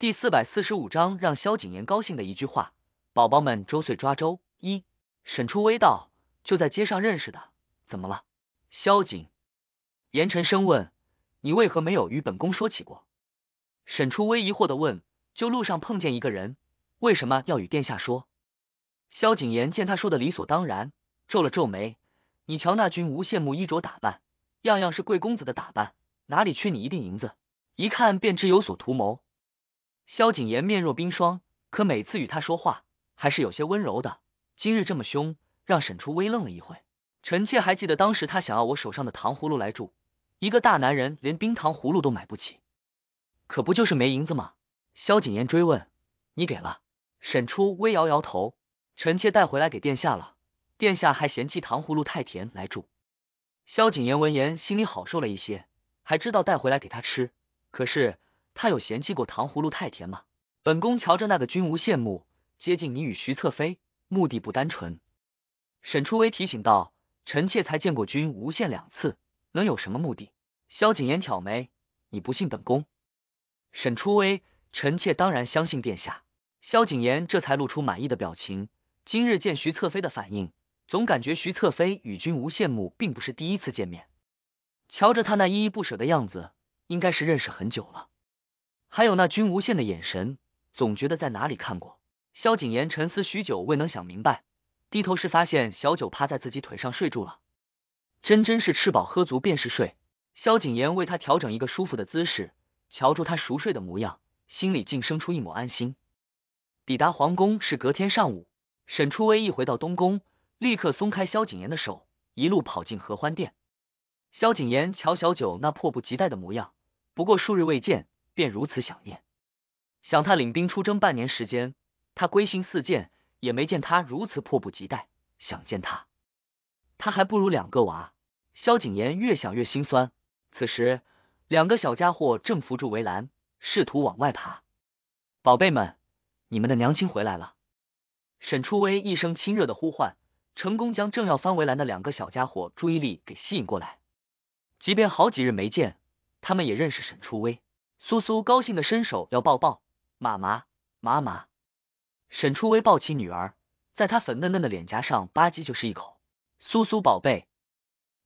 第四百四十五章让萧景琰高兴的一句话：宝宝们周岁抓周一。沈初微道：就在街上认识的，怎么了？萧景言沉声问：你为何没有与本宫说起过？沈初微疑惑的问：就路上碰见一个人，为什么要与殿下说？萧景琰见他说的理所当然，皱了皱眉：你瞧那君无羡慕衣着打扮，样样是贵公子的打扮，哪里缺你一锭银子？一看便知有所图谋。萧景琰面若冰霜，可每次与他说话还是有些温柔的。今日这么凶，让沈初微愣了一会。臣妾还记得当时他想要我手上的糖葫芦来住，一个大男人连冰糖葫芦都买不起，可不就是没银子吗？萧景琰追问：“你给了？”沈初微摇摇头：“臣妾带回来给殿下了，殿下还嫌弃糖葫芦太甜来住。”萧景琰闻言心里好受了一些，还知道带回来给他吃，可是。他有嫌弃过糖葫芦太甜吗？本宫瞧着那个君无羡慕，接近你与徐侧妃，目的不单纯。沈初微提醒道：“臣妾才见过君无羡两次，能有什么目的？”萧景琰挑眉：“你不信本宫？”沈初微：“臣妾当然相信殿下。”萧景琰这才露出满意的表情。今日见徐侧妃的反应，总感觉徐侧妃与君无羡慕并不是第一次见面。瞧着他那依依不舍的样子，应该是认识很久了。还有那君无限的眼神，总觉得在哪里看过。萧景琰沉思许久，未能想明白，低头时发现小九趴在自己腿上睡住了。真真是吃饱喝足便是睡。萧景琰为他调整一个舒服的姿势，瞧住他熟睡的模样，心里竟生出一抹安心。抵达皇宫是隔天上午，沈初微一回到东宫，立刻松开萧景琰的手，一路跑进合欢殿。萧景琰瞧小九那迫不及待的模样，不过数日未见。便如此想念，想他领兵出征半年时间，他归心似箭，也没见他如此迫不及待想见他。他还不如两个娃。萧景琰越想越心酸。此时，两个小家伙正扶住围栏，试图往外爬。宝贝们，你们的娘亲回来了！沈初微一声亲热的呼唤，成功将正要翻围栏的两个小家伙注意力给吸引过来。即便好几日没见，他们也认识沈初微。苏苏高兴的伸手要抱抱妈妈，妈妈。沈初微抱起女儿，在她粉嫩嫩的脸颊上吧唧就是一口。苏苏宝贝，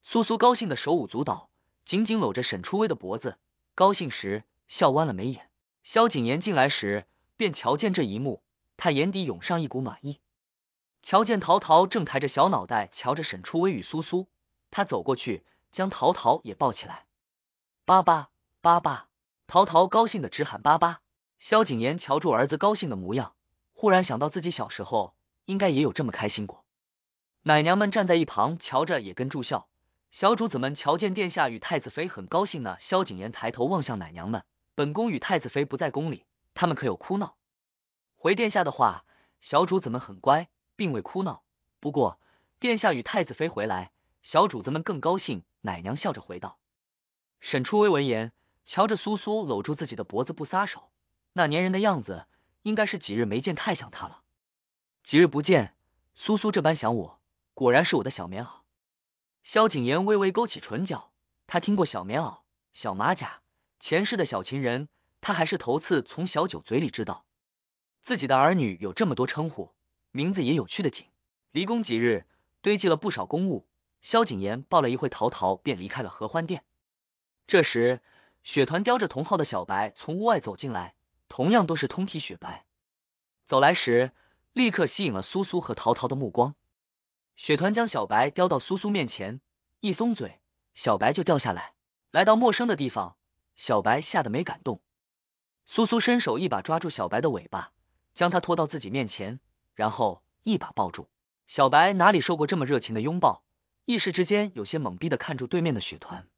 苏苏高兴的手舞足蹈，紧紧搂着沈初微的脖子，高兴时笑弯了眉眼。萧景言进来时，便瞧见这一幕，他眼底涌上一股暖意。瞧见陶陶正抬着小脑袋瞧着沈初微与苏苏，他走过去将陶陶也抱起来，爸爸，爸爸。陶陶高兴的直喊爸爸。萧景琰瞧住儿子高兴的模样，忽然想到自己小时候应该也有这么开心过。奶娘们站在一旁瞧着，也跟住笑。小主子们瞧见殿下与太子妃很高兴呢。萧景琰抬头望向奶娘们，本宫与太子妃不在宫里，他们可有哭闹？回殿下的话，小主子们很乖，并未哭闹。不过殿下与太子妃回来，小主子们更高兴。奶娘笑着回道。沈初微闻言。瞧着苏苏搂住自己的脖子不撒手，那粘人的样子，应该是几日没见太想他了。几日不见，苏苏这般想我，果然是我的小棉袄。萧景琰微微勾起唇角，他听过小棉袄、小马甲，前世的小情人，他还是头次从小九嘴里知道自己的儿女有这么多称呼，名字也有趣的紧。离宫几日，堆积了不少公务，萧景琰抱了一会陶陶，便离开了合欢殿。这时。雪团叼着同号的小白从屋外走进来，同样都是通体雪白。走来时，立刻吸引了苏苏和陶陶的目光。雪团将小白叼到苏苏面前，一松嘴，小白就掉下来。来到陌生的地方，小白吓得没敢动。苏苏伸手一把抓住小白的尾巴，将他拖到自己面前，然后一把抱住。小白哪里受过这么热情的拥抱，一时之间有些懵逼的看住对面的雪团。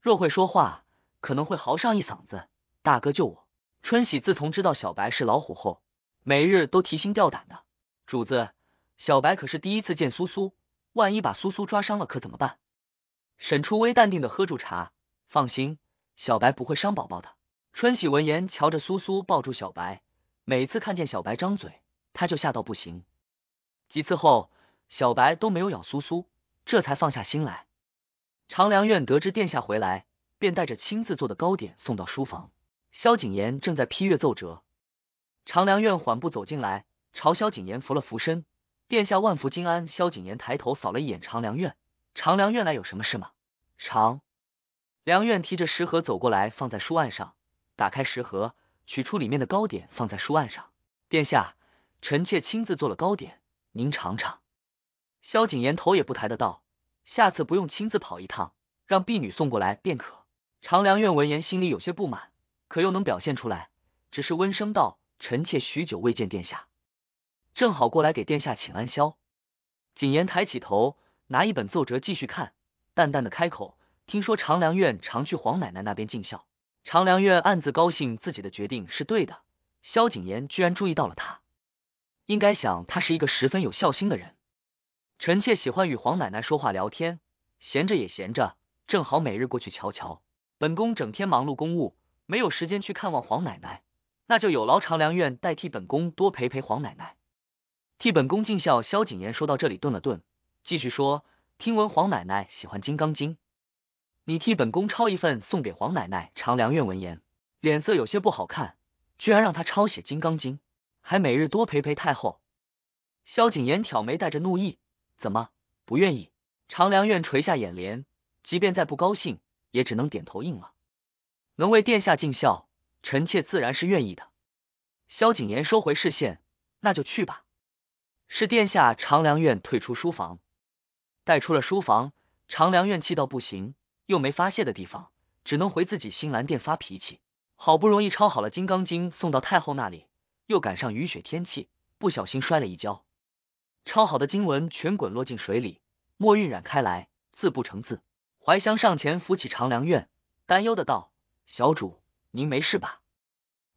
若会说话。可能会嚎上一嗓子，大哥救我！春喜自从知道小白是老虎后，每日都提心吊胆的。主子，小白可是第一次见苏苏，万一把苏苏抓伤了，可怎么办？沈初微淡定的喝住茶，放心，小白不会伤宝宝的。春喜闻言，瞧着苏苏抱住小白，每次看见小白张嘴，他就吓到不行。几次后，小白都没有咬苏苏，这才放下心来。长良院得知殿下回来。便带着亲自做的糕点送到书房。萧景琰正在批阅奏折，长良院缓步走进来，朝萧景琰扶了扶身。殿下万福金安。萧景琰抬头扫了一眼长良院，长良院来有什么事吗？长良院提着食盒走过来，放在书案上，打开食盒，取出里面的糕点，放在书案上。殿下，臣妾亲自做了糕点，您尝尝。萧景琰头也不抬的道：“下次不用亲自跑一趟，让婢女送过来便可。”常良院闻言心里有些不满，可又能表现出来，只是温声道：“臣妾许久未见殿下。”正好过来给殿下请安。萧景琰抬起头，拿一本奏折继续看，淡淡的开口：“听说常良院常去黄奶奶那边尽孝。”常良院暗自高兴，自己的决定是对的。萧景琰居然注意到了他，应该想他是一个十分有孝心的人。臣妾喜欢与黄奶奶说话聊天，闲着也闲着，正好每日过去瞧瞧。本宫整天忙碌公务，没有时间去看望黄奶奶，那就有劳长良院代替本宫多陪陪黄奶奶。替本宫尽孝。萧景琰说到这里顿了顿，继续说：“听闻黄奶奶喜欢《金刚经》，你替本宫抄一份送给黄奶奶。”长良院闻言，脸色有些不好看，居然让他抄写《金刚经》，还每日多陪陪太后。萧景琰挑眉，带着怒意：“怎么不愿意？”长良院垂下眼帘，即便再不高兴，也只能点头应了。能为殿下尽孝，臣妾自然是愿意的。萧景琰收回视线：“那就去吧。”是殿下，长良院退出书房，带出了书房，长良院气到不行，又没发泄的地方，只能回自己新兰殿发脾气。好不容易抄好了《金刚经》，送到太后那里，又赶上雨雪天气，不小心摔了一跤，抄好的经文全滚落进水里，墨晕染开来，字不成字。怀香上前扶起长良院，担忧的道：“小主，您没事吧？”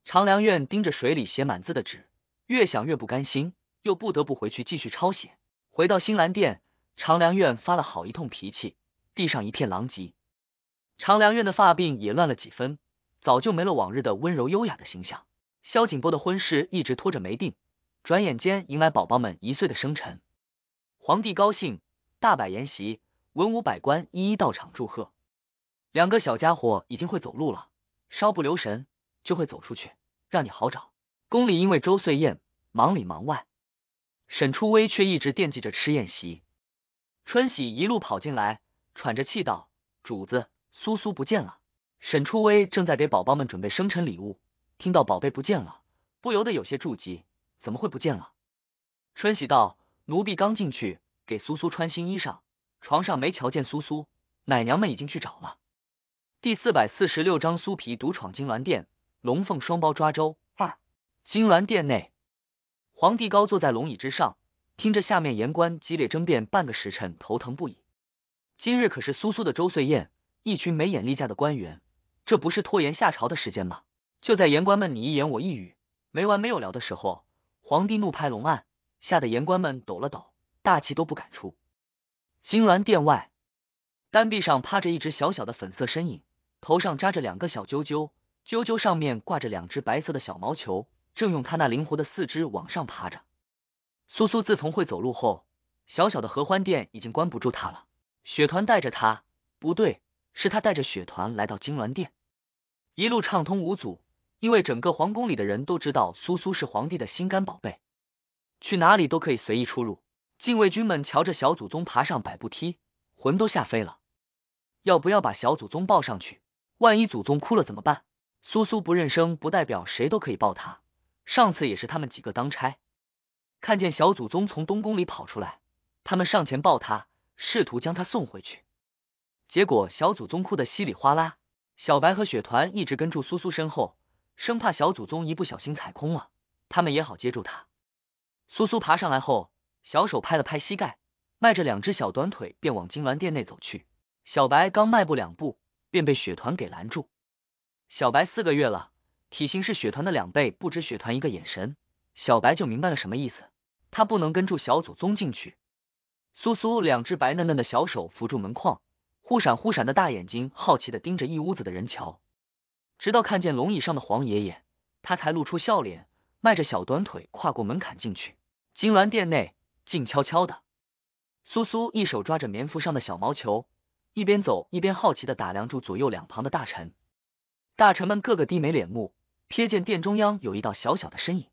长良院盯着水里写满字的纸，越想越不甘心。又不得不回去继续抄写。回到新兰殿，长良院发了好一通脾气，地上一片狼藉。长良院的发鬓也乱了几分，早就没了往日的温柔优雅的形象。萧景波的婚事一直拖着没定，转眼间迎来宝宝们一岁的生辰。皇帝高兴，大摆筵席，文武百官一一到场祝贺。两个小家伙已经会走路了，稍不留神就会走出去，让你好找。宫里因为周岁宴，忙里忙外。沈初微却一直惦记着吃宴席。春喜一路跑进来，喘着气道：“主子，苏苏不见了。”沈初微正在给宝宝们准备生辰礼物，听到宝贝不见了，不由得有些着急：“怎么会不见了？”春喜道：“奴婢刚进去给苏苏穿新衣裳，床上没瞧见苏苏，奶娘们已经去找了。”第四百四十六章苏皮独闯金銮殿，龙凤双胞抓周二。金銮殿内。皇帝高坐在龙椅之上，听着下面言官激烈争辩，半个时辰头疼不已。今日可是苏苏的周岁宴，一群没眼力见的官员，这不是拖延下朝的时间吗？就在言官们你一言我一语，没完没有了的时候，皇帝怒拍龙案，吓得言官们抖了抖，大气都不敢出。金銮殿外，丹壁上趴着一只小小的粉色身影，头上扎着两个小揪揪，揪揪上面挂着两只白色的小毛球。正用他那灵活的四肢往上爬着。苏苏自从会走路后，小小的合欢殿已经关不住他了。雪团带着他，不对，是他带着雪团来到金銮殿，一路畅通无阻。因为整个皇宫里的人都知道苏苏是皇帝的心肝宝贝，去哪里都可以随意出入。禁卫军们瞧着小祖宗爬上百步梯，魂都吓飞了。要不要把小祖宗抱上去？万一祖宗哭了怎么办？苏苏不认生，不代表谁都可以抱他。上次也是他们几个当差，看见小祖宗从东宫里跑出来，他们上前抱他，试图将他送回去。结果小祖宗哭得稀里哗啦，小白和雪团一直跟住苏苏身后，生怕小祖宗一不小心踩空了，他们也好接住他。苏苏爬上来后，小手拍了拍膝盖，迈着两只小短腿便往金銮殿内走去。小白刚迈步两步，便被雪团给拦住。小白四个月了。体型是雪团的两倍，不止雪团一个眼神，小白就明白了什么意思。他不能跟住小祖宗进去。苏苏两只白嫩嫩的小手扶住门框，忽闪忽闪的大眼睛好奇的盯着一屋子的人瞧，直到看见龙椅上的黄爷爷，他才露出笑脸，迈着小短腿跨过门槛进去。金銮殿内静悄悄的，苏苏一手抓着棉服上的小毛球，一边走一边好奇的打量住左右两旁的大臣。大臣们个个低眉敛目，瞥见殿中央有一道小小的身影，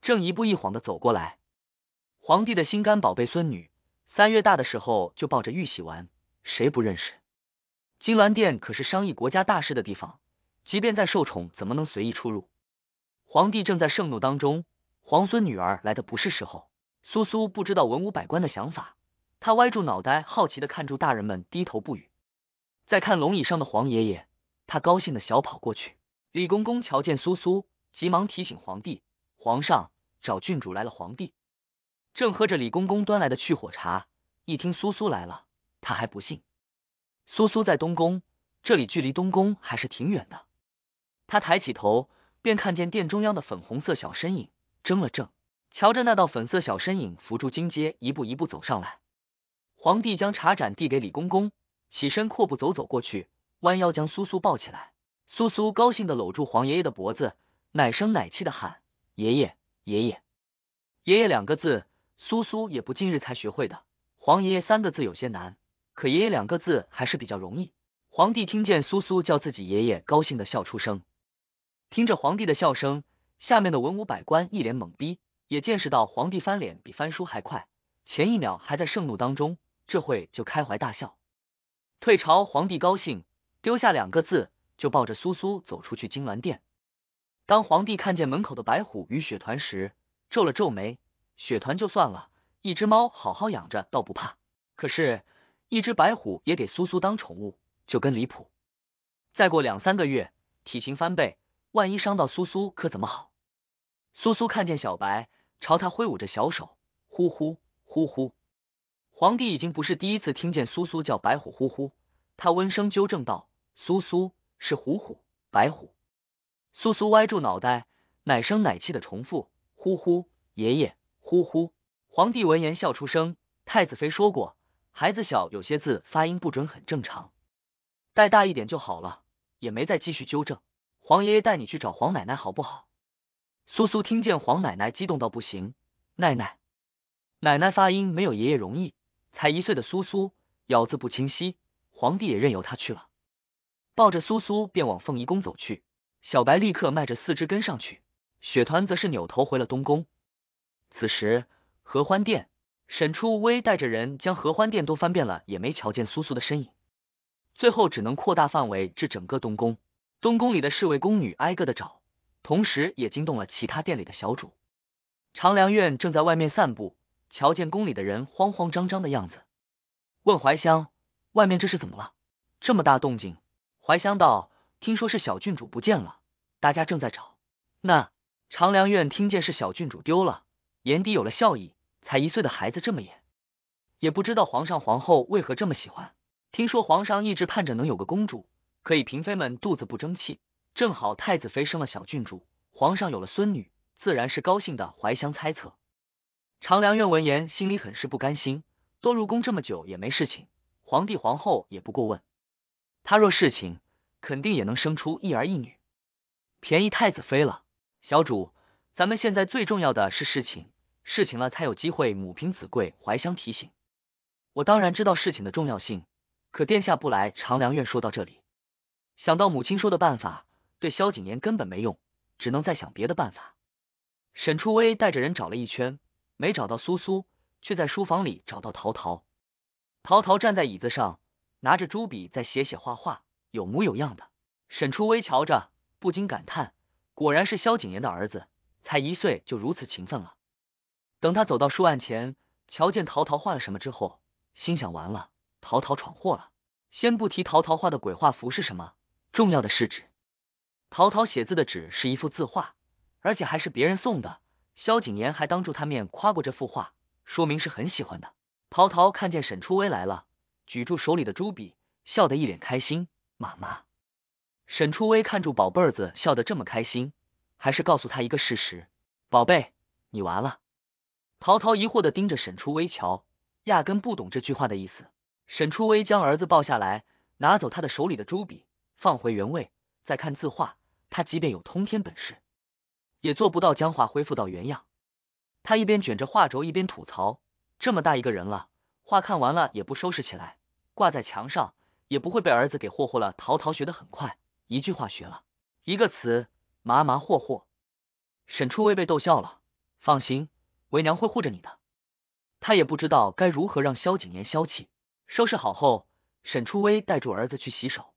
正一步一晃的走过来。皇帝的心肝宝贝孙女，三月大的时候就抱着玉玺玩，谁不认识？金銮殿可是商议国家大事的地方，即便再受宠，怎么能随意出入？皇帝正在盛怒当中，皇孙女儿来的不是时候。苏苏不知道文武百官的想法，他歪住脑袋，好奇的看住大人们低头不语。再看龙椅上的皇爷爷，他高兴的小跑过去。李公公瞧见苏苏，急忙提醒皇帝：“皇上找郡主来了。”皇帝正喝着李公公端来的去火茶，一听苏苏来了，他还不信。苏苏在东宫，这里距离东宫还是挺远的。他抬起头，便看见殿中央的粉红色小身影，怔了怔。瞧着那道粉色小身影扶住金阶，一步一步走上来。皇帝将茶盏递给李公公，起身阔步走走过去，弯腰将苏苏抱起来。苏苏高兴的搂住黄爷爷的脖子，奶声奶气的喊：“爷爷，爷爷，爷爷！”两个字，苏苏也不近日才学会的。黄爷爷三个字有些难，可爷爷两个字还是比较容易。皇帝听见苏苏叫自己爷爷，高兴的笑出声。听着皇帝的笑声，下面的文武百官一脸懵逼。也见识到皇帝翻脸比翻书还快，前一秒还在盛怒当中，这会就开怀大笑。退朝，皇帝高兴，丢下两个字，就抱着苏苏走出去金銮殿。当皇帝看见门口的白虎与雪团时，皱了皱眉。雪团就算了，一只猫好好养着倒不怕，可是，一只白虎也给苏苏当宠物，就跟离谱。再过两三个月，体型翻倍，万一伤到苏苏可怎么好？苏苏看见小白。朝他挥舞着小手，呼呼呼呼。皇帝已经不是第一次听见苏苏叫白虎呼呼，他温声纠正道：“苏苏是虎虎，白虎。”苏苏歪住脑袋，奶声奶气的重复：“呼呼，爷爷，呼呼。”皇帝闻言笑出声。太子妃说过，孩子小，有些字发音不准很正常，待大一点就好了，也没再继续纠正。皇爷爷带你去找皇奶奶好不好？苏苏听见黄奶奶激动到不行，奶奶，奶奶发音没有爷爷容易。才一岁的苏苏咬字不清晰，皇帝也任由他去了，抱着苏苏便往凤仪宫走去。小白立刻迈着四肢跟上去，雪团则是扭头回了东宫。此时合欢殿，沈初微带着人将合欢殿都翻遍了，也没瞧见苏苏的身影。最后只能扩大范围至整个东宫，东宫里的侍卫宫女挨个的找。同时也惊动了其他店里的小主。长良院正在外面散步，瞧见宫里的人慌慌张张的样子，问怀香：“外面这是怎么了？这么大动静？”怀香道：“听说是小郡主不见了，大家正在找。”那长良院听见是小郡主丢了，眼底有了笑意。才一岁的孩子这么演，也不知道皇上皇后为何这么喜欢。听说皇上一直盼着能有个公主，可以嫔妃们肚子不争气。正好太子妃生了小郡主，皇上有了孙女，自然是高兴的。怀香猜测，长良院闻言心里很是不甘心。多入宫这么久也没事情，皇帝皇后也不过问，他若事情，肯定也能生出一儿一女，便宜太子妃了。小主，咱们现在最重要的是事情，事情了才有机会母凭子贵。怀香提醒，我当然知道事情的重要性，可殿下不来。长良院说到这里，想到母亲说的办法。对萧景琰根本没用，只能再想别的办法。沈初微带着人找了一圈，没找到苏苏，却在书房里找到陶陶。陶陶站在椅子上，拿着朱笔在写写画画，有模有样的。沈初微瞧着，不禁感叹：果然是萧景琰的儿子，才一岁就如此勤奋了。等他走到书案前，瞧见陶陶画了什么之后，心想：完了，陶陶闯祸了。先不提陶陶画的鬼画符是什么，重要的是纸。陶陶写字的纸是一幅字画，而且还是别人送的。萧景琰还当住他面夸过这幅画，说明是很喜欢的。陶陶看见沈初微来了，举住手里的朱笔，笑得一脸开心。妈妈，沈初微看住宝贝儿子笑得这么开心，还是告诉他一个事实：宝贝，你完了。陶陶疑惑的盯着沈初微瞧，压根不懂这句话的意思。沈初微将儿子抱下来，拿走他的手里的朱笔，放回原位。再看字画，他即便有通天本事，也做不到将画恢复到原样。他一边卷着画轴，一边吐槽：这么大一个人了，画看完了也不收拾起来，挂在墙上，也不会被儿子给霍霍了。陶陶学得很快，一句话学了一个词，麻麻霍霍。沈初微被逗笑了，放心，为娘会护着你的。他也不知道该如何让萧景琰消气。收拾好后，沈初微带住儿子去洗手。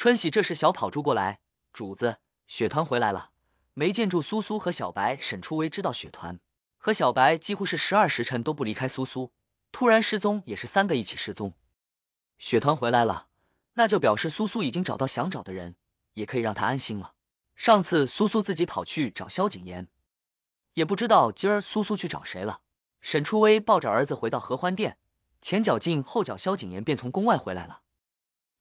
春喜这时小跑住过来，主子，雪团回来了。没见住苏苏和小白，沈初微知道雪团和小白几乎是十二时辰都不离开苏苏，突然失踪也是三个一起失踪。雪团回来了，那就表示苏苏已经找到想找的人，也可以让他安心了。上次苏苏自己跑去找萧景琰，也不知道今儿苏苏去找谁了。沈初微抱着儿子回到合欢殿，前脚进，后脚萧景琰便从宫外回来了。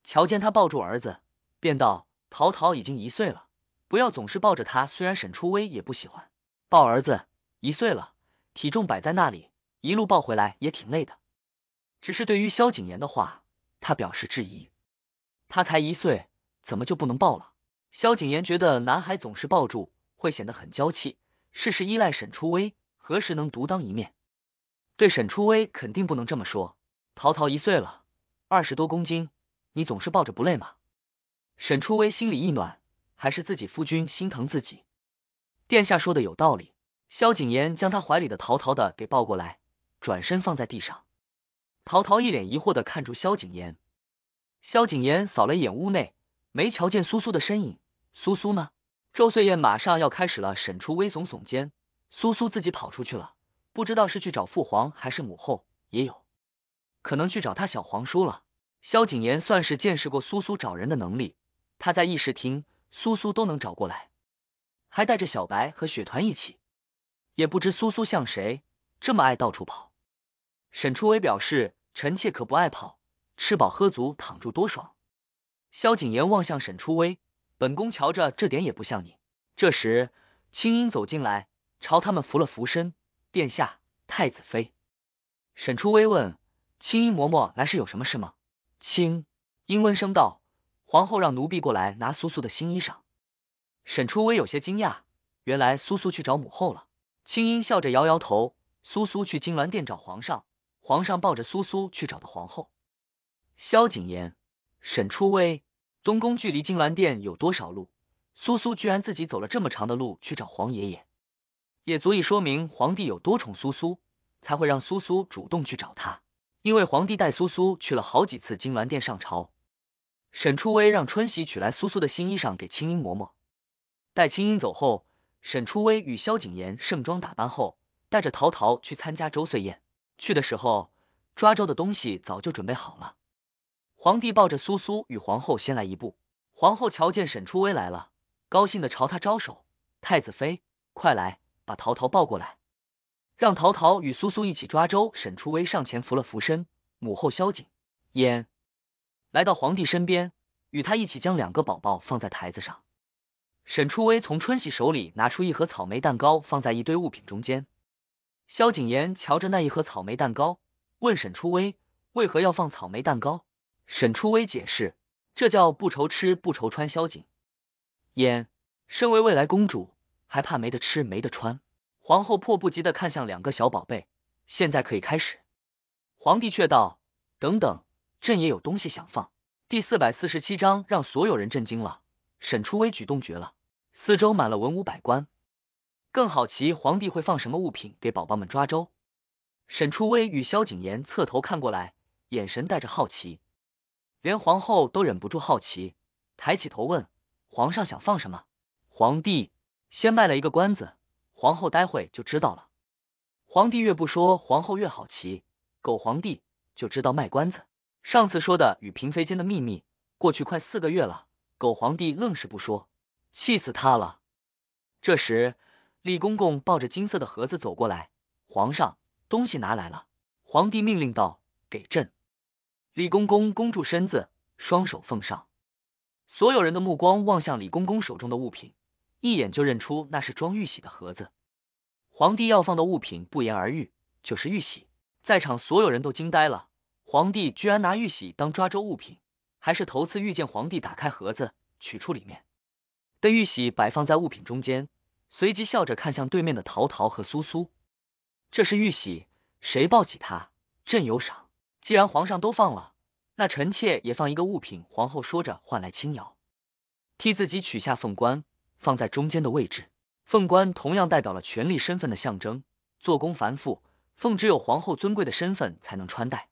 瞧见他抱住儿子，便道：“陶陶已经一岁了。”不要总是抱着他，虽然沈初微也不喜欢抱儿子，一岁了，体重摆在那里，一路抱回来也挺累的。只是对于萧景琰的话，他表示质疑。他才一岁，怎么就不能抱了？萧景琰觉得男孩总是抱住会显得很娇气，事事依赖沈初微，何时能独当一面？对沈初微肯定不能这么说。陶陶一岁了，二十多公斤，你总是抱着不累吗？沈初微心里一暖。还是自己夫君心疼自己，殿下说的有道理。萧景琰将他怀里的陶陶的给抱过来，转身放在地上。陶陶一脸疑惑的看住萧景琰，萧景琰扫了一眼屋内，没瞧见苏苏的身影。苏苏呢？周岁宴马上要开始了。沈初微耸耸肩，苏苏自己跑出去了，不知道是去找父皇还是母后，也有可能去找他小皇叔了。萧景琰算是见识过苏苏找人的能力，他在议事厅。苏苏都能找过来，还带着小白和雪团一起，也不知苏苏像谁这么爱到处跑。沈初微表示，臣妾可不爱跑，吃饱喝足躺住多爽。萧景琰望向沈初微，本宫瞧着这点也不像你。这时青音走进来，朝他们扶了扶身，殿下，太子妃。沈初微问青音嬷嬷来是有什么事吗？青音温声道。皇后让奴婢过来拿苏苏的新衣裳。沈初微有些惊讶，原来苏苏去找母后了。青音笑着摇摇头，苏苏去金銮殿找皇上，皇上抱着苏苏去找的皇后。萧景琰、沈初微，东宫距离金銮殿有多少路？苏苏居然自己走了这么长的路去找皇爷爷，也足以说明皇帝有多宠苏苏，才会让苏苏主动去找他。因为皇帝带苏苏去了好几次金銮殿上朝。沈初微让春喜取来苏苏的新衣裳给青音嬷嬷。待青音走后，沈初微与萧景琰盛装打扮后，带着陶陶去参加周岁宴。去的时候，抓周的东西早就准备好了。皇帝抱着苏苏与皇后先来一步。皇后瞧见沈初微来了，高兴的朝他招手：“太子妃，快来，把陶陶抱过来，让陶陶与苏苏一起抓周。”沈初微上前扶了扶身，母后萧景琰。来到皇帝身边，与他一起将两个宝宝放在台子上。沈初微从春喜手里拿出一盒草莓蛋糕，放在一堆物品中间。萧景琰瞧着那一盒草莓蛋糕，问沈初微为何要放草莓蛋糕。沈初微解释，这叫不愁吃不愁穿。萧景琰身为未来公主，还怕没得吃没得穿？皇后迫不及待看向两个小宝贝，现在可以开始。皇帝却道：等等。朕也有东西想放。第四百四十七章让所有人震惊了。沈初微举动绝了，四周满了文武百官，更好奇皇帝会放什么物品给宝宝们抓周。沈初微与萧景琰侧头看过来，眼神带着好奇，连皇后都忍不住好奇，抬起头问皇上想放什么。皇帝先卖了一个关子，皇后待会就知道了。皇帝越不说，皇后越好奇。狗皇帝就知道卖关子。上次说的与嫔妃间的秘密，过去快四个月了，狗皇帝愣是不说，气死他了。这时，李公公抱着金色的盒子走过来，皇上，东西拿来了。皇帝命令道：“给朕。”李公公弓住身子，双手奉上。所有人的目光望向李公公手中的物品，一眼就认出那是装玉玺的盒子。皇帝要放的物品，不言而喻，就是玉玺。在场所有人都惊呆了。皇帝居然拿玉玺当抓周物品，还是头次遇见皇帝打开盒子取出里面的玉玺摆放在物品中间，随即笑着看向对面的陶陶和苏苏。这是玉玺，谁抱起它，朕有赏。既然皇上都放了，那臣妾也放一个物品。皇后说着换来轻摇。替自己取下凤冠，放在中间的位置。凤冠同样代表了权力身份的象征，做工繁复，凤只有皇后尊贵的身份才能穿戴。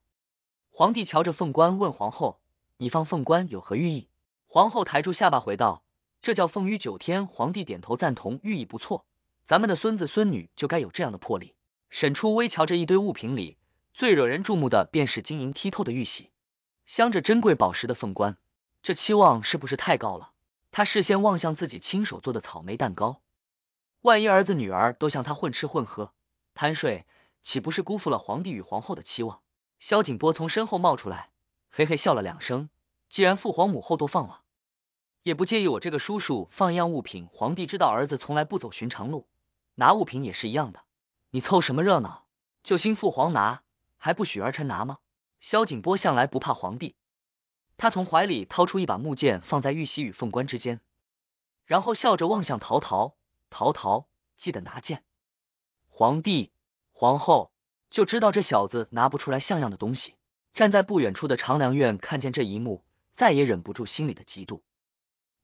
皇帝瞧着凤冠，问皇后：“你放凤冠有何寓意？”皇后抬住下巴回道：“这叫凤于九天。”皇帝点头赞同，寓意不错。咱们的孙子孙女就该有这样的魄力。沈初微瞧着一堆物品里，最惹人注目的便是晶莹剔透的玉玺，镶着珍贵宝石的凤冠，这期望是不是太高了？他视线望向自己亲手做的草莓蛋糕，万一儿子女儿都像他混吃混喝、贪睡，岂不是辜负了皇帝与皇后的期望？萧景波从身后冒出来，嘿嘿笑了两声。既然父皇母后都放了，也不介意我这个叔叔放一样物品。皇帝知道儿子从来不走寻常路，拿物品也是一样的。你凑什么热闹？就兴父皇拿，还不许儿臣拿吗？萧景波向来不怕皇帝，他从怀里掏出一把木剑，放在玉玺与凤冠之间，然后笑着望向陶陶。陶陶，记得拿剑。皇帝、皇后。就知道这小子拿不出来像样的东西。站在不远处的长良院看见这一幕，再也忍不住心里的嫉妒。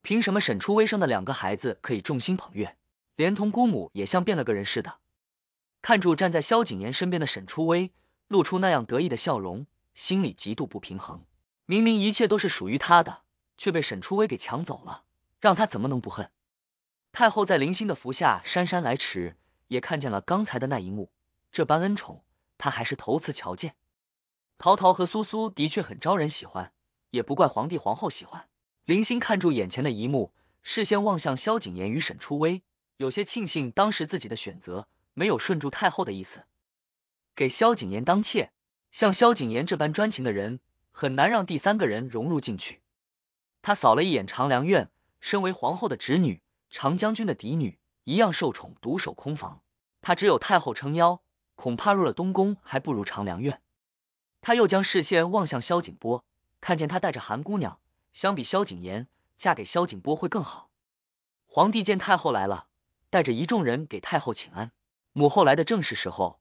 凭什么沈初微生的两个孩子可以众星捧月，连同姑母也像变了个人似的？看住站在萧景琰身边的沈初微，露出那样得意的笑容，心里极度不平衡。明明一切都是属于他的，却被沈初微给抢走了，让他怎么能不恨？太后在林星的服下姗姗来迟，也看见了刚才的那一幕，这般恩宠。他还是头次瞧见，陶陶和苏苏的确很招人喜欢，也不怪皇帝皇后喜欢。林星看住眼前的一幕，视线望向萧景琰与沈初微，有些庆幸当时自己的选择没有顺住太后的意思，给萧景琰当妾。像萧景琰这般专情的人，很难让第三个人融入进去。他扫了一眼长良院，身为皇后的侄女，长将军的嫡女，一样受宠，独守空房。他只有太后撑腰。恐怕入了东宫还不如长良院。他又将视线望向萧景波，看见他带着韩姑娘，相比萧景琰，嫁给萧景波会更好。皇帝见太后来了，带着一众人给太后请安。母后来的正是时候。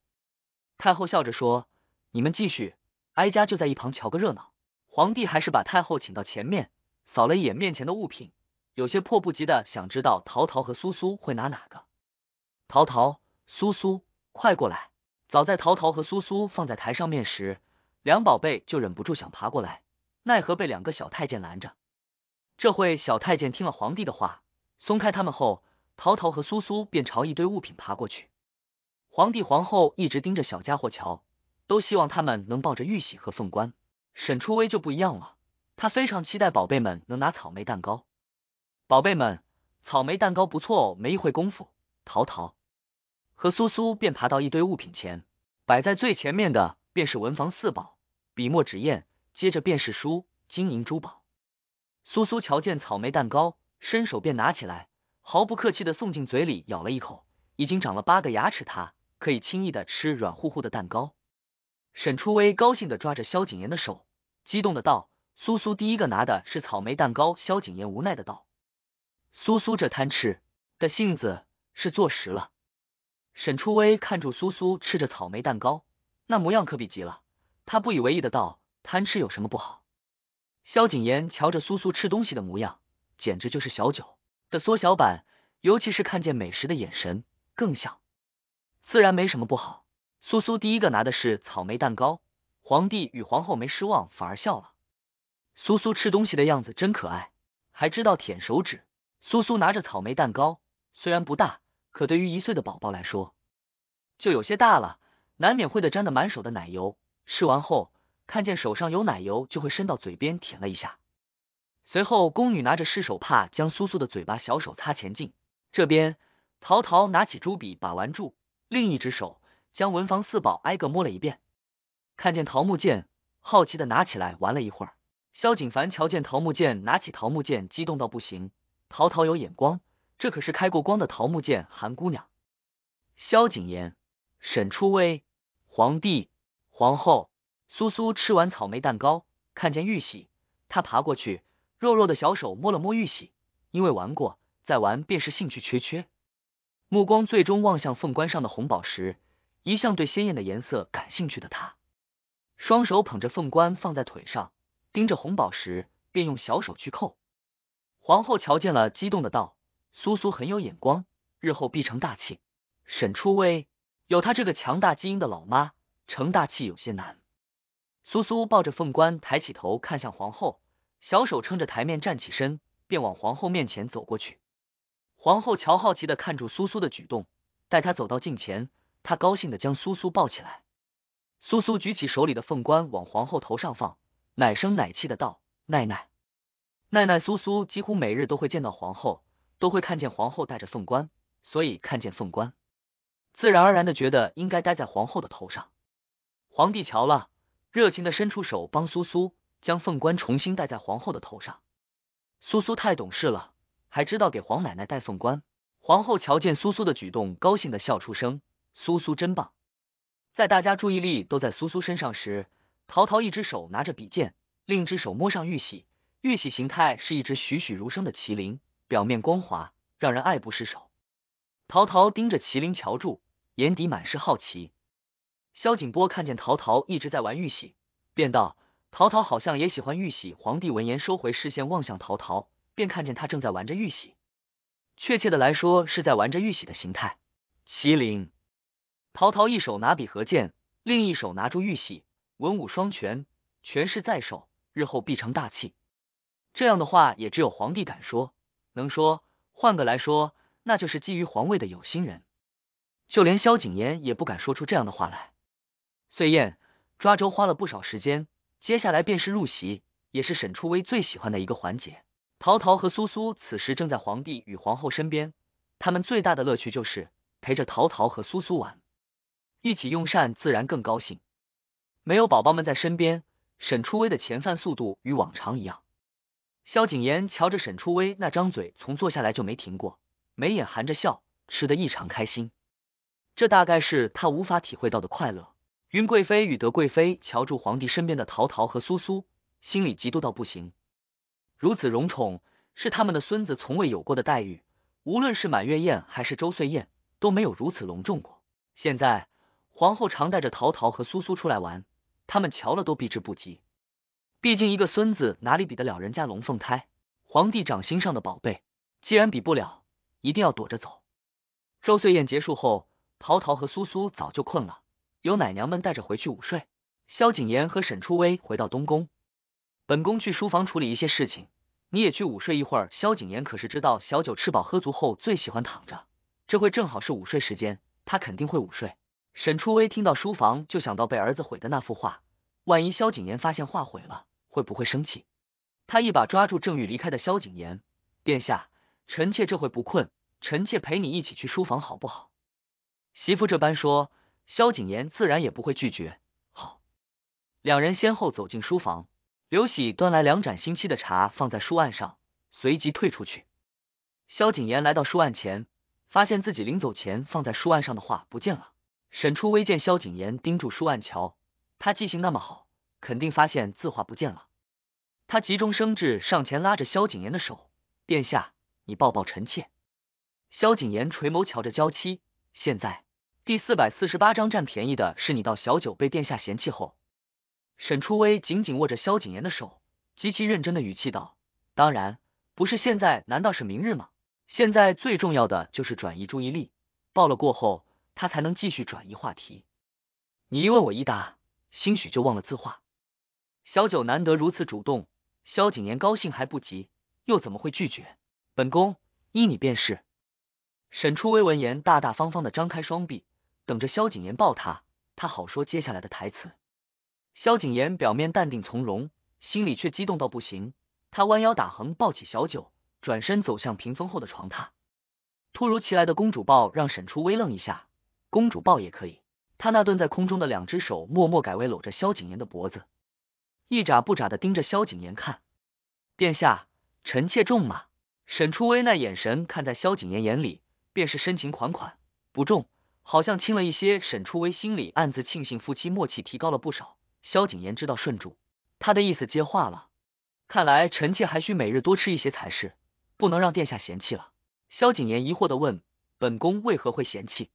太后笑着说：“你们继续，哀家就在一旁瞧个热闹。”皇帝还是把太后请到前面，扫了一眼面前的物品，有些迫不及待想知道陶陶和苏苏会拿哪个。陶陶、苏苏，快过来！早在陶陶和苏苏放在台上面时，两宝贝就忍不住想爬过来，奈何被两个小太监拦着。这会小太监听了皇帝的话，松开他们后，陶陶和苏苏便朝一堆物品爬过去。皇帝皇后一直盯着小家伙瞧，都希望他们能抱着玉玺和凤冠。沈初微就不一样了，他非常期待宝贝们能拿草莓蛋糕。宝贝们，草莓蛋糕不错哦。没一会功夫，陶陶。和苏苏便爬到一堆物品前，摆在最前面的便是文房四宝，笔墨纸砚，接着便是书、金银珠宝。苏苏瞧见草莓蛋糕，伸手便拿起来，毫不客气的送进嘴里，咬了一口，已经长了八个牙齿，他可以轻易的吃软乎乎的蛋糕。沈初微高兴的抓着萧景琰的手，激动的道：“苏苏第一个拿的是草莓蛋糕。”萧景琰无奈的道：“苏苏这贪吃的性子是坐实了。”沈初微看住苏苏吃着草莓蛋糕，那模样可比极了。他不以为意的道：“贪吃有什么不好？”萧景言瞧着苏苏吃东西的模样，简直就是小九的缩小版，尤其是看见美食的眼神，更像。自然没什么不好。苏苏第一个拿的是草莓蛋糕，皇帝与皇后没失望，反而笑了。苏苏吃东西的样子真可爱，还知道舔手指。苏苏拿着草莓蛋糕，虽然不大。可对于一岁的宝宝来说，就有些大了，难免会的沾的满手的奶油。吃完后，看见手上有奶油，就会伸到嘴边舔了一下。随后，宫女拿着湿手帕将苏苏的嘴巴、小手擦前进。这边，陶陶拿起朱笔把玩住，另一只手将文房四宝挨个摸了一遍。看见桃木剑，好奇的拿起来玩了一会儿。萧景凡瞧见桃木剑，拿起桃木剑，激动到不行。陶陶有眼光。这可是开过光的桃木剑，韩姑娘，萧景琰、沈初微、皇帝、皇后，苏苏吃完草莓蛋糕，看见玉玺，她爬过去，弱弱的小手摸了摸玉玺，因为玩过，再玩便是兴趣缺缺。目光最终望向凤冠上的红宝石，一向对鲜艳的颜色感兴趣的她，双手捧着凤冠放在腿上，盯着红宝石，便用小手去扣。皇后瞧见了，激动的道：“苏苏很有眼光，日后必成大器。”沈初微有她这个强大基因的老妈，成大器有些难。苏苏抱着凤冠，抬起头看向皇后，小手撑着台面站起身，便往皇后面前走过去。皇后瞧好奇的看住苏苏的举动，待她走到近前，她高兴的将苏苏抱起来。苏苏举起手里的凤冠往皇后头上放，奶声奶气的道：“奶奶。”奈奈苏苏几乎每日都会见到皇后，都会看见皇后戴着凤冠，所以看见凤冠，自然而然的觉得应该戴在皇后的头上。皇帝瞧了，热情的伸出手帮苏苏将凤冠重新戴在皇后的头上。苏苏太懂事了，还知道给皇奶奶戴凤冠。皇后瞧见苏苏的举动，高兴的笑出声：“苏苏真棒！”在大家注意力都在苏苏身上时，陶陶一只手拿着笔剑，另一只手摸上玉玺。玉玺形态是一只栩栩如生的麒麟，表面光滑，让人爱不释手。陶陶盯着麒麟瞧住，眼底满是好奇。萧景波看见陶陶一直在玩玉玺，便道：“陶陶好像也喜欢玉玺。”皇帝闻言收回视线，望向陶陶，便看见他正在玩着玉玺，确切的来说是在玩着玉玺的形态。麒麟。陶陶一手拿笔和剑，另一手拿住玉玺，文武双全，权势在手，日后必成大器。这样的话也只有皇帝敢说，能说。换个来说，那就是觊觎皇位的有心人。就连萧景琰也不敢说出这样的话来。岁宴抓周花了不少时间，接下来便是入席，也是沈初微最喜欢的一个环节。陶陶和苏苏此时正在皇帝与皇后身边，他们最大的乐趣就是陪着陶陶和苏苏玩，一起用膳自然更高兴。没有宝宝们在身边，沈初微的前饭速度与往常一样。萧景琰瞧着沈初微那张嘴，从坐下来就没停过，眉眼含着笑，吃得异常开心。这大概是他无法体会到的快乐。云贵妃与德贵妃瞧住皇帝身边的陶陶和苏苏，心里嫉妒到不行。如此荣宠，是他们的孙子从未有过的待遇，无论是满月宴还是周岁宴，都没有如此隆重过。现在皇后常带着陶陶和苏苏出来玩，他们瞧了都避之不及。毕竟一个孙子哪里比得了人家龙凤胎？皇帝掌心上的宝贝，既然比不了，一定要躲着走。周岁宴结束后，陶陶和苏苏早就困了，由奶娘们带着回去午睡。萧景琰和沈初微回到东宫，本宫去书房处理一些事情，你也去午睡一会儿。萧景琰可是知道小九吃饱喝足后最喜欢躺着，这会正好是午睡时间，他肯定会午睡。沈初微听到书房，就想到被儿子毁的那幅画，万一萧景琰发现画毁了。会不会生气？他一把抓住正欲离开的萧景琰，殿下，臣妾这会不困，臣妾陪你一起去书房好不好？媳妇这般说，萧景琰自然也不会拒绝。好，两人先后走进书房，刘喜端来两盏新沏的茶放在书案上，随即退出去。萧景琰来到书案前，发现自己临走前放在书案上的画不见了。沈初微见萧景琰盯住书案瞧，他记性那么好。肯定发现字画不见了，他急中生智，上前拉着萧景琰的手：“殿下，你抱抱臣妾。”萧景琰垂眸瞧着娇妻：“现在第四百四十八章占便宜的是你。到小九被殿下嫌弃后，沈初微紧紧握着萧景琰的手，极其认真的语气道：“当然不是现在，难道是明日吗？现在最重要的就是转移注意力，抱了过后，他才能继续转移话题。你一问我一答，兴许就忘了字画。”小九难得如此主动，萧景琰高兴还不及，又怎么会拒绝？本宫依你便是。沈初微闻言，大大方方的张开双臂，等着萧景琰抱她，他好说接下来的台词。萧景琰表面淡定从容，心里却激动到不行。他弯腰打横抱起小九，转身走向屏风后的床榻。突如其来的公主抱让沈初微愣一下，公主抱也可以？他那顿在空中的两只手默默改为搂着萧景琰的脖子。一眨不眨的盯着萧景琰看，殿下，臣妾重吗？沈初微那眼神看在萧景琰眼里，便是深情款款，不重，好像轻了一些。沈初微心里暗自庆幸，夫妻默契提高了不少。萧景琰知道顺住，他的意思接话了，看来臣妾还需每日多吃一些才是，不能让殿下嫌弃了。萧景琰疑惑的问：本宫为何会嫌弃？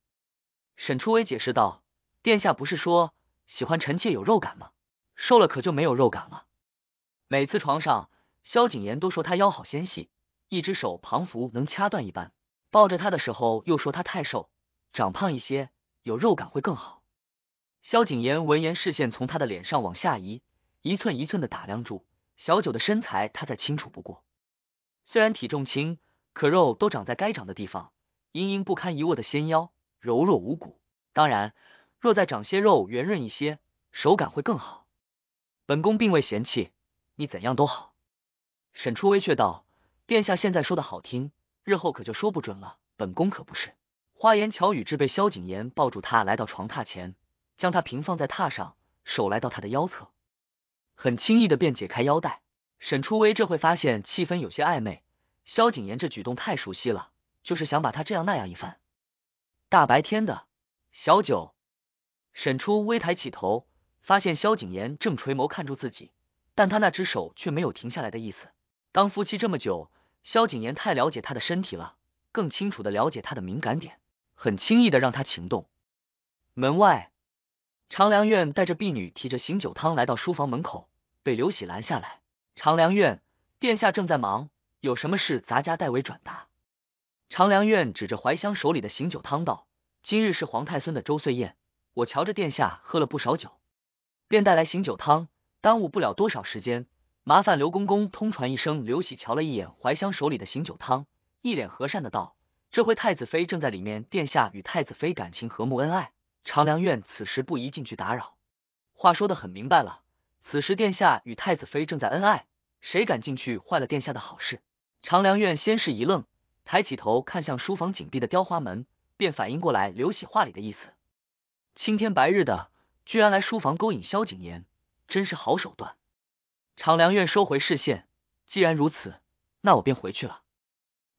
沈初微解释道：殿下不是说喜欢臣妾有肉感吗？瘦了可就没有肉感了。每次床上，萧景琰都说他腰好纤细，一只手彷佛能掐断一般。抱着他的时候又说他太瘦，长胖一些，有肉感会更好。萧景琰闻言，视线从他的脸上往下移，一寸一寸的打量住小九的身材，他再清楚不过。虽然体重轻，可肉都长在该长的地方，盈盈不堪一握的纤腰，柔弱无骨。当然，若再长些肉，圆润一些，手感会更好。本宫并未嫌弃，你怎样都好。沈初微却道：“殿下现在说的好听，日后可就说不准了。本宫可不是。”花言巧语，之被萧景琰抱住他，来到床榻前。将他平放在榻上，手来到他的腰侧，很轻易的便解开腰带。沈初微这会发现气氛有些暧昧，萧景琰这举动太熟悉了，就是想把他这样那样一番。大白天的，小九，沈初微抬起头，发现萧景琰正垂眸看住自己，但他那只手却没有停下来的意思。当夫妻这么久，萧景琰太了解他的身体了，更清楚的了解他的敏感点，很轻易的让他情动。门外。常良院带着婢女提着醒酒汤来到书房门口，被刘喜拦下来。常良院，殿下正在忙，有什么事杂家代为转达。常良院指着怀香手里的醒酒汤道：“今日是皇太孙的周岁宴，我瞧着殿下喝了不少酒，便带来醒酒汤，耽误不了多少时间。麻烦刘公公通传一声。”刘喜瞧了一眼怀香手里的醒酒汤，一脸和善的道：“这回太子妃正在里面，殿下与太子妃感情和睦恩爱。”长良院此时不宜进去打扰。话说的很明白了，此时殿下与太子妃正在恩爱，谁敢进去坏了殿下的好事？长良院先是一愣，抬起头看向书房紧闭的雕花门，便反应过来刘喜话里的意思。青天白日的，居然来书房勾引萧景琰，真是好手段。常良院收回视线，既然如此，那我便回去了。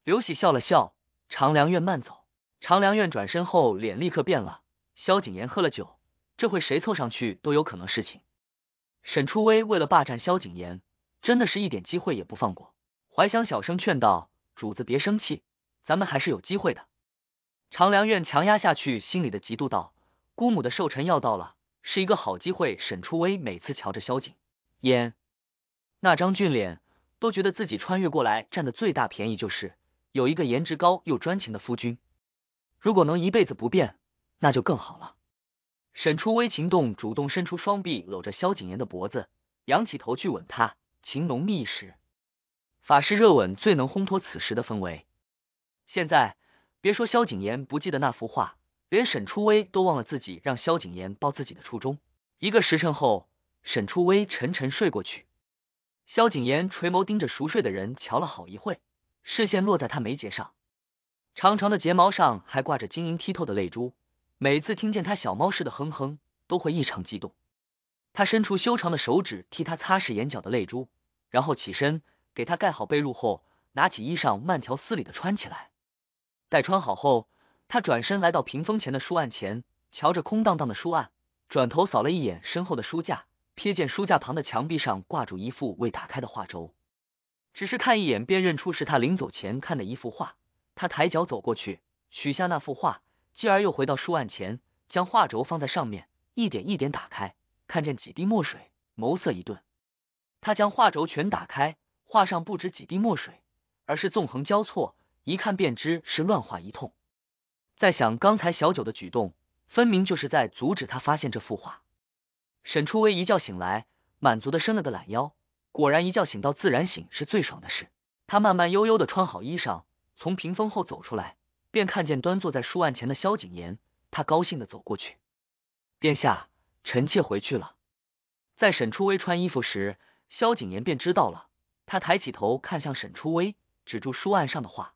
刘喜笑了笑，常良院慢走。常良院转身后，脸立刻变了。萧景琰喝了酒，这会谁凑上去都有可能事情。沈初微为了霸占萧景琰，真的是一点机会也不放过。怀香小声劝道：“主子别生气，咱们还是有机会的。”长良院强压下去心里的嫉妒道：“姑母的寿辰要到了，是一个好机会。”沈初微每次瞧着萧景琰那张俊脸，都觉得自己穿越过来占的最大便宜就是有一个颜值高又专情的夫君。如果能一辈子不变。那就更好了。沈初微情动，主动伸出双臂搂着萧景琰的脖子，仰起头去吻他，情浓蜜时。法式热吻最能烘托此时的氛围。现在别说萧景琰不记得那幅画，连沈初微都忘了自己让萧景琰抱自己的初衷。一个时辰后，沈初微沉沉睡过去。萧景琰垂眸盯着熟睡的人，瞧了好一会，视线落在他眉睫上，长长的睫毛上还挂着晶莹剔透的泪珠。每次听见他小猫似的哼哼，都会异常激动。他伸出修长的手指替他擦拭眼角的泪珠，然后起身给他盖好被褥后，拿起衣裳慢条斯理的穿起来。待穿好后，他转身来到屏风前的书案前，瞧着空荡荡的书案，转头扫了一眼身后的书架，瞥见书架旁的墙壁上挂住一幅未打开的画轴，只是看一眼便认出是他临走前看的一幅画。他抬脚走过去，取下那幅画。继而又回到书案前，将画轴放在上面，一点一点打开，看见几滴墨水，眸色一顿。他将画轴全打开，画上不止几滴墨水，而是纵横交错，一看便知是乱画一通。在想刚才小九的举动，分明就是在阻止他发现这幅画。沈初微一觉醒来，满足的伸了个懒腰，果然一觉醒到自然醒是最爽的事。他慢慢悠悠的穿好衣裳，从屏风后走出来。便看见端坐在书案前的萧景琰，他高兴的走过去。殿下，臣妾回去了。在沈初微穿衣服时，萧景琰便知道了。他抬起头看向沈初微，指住书案上的画，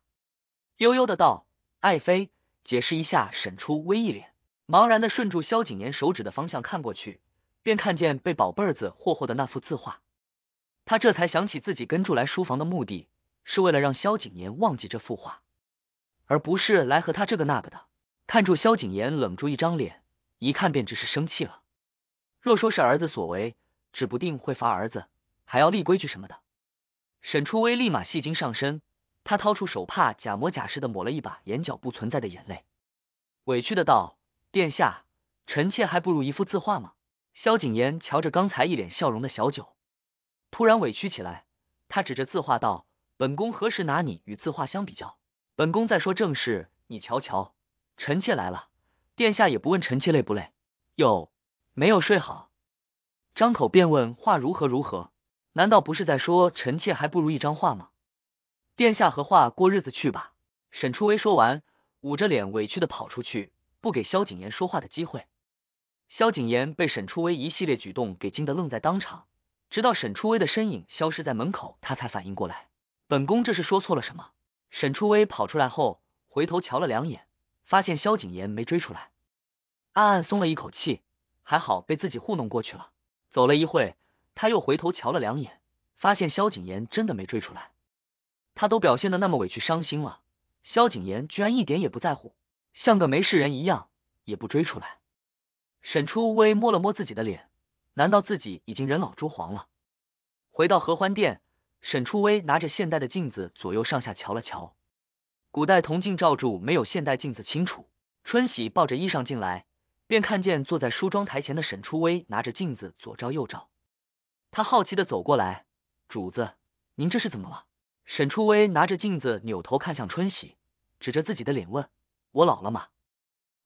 悠悠的道：“爱妃，解释一下。”沈初微一脸茫然的顺住萧景琰手指的方向看过去，便看见被宝贝儿子霍霍的那幅字画。他这才想起自己跟住来书房的目的，是为了让萧景琰忘记这幅画。而不是来和他这个那个的。看住萧景琰冷住一张脸，一看便知是生气了。若说是儿子所为，指不定会罚儿子，还要立规矩什么的。沈初微立马戏精上身，他掏出手帕，假模假式的抹了一把眼角不存在的眼泪，委屈的道：“殿下，臣妾还不如一幅字画吗？”萧景琰瞧着刚才一脸笑容的小九，突然委屈起来，他指着字画道：“本宫何时拿你与字画相比较？本宫在说正事，你瞧瞧，臣妾来了，殿下也不问臣妾累不累，有没有睡好？张口便问话如何如何？难道不是在说臣妾还不如一张画吗？殿下和画过日子去吧。沈初微说完，捂着脸委屈的跑出去，不给萧景琰说话的机会。萧景琰被沈初微一系列举动给惊得愣在当场，直到沈初微的身影消失在门口，他才反应过来，本宫这是说错了什么？沈初微跑出来后，回头瞧了两眼，发现萧景琰没追出来，暗暗松了一口气，还好被自己糊弄过去了。走了一会，他又回头瞧了两眼，发现萧景琰真的没追出来。他都表现的那么委屈伤心了。萧景琰居然一点也不在乎，像个没事人一样，也不追出来。沈初微摸了摸自己的脸，难道自己已经人老珠黄了？回到合欢殿，沈初微拿着现代的镜子左右上下瞧了瞧，古代铜镜照住没有现代镜子清楚。春喜抱着衣裳进来，便看见坐在梳妆台前的沈初微拿着镜子左照右照，他好奇的走过来，主子，您这是怎么了？沈初微拿着镜子，扭头看向春喜，指着自己的脸问：“我老了吗？”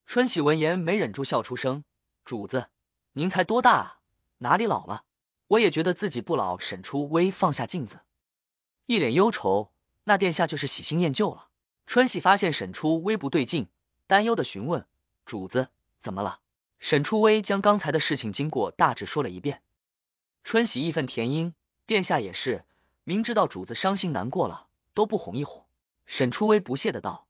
春喜闻言没忍住笑出声：“主子，您才多大啊？哪里老了？我也觉得自己不老。”沈初微放下镜子，一脸忧愁：“那殿下就是喜新厌旧了。”春喜发现沈初微不对劲，担忧的询问：“主子怎么了？”沈初微将刚才的事情经过大致说了一遍。春喜义愤填膺：“殿下也是。”明知道主子伤心难过了，都不哄一哄。沈初微不屑的道：“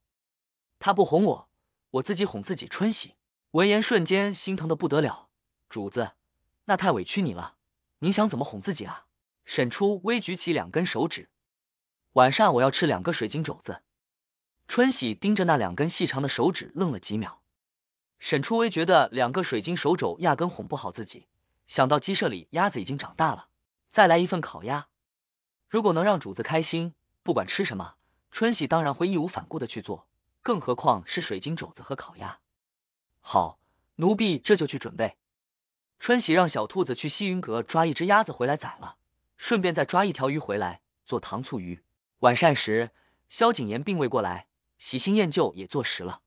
他不哄我，我自己哄自己。”春喜闻言瞬间心疼的不得了，主子，那太委屈你了。你想怎么哄自己啊？沈初微举起两根手指，晚上我要吃两个水晶肘子。春喜盯着那两根细长的手指愣了几秒。沈初微觉得两个水晶手肘压根哄不好自己，想到鸡舍里鸭子已经长大了，再来一份烤鸭。如果能让主子开心，不管吃什么，春喜当然会义无反顾的去做，更何况是水晶肘子和烤鸭。好，奴婢这就去准备。春喜让小兔子去西云阁抓一只鸭子回来宰了，顺便再抓一条鱼回来做糖醋鱼。晚膳时，萧景琰并未过来，喜新厌旧也坐实了。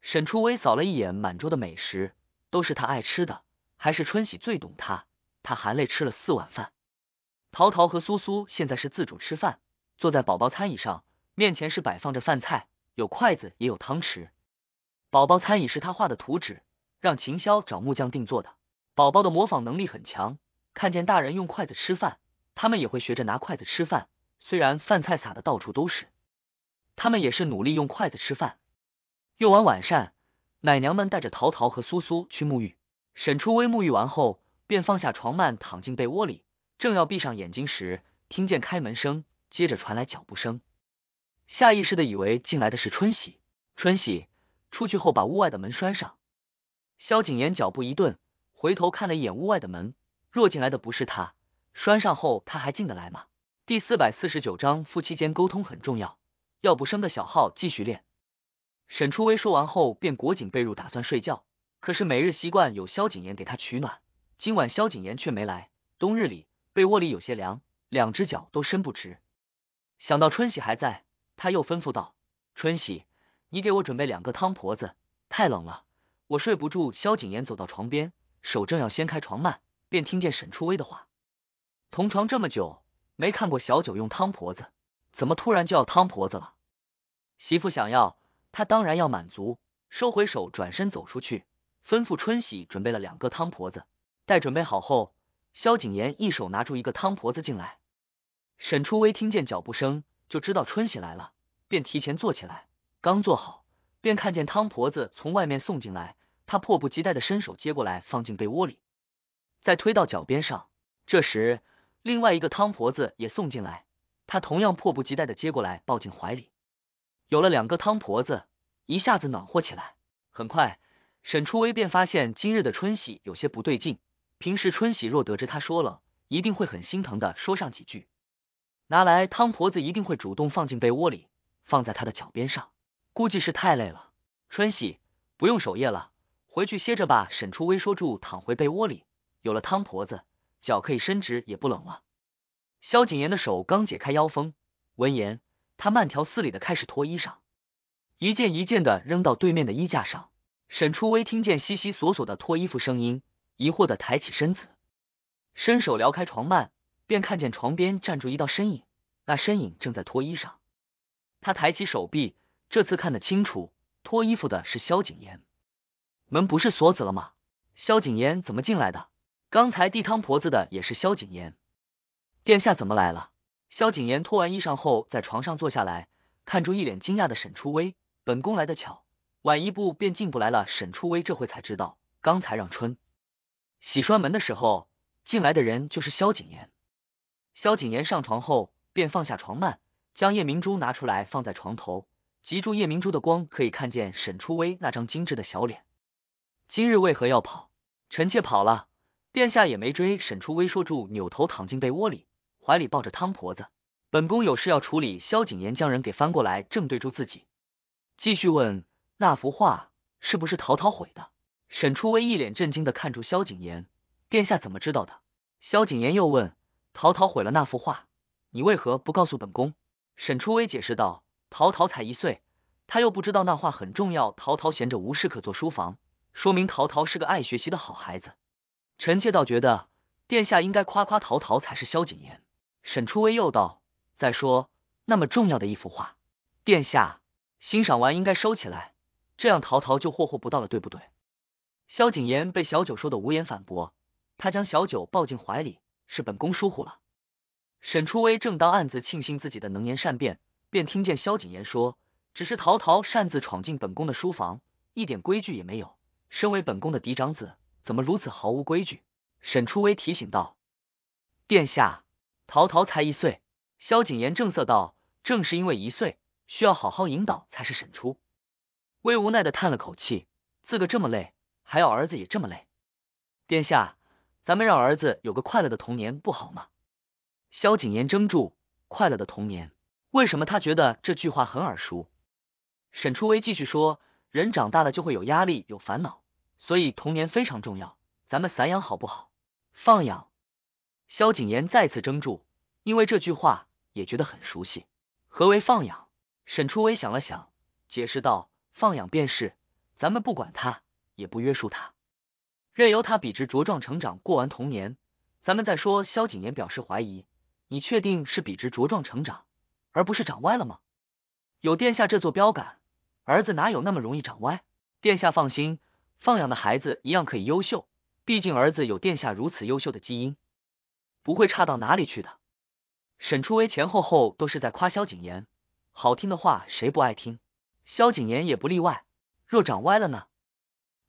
沈初微扫了一眼满桌的美食，都是他爱吃的，还是春喜最懂他。他含泪吃了四碗饭。淘淘和苏苏现在是自主吃饭，坐在宝宝餐椅上，面前是摆放着饭菜，有筷子也有汤匙。宝宝餐椅是他画的图纸，让秦霄找木匠定做的。宝宝的模仿能力很强，看见大人用筷子吃饭，他们也会学着拿筷子吃饭。虽然饭菜撒的到处都是，他们也是努力用筷子吃饭。用完晚膳，奶娘们带着淘淘和苏苏去沐浴。沈初微沐浴完后，便放下床幔，躺进被窝里。正要闭上眼睛时，听见开门声，接着传来脚步声，下意识的以为进来的是春喜。春喜出去后，把屋外的门拴上。萧景琰脚步一顿，回头看了一眼屋外的门，若进来的不是他，拴上后他还进得来吗？第四百四十九章，夫妻间沟通很重要，要不生个小号继续练。沈初微说完后，便裹紧被褥打算睡觉。可是每日习惯有萧景琰给他取暖，今晚萧景琰却没来。冬日里。被窝里有些凉，两只脚都伸不直。想到春喜还在，他又吩咐道：“春喜，你给我准备两个汤婆子，太冷了，我睡不住。”萧景琰走到床边，手正要掀开床幔，便听见沈初微的话：“同床这么久，没看过小九用汤婆子，怎么突然就要汤婆子了？”媳妇想要，他当然要满足。收回手，转身走出去，吩咐春喜准备了两个汤婆子。待准备好后。萧景琰一手拿出一个汤婆子进来，沈初微听见脚步声就知道春喜来了，便提前坐起来。刚坐好，便看见汤婆子从外面送进来，他迫不及待的伸手接过来放进被窝里，再推到脚边上。这时，另外一个汤婆子也送进来，他同样迫不及待的接过来抱进怀里。有了两个汤婆子，一下子暖和起来。很快，沈初微便发现今日的春喜有些不对劲。平时春喜若得知他说了，一定会很心疼的说上几句。拿来汤婆子一定会主动放进被窝里，放在他的脚边上。估计是太累了。春喜不用守夜了，回去歇着吧。沈初微说住，躺回被窝里。有了汤婆子，脚可以伸直，也不冷了。萧景琰的手刚解开腰封，闻言，他慢条斯理的开始脱衣裳，一件一件的扔到对面的衣架上。沈初微听见悉悉索索的脱衣服声音，疑惑的抬起身子，伸手撩开床幔，便看见床边站住一道身影，那身影正在脱衣裳。他抬起手臂，这次看得清楚，脱衣服的是萧景琰。门不是锁死了吗？萧景琰怎么进来的？刚才递汤婆子的也是萧景琰。殿下怎么来了？萧景琰脱完衣裳后，在床上坐下来，看住一脸惊讶的沈初微，本宫来的巧。晚一步便进不来了。沈初微这回才知道，刚才让春洗栓门的时候，进来的人就是萧景琰。萧景琰上床后，便放下床幔，将夜明珠拿出来放在床头，集住夜明珠的光，可以看见沈初微那张精致的小脸。今日为何要跑？臣妾跑了，殿下也没追。沈初微说住，扭头躺进被窝里，怀里抱着汤婆子。本宫有事要处理。萧景琰将人给翻过来，正对住自己，继续问。那幅画是不是陶陶毁的？沈初微一脸震惊的看住萧景琰，殿下怎么知道的？萧景琰又问，陶陶毁了那幅画，你为何不告诉本宫？沈初微解释道，陶陶才一岁，他又不知道那画很重要。陶陶闲着无事可做书房，说明陶陶是个爱学习的好孩子。臣妾倒觉得殿下应该夸夸陶陶才是。萧景琰，沈初微又道，再说那么重要的一幅画，殿下欣赏完应该收起来。这样陶陶就霍霍不到了，对不对？萧景琰被小九说的无言反驳，他将小九抱进怀里，是本宫疏忽了。沈初微正当暗自庆幸自己的能言善辩，便听见萧景琰说：“只是陶陶擅自闯进本宫的书房，一点规矩也没有。身为本宫的嫡长子，怎么如此毫无规矩？”沈初微提醒道：“殿下，陶陶才一岁。”萧景琰正色道：“正是因为一岁，需要好好引导才是。”沈初。微无奈的叹了口气，自个这么累，还要儿子也这么累。殿下，咱们让儿子有个快乐的童年不好吗？萧景琰怔住，快乐的童年，为什么他觉得这句话很耳熟？沈初微继续说，人长大了就会有压力，有烦恼，所以童年非常重要。咱们散养好不好？放养。萧景琰再次怔住，因为这句话也觉得很熟悉。何为放养？沈初微想了想，解释道。放养便是，咱们不管他，也不约束他，任由他笔直茁壮成长，过完童年，咱们再说。萧景琰表示怀疑，你确定是笔直茁壮成长，而不是长歪了吗？有殿下这座标杆，儿子哪有那么容易长歪？殿下放心，放养的孩子一样可以优秀，毕竟儿子有殿下如此优秀的基因，不会差到哪里去的。沈初微前后后都是在夸萧景琰，好听的话谁不爱听？萧景琰也不例外，若长歪了呢？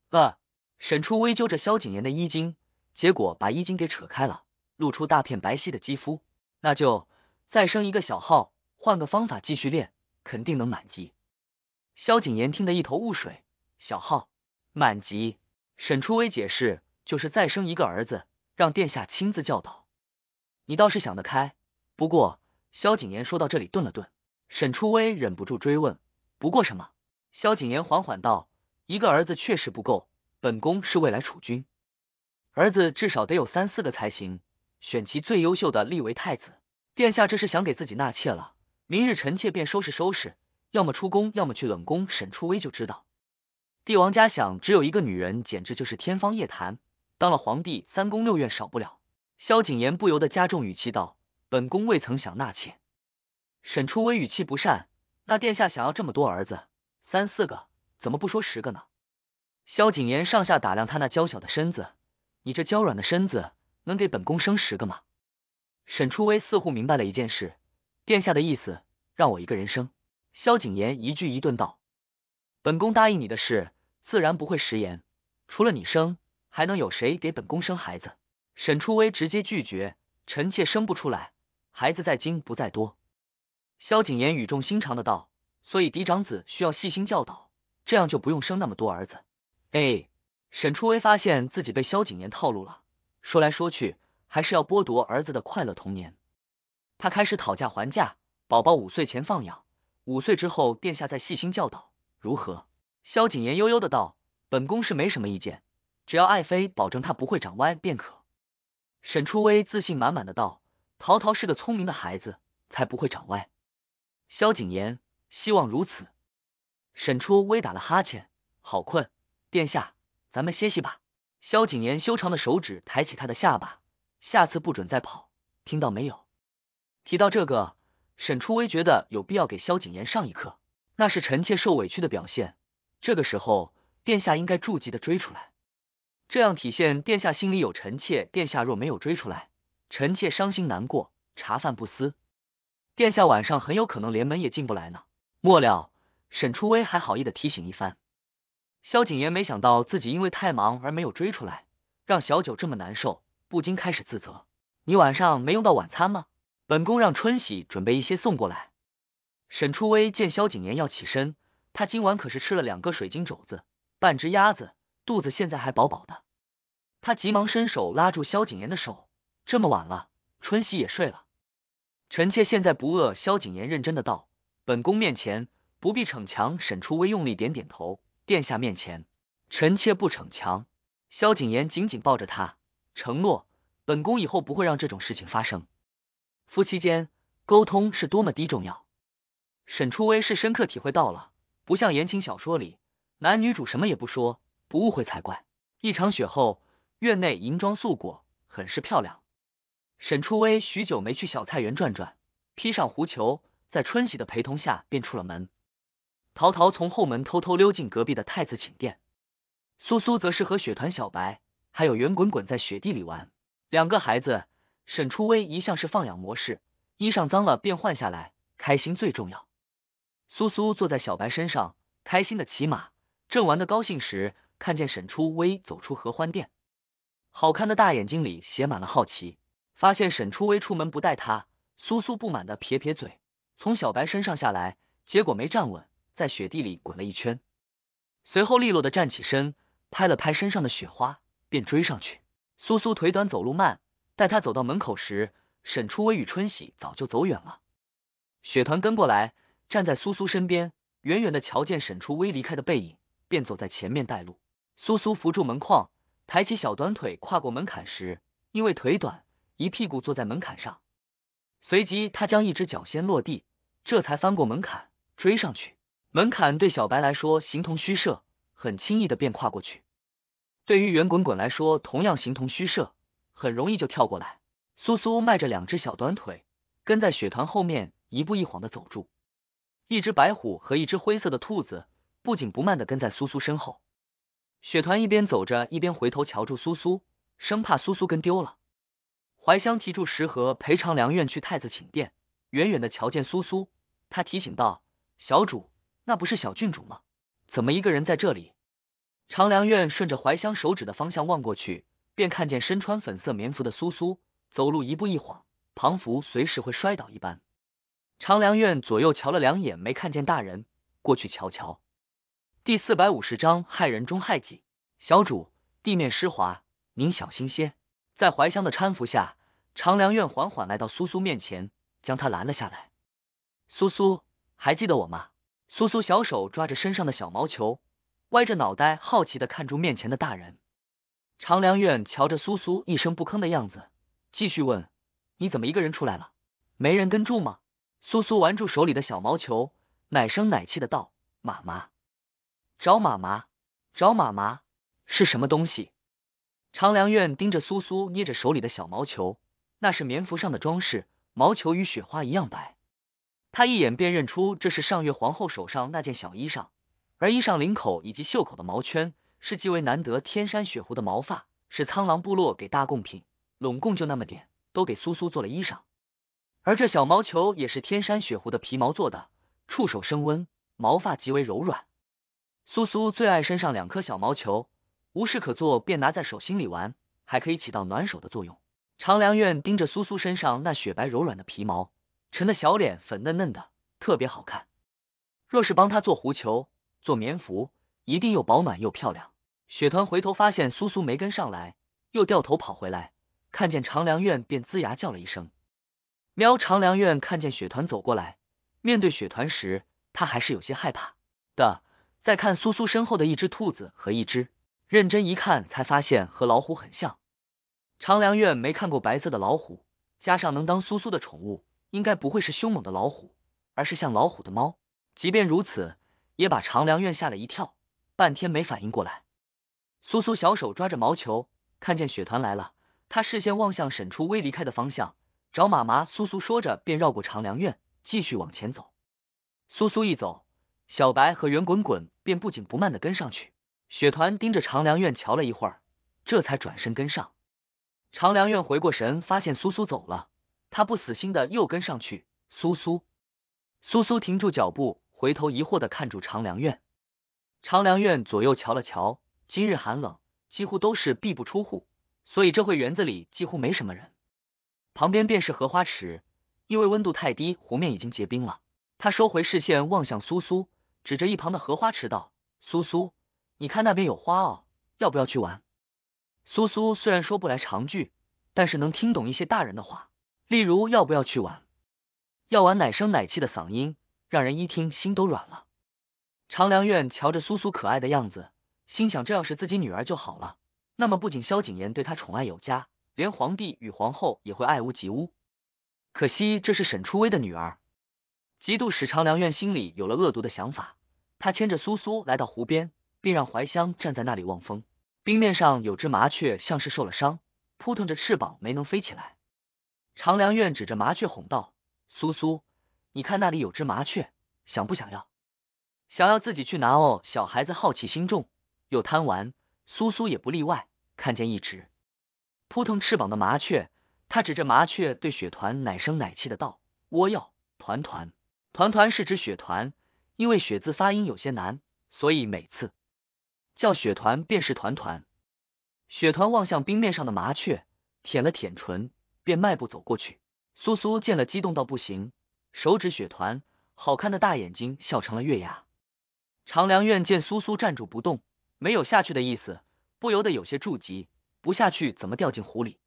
呃，沈初微揪着萧景琰的衣襟，结果把衣襟给扯开了，露出大片白皙的肌肤。那就再生一个小号，换个方法继续练，肯定能满级。萧景琰听得一头雾水，小号满级？沈初微解释，就是再生一个儿子，让殿下亲自教导。你倒是想得开。不过，萧景琰说到这里顿了顿，沈初微忍不住追问。不过什么？萧景琰缓缓道：“一个儿子确实不够，本宫是未来储君，儿子至少得有三四个才行，选其最优秀的立为太子。殿下这是想给自己纳妾了？明日臣妾便收拾收拾，要么出宫，要么去冷宫。”沈初微就知道，帝王家想只有一个女人，简直就是天方夜谭。当了皇帝，三宫六院少不了。萧景琰不由得加重语气道：“本宫未曾想纳妾。”沈初微语气不善。那殿下想要这么多儿子，三四个，怎么不说十个呢？萧景琰上下打量他那娇小的身子，你这娇软的身子能给本宫生十个吗？沈初微似乎明白了一件事，殿下的意思让我一个人生。萧景琰一句一顿道，本宫答应你的事，自然不会食言。除了你生，还能有谁给本宫生孩子？沈初微直接拒绝，臣妾生不出来，孩子在精不在多。萧景琰语重心长的道：“所以嫡长子需要细心教导，这样就不用生那么多儿子。”哎，沈初微发现自己被萧景琰套路了，说来说去还是要剥夺儿子的快乐童年。他开始讨价还价，宝宝五岁前放养，五岁之后殿下再细心教导，如何？萧景琰悠悠的道：“本宫是没什么意见，只要爱妃保证他不会长歪便可。”沈初微自信满满的道：“陶陶是个聪明的孩子，才不会长歪。”萧景琰，希望如此。沈初微打了哈欠，好困，殿下，咱们歇息吧。萧景琰修长的手指抬起他的下巴，下次不准再跑，听到没有？提到这个，沈初微觉得有必要给萧景琰上一课，那是臣妾受委屈的表现。这个时候，殿下应该着急的追出来，这样体现殿下心里有臣妾。殿下若没有追出来，臣妾伤心难过，茶饭不思。殿下晚上很有可能连门也进不来呢。末了，沈初微还好意的提醒一番。萧景琰没想到自己因为太忙而没有追出来，让小九这么难受，不禁开始自责。你晚上没用到晚餐吗？本宫让春喜准备一些送过来。沈初微见萧景琰要起身，他今晚可是吃了两个水晶肘子，半只鸭子，肚子现在还饱饱的。他急忙伸手拉住萧景琰的手，这么晚了，春喜也睡了。臣妾现在不饿。萧景琰认真的道：“本宫面前不必逞强。”沈初微用力点点头。殿下面前，臣妾不逞强。萧景琰紧紧抱着他，承诺本宫以后不会让这种事情发生。夫妻间沟通是多么的重要。沈初微是深刻体会到了，不像言情小说里男女主什么也不说，不误会才怪。一场雪后，院内银装素裹，很是漂亮。沈初微许久没去小菜园转转，披上狐裘，在春喜的陪同下便出了门。陶陶从后门偷偷溜进隔壁的太子寝殿，苏苏则是和雪团、小白还有圆滚滚在雪地里玩。两个孩子，沈初微一向是放养模式，衣裳脏了便换下来，开心最重要。苏苏坐在小白身上，开心的骑马，正玩的高兴时，看见沈初微走出合欢殿，好看的大眼睛里写满了好奇。发现沈初微出门不带他，苏苏不满的撇撇嘴，从小白身上下来，结果没站稳。在雪地里滚了一圈，随后利落的站起身，拍了拍身上的雪花，便追上去。苏苏腿短，走路慢，待他走到门口时，沈初微与春喜早就走远了。雪团跟过来，站在苏苏身边，远远的瞧见沈初微离开的背影，便走在前面带路。苏苏扶住门框，抬起小短腿跨过门槛时，因为腿短，一屁股坐在门槛上。随即他将一只脚先落地，这才翻过门槛追上去。门槛对小白来说形同虚设，很轻易的便跨过去；对于圆滚滚来说，同样形同虚设，很容易就跳过来。苏苏迈着两只小短腿，跟在雪团后面，一步一晃的走住。一只白虎和一只灰色的兔子不紧不慢的跟在苏苏身后。雪团一边走着，一边回头瞧住苏苏，生怕苏苏跟丢了。怀香提住食盒，陪长良院去太子寝殿，远远的瞧见苏苏，他提醒道：“小主。”那不是小郡主吗？怎么一个人在这里？长良院顺着怀香手指的方向望过去，便看见身穿粉色棉服的苏苏，走路一步一晃，庞佛随时会摔倒一般。长良院左右瞧了两眼，没看见大人，过去瞧瞧。第四百五十章害人终害己。小主，地面湿滑，您小心些。在怀香的搀扶下，长良院缓缓来到苏苏面前，将他拦了下来。苏苏，还记得我吗？苏苏小手抓着身上的小毛球，歪着脑袋好奇的看住面前的大人。常良院瞧着苏苏一声不吭的样子，继续问：“你怎么一个人出来了？没人跟住吗？”苏苏玩住手里的小毛球，奶声奶气的道：“妈妈，找妈妈，找妈妈是什么东西？”常良院盯着苏苏捏着手里的小毛球，那是棉服上的装饰，毛球与雪花一样白。他一眼便认出这是上月皇后手上那件小衣裳，而衣裳领口以及袖口的毛圈是极为难得天山雪狐的毛发，是苍狼部落给大贡品，拢共就那么点，都给苏苏做了衣裳。而这小毛球也是天山雪狐的皮毛做的，触手升温，毛发极为柔软。苏苏最爱身上两颗小毛球，无事可做便拿在手心里玩，还可以起到暖手的作用。长良院盯着苏苏身上那雪白柔软的皮毛。陈的小脸粉嫩嫩的，特别好看。若是帮他做狐裘、做棉服，一定又保暖又漂亮。雪团回头发现苏苏没跟上来，又掉头跑回来，看见长良院便龇牙叫了一声。喵！长良院看见雪团走过来，面对雪团时，他还是有些害怕的。再看苏苏身后的一只兔子和一只，认真一看才发现和老虎很像。长良院没看过白色的老虎，加上能当苏苏的宠物。应该不会是凶猛的老虎，而是像老虎的猫。即便如此，也把长良院吓了一跳，半天没反应过来。苏苏小手抓着毛球，看见雪团来了，他视线望向沈初微离开的方向，找妈妈。苏苏说着，便绕过长良院，继续往前走。苏苏一走，小白和圆滚滚便不紧不慢的跟上去。雪团盯着长良院瞧了一会儿，这才转身跟上。长良院回过神，发现苏苏走了，他不死心的又跟上去。苏苏，苏苏停住脚步，回头疑惑的看住长良院。长良院左右瞧了瞧，今日寒冷，几乎都是闭不出户，所以这会园子里几乎没什么人。旁边便是荷花池，因为温度太低，湖面已经结冰了。他收回视线，望向苏苏，指着一旁的荷花池道：“苏苏，你看那边有花哦，要不要去玩？”苏苏虽然说不来长句，但是能听懂一些大人的话，例如要不要去玩。要玩奶声奶气的嗓音，让人一听心都软了。长良院瞧着苏苏可爱的样子，心想这要是自己女儿就好了，那么不仅萧景琰对她宠爱有加，连皇帝与皇后也会爱屋及乌。可惜这是沈初微的女儿。嫉妒使长良院心里有了恶毒的想法，他牵着苏苏来到湖边，并让怀香站在那里望风。冰面上有只麻雀，像是受了伤，扑腾着翅膀没能飞起来。长良院指着麻雀哄道：“苏苏，你看那里有只麻雀，想不想要？想要自己去拿哦。”小孩子好奇心重，又贪玩，苏苏也不例外。看见一只扑腾翅膀的麻雀，他指着麻雀对雪团奶声奶气的道：“我要团团。”团团是指雪团，因为雪字发音有些难，所以每次叫雪团便是团团。雪团望向冰面上的麻雀，舔了舔唇，便迈步走过去。苏苏见了，激动到不行，手指雪团，好看的大眼睛笑成了月牙。长良院见苏苏站住不动，没有下去的意思，不由得有些着急，不下去怎么掉进湖里？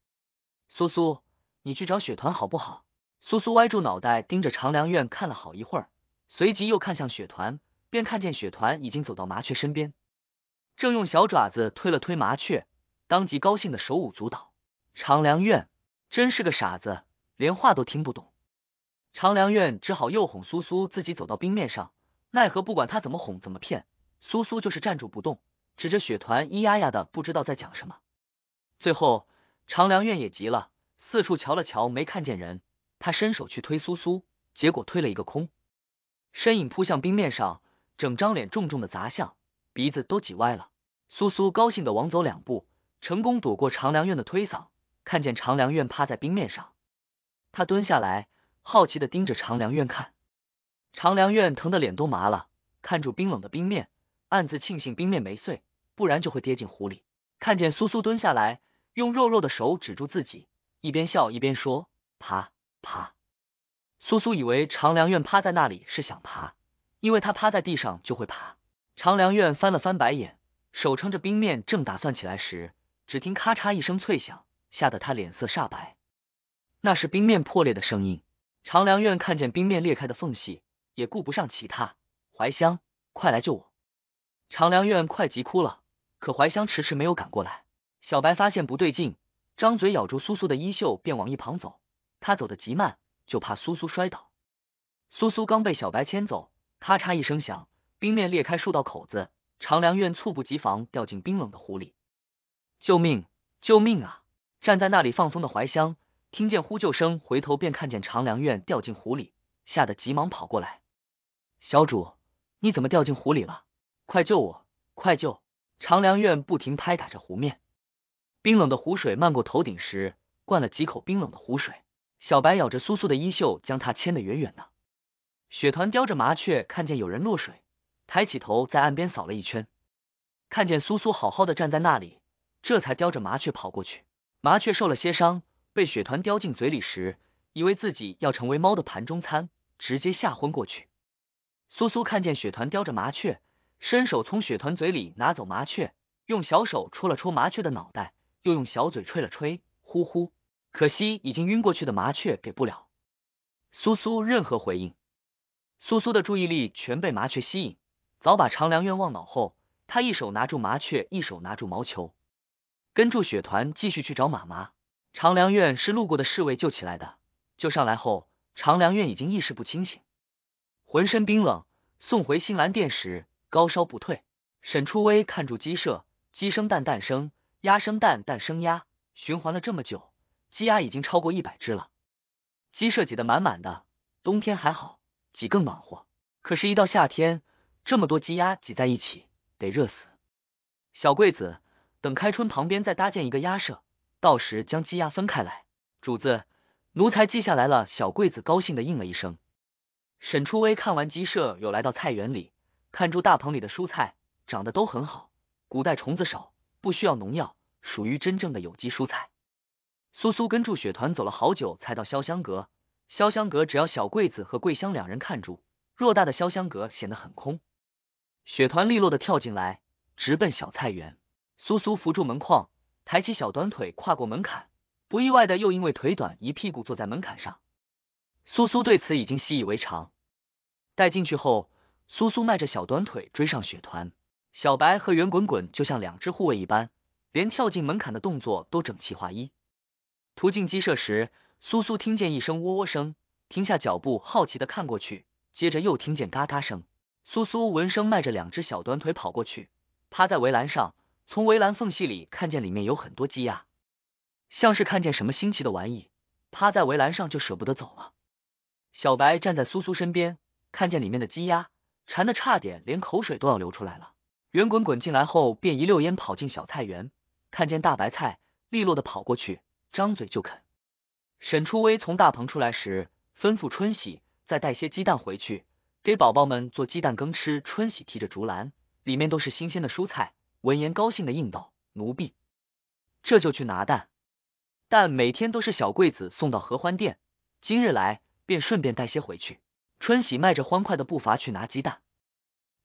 苏苏，你去找雪团好不好？苏苏歪住脑袋，盯着长良院看了好一会儿，随即又看向雪团，便看见雪团已经走到麻雀身边，正用小爪子推了推麻雀，当即高兴的手舞足蹈。长良院真是个傻子，连话都听不懂。长良院只好又哄苏苏自己走到冰面上，奈何不管他怎么哄怎么骗，苏苏就是站住不动，指着雪团咿呀呀的，不知道在讲什么。最后长良院也急了，四处瞧了瞧，没看见人。他伸手去推苏苏，结果推了一个空，身影扑向冰面上，整张脸重重的砸向，鼻子都挤歪了。苏苏高兴的往走两步，成功躲过长良院的推搡，看见长良院趴在冰面上，他蹲下来，好奇的盯着长良院看。长良院疼的脸都麻了，看住冰冷的冰面，暗自庆幸冰面没碎，不然就会跌进湖里。看见苏苏蹲下来，用肉肉的手指住自己，一边笑一边说：“爬。”爬，苏苏以为长良院趴在那里是想爬，因为他趴在地上就会爬。长良院翻了翻白眼，手撑着冰面正打算起来时，只听咔嚓一声脆响，吓得他脸色煞白。那是冰面破裂的声音。长良院看见冰面裂开的缝隙，也顾不上其他，怀香，快来救我！长良院快急哭了，可怀香迟迟没有赶过来。小白发现不对劲，张嘴咬住苏苏的衣袖，便往一旁走。他走得极慢，就怕苏苏摔倒。苏苏刚被小白牵走，咔嚓一声响，冰面裂开数道口子，长良院猝不及防掉进冰冷的湖里。救命！救命啊！站在那里放风的怀香听见呼救声，回头便看见长良院掉进湖里，吓得急忙跑过来。小主，你怎么掉进湖里了？快救我！快救！长良院不停拍打着湖面，冰冷的湖水漫过头顶时，灌了几口冰冷的湖水。小白咬着苏苏的衣袖，将她牵得远远的。雪团叼着麻雀，看见有人落水，抬起头在岸边扫了一圈，看见苏苏好好的站在那里，这才叼着麻雀跑过去。麻雀受了些伤，被雪团叼进嘴里时，以为自己要成为猫的盘中餐，直接吓昏过去。苏苏看见雪团叼着麻雀，伸手从雪团嘴里拿走麻雀，用小手戳了戳麻雀的脑袋，又用小嘴吹了吹，呼呼。可惜已经晕过去的麻雀给不了苏苏任何回应，苏苏的注意力全被麻雀吸引，早把长良院忘脑后，他一手拿住麻雀，一手拿住毛球，跟住雪团继续去找妈妈。长良院是路过的侍卫救起来的，救上来后，长良院已经意识不清醒。浑身冰冷，送回新兰殿时高烧不退。沈初微看住鸡舍，鸡声蛋蛋声，鸭声蛋蛋声鸭，循环了这么久，鸡鸭已经超过一百只了。鸡舍挤得满满的，冬天还好，挤更暖和。可是，一到夏天，这么多鸡鸭挤在一起，得热死。小桂子，等开春旁边再搭建一个鸭舍，到时将鸡鸭分开来。主子，奴才记下来了。小桂子高兴的应了一声。沈初微看完鸡舍，又来到菜园里，看住大棚里的蔬菜，长得都很好。古代虫子少，不需要农药，属于真正的有机蔬菜。苏苏跟住雪团走了好久，才到潇湘阁。潇湘阁只要小桂子和桂香两人看住，偌大的潇湘阁显得很空。雪团利落的跳进来，直奔小菜园。苏苏扶住门框，抬起小短腿跨过门槛，不意外的又因为腿短，一屁股坐在门槛上。苏苏对此已经习以为常。带进去后，苏苏迈着小短腿追上雪团。小白和圆滚滚就像两只护卫一般，连跳进门槛的动作都整齐划一。途径鸡舍时，苏苏听见一声喔喔声，停下脚步，好奇的看过去，接着又听见嘎嘎声。苏苏闻声迈着两只小短腿跑过去，趴在围栏上，从围栏缝隙里看见里面有很多鸡鸭，像是看见什么新奇的玩意，趴在围栏上就舍不得走了。小白站在苏苏身边，看见里面的鸡鸭，馋的差点连口水都要流出来了。圆滚滚进来后，便一溜烟跑进小菜园，看见大白菜，利落的跑过去，张嘴就啃。沈初微从大棚出来时，吩咐春喜再带些鸡蛋回去，给宝宝们做鸡蛋羹吃。春喜提着竹篮，里面都是新鲜的蔬菜，闻言高兴的应道：“奴婢这就去拿蛋。蛋每天都是小桂子送到合欢殿，今日来。”便顺便带些回去。春喜迈着欢快的步伐去拿鸡蛋。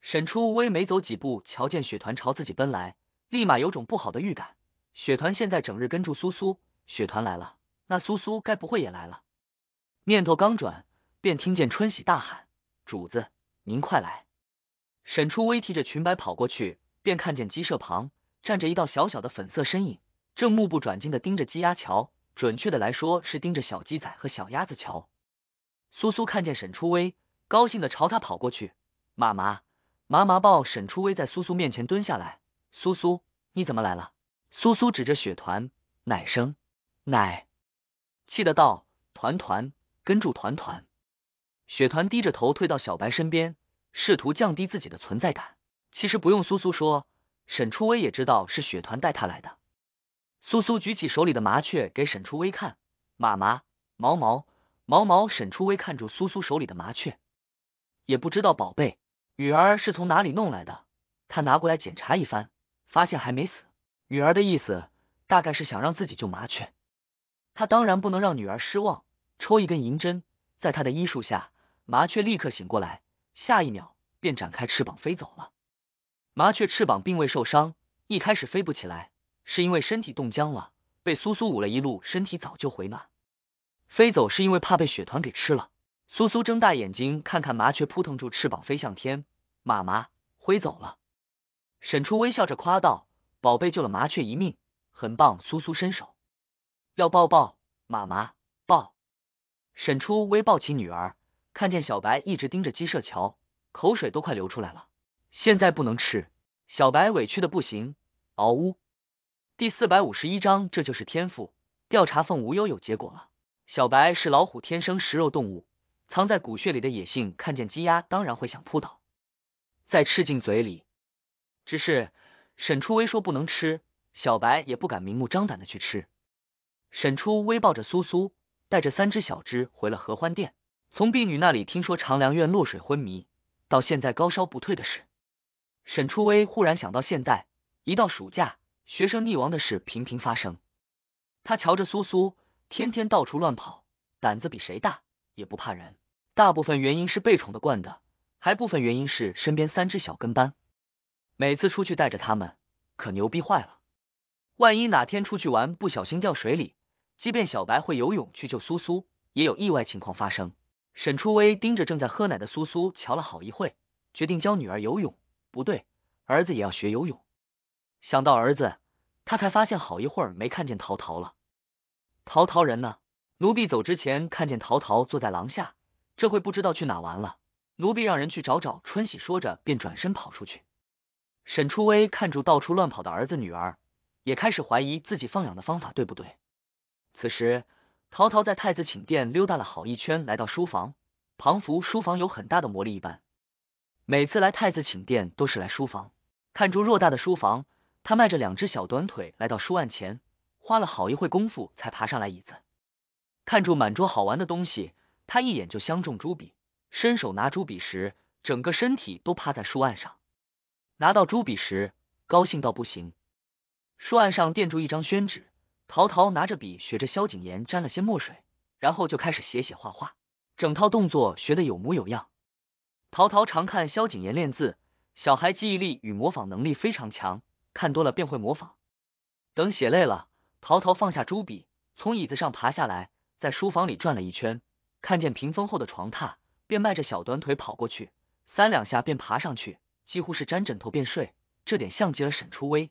沈初微没走几步，瞧见雪团朝自己奔来，立马有种不好的预感。雪团现在整日跟住苏苏，雪团来了，那苏苏该不会也来了？念头刚转，便听见春喜大喊：“主子，您快来！”沈初微提着裙摆跑过去，便看见鸡舍旁站着一道小小的粉色身影，正目不转睛的盯着鸡鸭瞧，准确的来说是盯着小鸡仔和小鸭子瞧。苏苏看见沈初微，高兴的朝他跑过去。妈妈，妈妈抱沈初微在苏苏面前蹲下来。苏苏，你怎么来了？苏苏指着雪团，奶声奶，气得道：团团，跟住团团。雪团低着头退到小白身边，试图降低自己的存在感。其实不用苏苏说，沈初微也知道是雪团带他来的。苏苏举起手里的麻雀给沈初微看，妈妈，毛毛。毛毛沈初微看住苏苏手里的麻雀，也不知道宝贝女儿是从哪里弄来的。他拿过来检查一番，发现还没死。女儿的意思大概是想让自己救麻雀，他当然不能让女儿失望。抽一根银针，在他的医术下，麻雀立刻醒过来，下一秒便展开翅膀飞走了。麻雀翅膀并未受伤，一开始飞不起来，是因为身体冻僵了，被苏苏捂了一路，身体早就回暖。飞走是因为怕被雪团给吃了。苏苏睁大眼睛看看麻雀，扑腾住翅膀飞向天。妈妈飞走了。沈初微笑着夸道：“宝贝救了麻雀一命，很棒。”苏苏伸手要抱抱妈妈，抱。沈初微抱起女儿，看见小白一直盯着鸡舍瞧，口水都快流出来了。现在不能吃。小白委屈的不行。嗷呜。第四百五十一章，这就是天赋。调查凤无忧有结果了。小白是老虎天生食肉动物，藏在骨血里的野性，看见鸡鸭当然会想扑倒，再吃进嘴里。只是沈初微说不能吃，小白也不敢明目张胆的去吃。沈初微抱着苏苏，带着三只小只回了合欢殿。从婢女那里听说长良院落水昏迷，到现在高烧不退的事，沈初微忽然想到，现代一到暑假，学生溺亡的事频频发生。他瞧着苏苏。天天到处乱跑，胆子比谁大，也不怕人。大部分原因是被宠的惯的，还部分原因是身边三只小跟班，每次出去带着他们，可牛逼坏了。万一哪天出去玩不小心掉水里，即便小白会游泳去救苏苏，也有意外情况发生。沈初微盯着正在喝奶的苏苏瞧了好一会，决定教女儿游泳。不对，儿子也要学游泳。想到儿子，他才发现好一会儿没看见淘淘了。淘淘人呢？奴婢走之前看见淘淘坐在廊下，这会不知道去哪玩了。奴婢让人去找找春喜。说着，便转身跑出去。沈初微看住到处乱跑的儿子女儿，也开始怀疑自己放养的方法对不对。此时，陶陶在太子寝殿溜达了好一圈，来到书房，仿佛书房有很大的魔力一般。每次来太子寝殿，都是来书房。看住偌大的书房，他迈着两只小短腿来到书案前，花了好一会功夫才爬上来椅子。看住满桌好玩的东西，他一眼就相中朱笔，伸手拿朱笔时，整个身体都趴在书案上。拿到朱笔时，高兴到不行。书案上垫住一张宣纸，陶陶拿着笔学着萧景琰沾了些墨水，然后就开始写写画画，整套动作学得有模有样。陶陶常看萧景琰练字。小孩记忆力与模仿能力非常强，看多了便会模仿。等写累了，陶陶放下朱笔，从椅子上爬下来，在书房里转了一圈，看见屏风后的床榻，便迈着小短腿跑过去，三两下便爬上去，几乎是沾枕头便睡。这点像极了沈初微。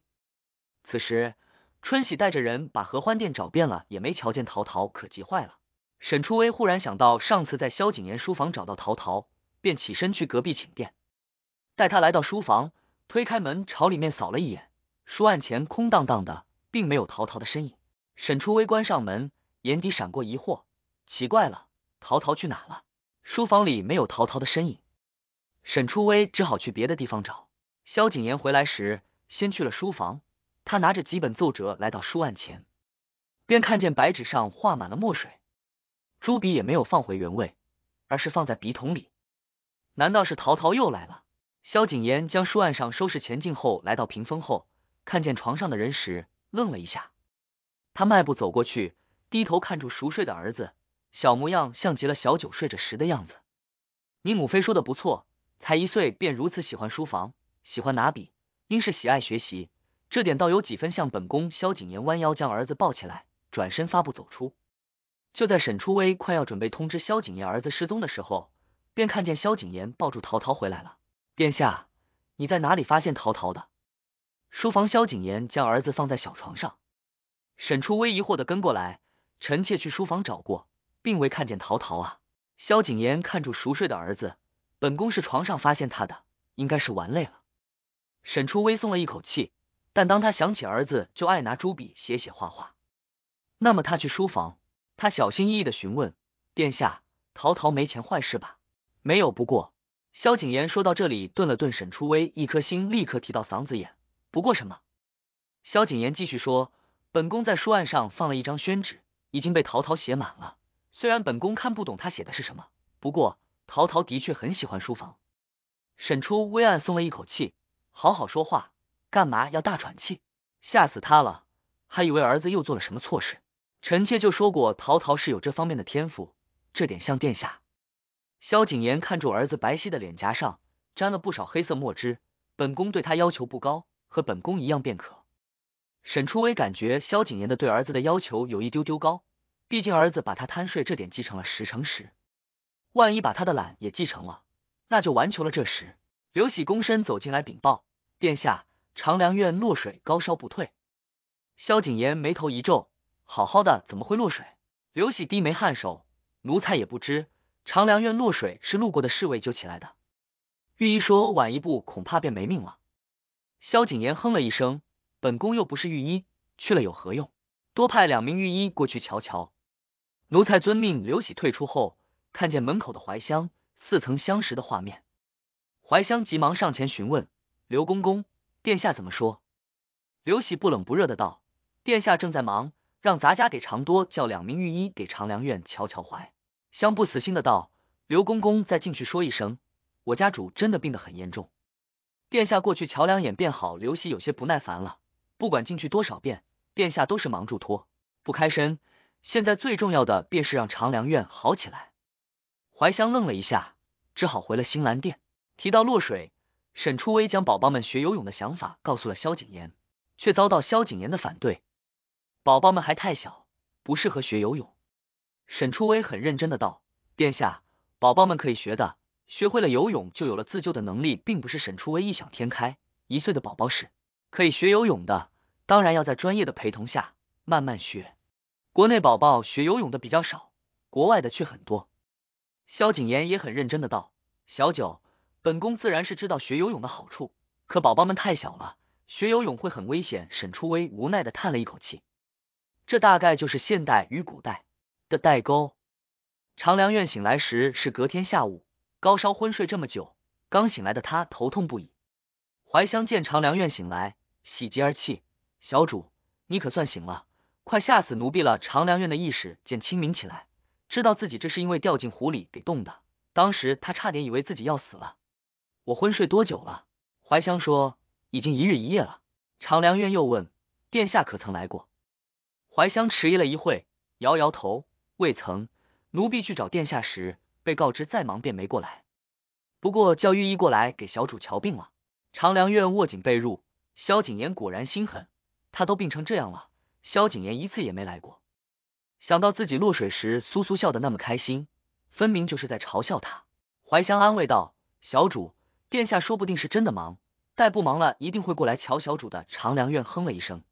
此时，春喜带着人把合欢殿找遍了，也没瞧见陶陶，可急坏了。沈初微忽然想到上次在萧景琰书房找到陶陶，便起身去隔壁寝殿。待他来到书房，推开门朝里面扫了一眼，书案前空荡荡的，并没有陶陶的身影。沈初微关上门，眼底闪过疑惑，奇怪了，陶陶去哪了？书房里没有陶陶的身影，沈初微只好去别的地方找。萧景琰回来时，先去了书房，他拿着几本奏折来到书案前，便看见白纸上画满了墨水，朱笔也没有放回原位，而是放在笔筒里。难道是陶陶又来了？萧景琰将书案上收拾前进后，来到屏风后，看见床上的人时，愣了一下。他迈步走过去，低头看住熟睡的儿子，小模样像极了小九睡着时的样子。你母妃说的不错，才一岁便如此喜欢书房，喜欢拿笔，应是喜爱学习。这点倒有几分像本宫。萧景琰弯腰将儿子抱起来，转身发步走出。就在沈初微快要准备通知萧景琰儿子失踪的时候，便看见萧景琰抱住陶陶回来了。殿下，你在哪里发现陶陶的？书房，萧景琰将儿子放在小床上。沈初微疑惑的跟过来，臣妾去书房找过，并未看见陶陶啊。萧景琰看住熟睡的儿子，本宫是床上发现他的，应该是玩累了。沈初微松了一口气，但当他想起儿子就爱拿朱笔写写画画，那么他去书房，他小心翼翼的询问殿下，陶陶没钱坏事吧？没有，不过。萧景琰说到这里，顿了顿，沈初微一颗心立刻提到嗓子眼。不过什么？萧景琰继续说：“本宫在书案上放了一张宣纸，已经被陶陶写满了。虽然本宫看不懂他写的是什么，不过陶陶的确很喜欢书房。”沈初微暗松了一口气，好好说话，干嘛要大喘气？吓死他了，还以为儿子又做了什么错事。臣妾就说过，陶陶是有这方面的天赋，这点像殿下。萧景琰看住儿子白皙的脸颊上沾了不少黑色墨汁，本宫对他要求不高，和本宫一样便可。沈初微感觉萧景琰的对儿子的要求有一丢丢高，毕竟儿子把他贪睡这点继承了十成十，万一把他的懒也继承了，那就完球了。这时，刘喜躬身走进来禀报：殿下，长梁院落水，高烧不退。萧景琰眉头一皱，好好的怎么会落水？刘喜低眉颔首，奴才也不知。长凉院落水是路过的侍卫救起来的，御医说晚一步恐怕便没命了。萧景琰哼了一声，本宫又不是御医，去了有何用？多派两名御医过去瞧瞧。奴才遵命。刘喜退出后，看见门口的怀香似曾相识的画面，怀香急忙上前询问刘公公，殿下怎么说？刘喜不冷不热的道，殿下正在忙，让咱家给常多叫两名御医给长凉院瞧瞧怀。香不死心的道：“刘公公再进去说一声，我家主真的病得很严重，殿下过去瞧两眼便好。”刘喜有些不耐烦了，不管进去多少遍，殿下都是忙住拖不开身。现在最重要的便是让长凉院好起来。怀香愣了一下，只好回了新兰殿。提到落水，沈初微将宝宝们学游泳的想法告诉了萧景琰，却遭到萧景琰的反对。宝宝们还太小，不适合学游泳。沈初微很认真的道：“殿下，宝宝们可以学的，学会了游泳就有了自救的能力，并不是沈初微异想天开。一岁的宝宝是可以学游泳的，当然要在专业的陪同下慢慢学。国内宝宝学游泳的比较少，国外的却很多。”萧景琰也很认真的道：“小九，本宫自然是知道学游泳的好处，可宝宝们太小了，学游泳会很危险。沈初微无奈的叹了一口气，这大概就是现代与古代的代沟。长良院醒来时是隔天下午，高烧昏睡这么久，刚醒来的他头痛不已。怀香见长良院醒来，喜极而泣，小主，你可算醒了，快吓死奴婢了。长良院的意识渐清明起来。知道自己这是因为掉进湖里给冻的，当时他差点以为自己要死了。我昏睡多久了？怀香说已经一日一夜了。长良院又问殿下可曾来过？怀香迟疑了一会，摇摇头，未曾。奴婢去找殿下时，被告知再忙便没过来。不过叫御医过来给小主瞧病了。长良院握紧被褥，萧景琰果然心狠，他都病成这样了，萧景琰一次也没来过。想到自己落水时，苏苏笑得那么开心，分明就是在嘲笑他。怀香安慰道：“小主，殿下说不定是真的忙，待不忙了，一定会过来瞧小主的。”长良院哼了一声：“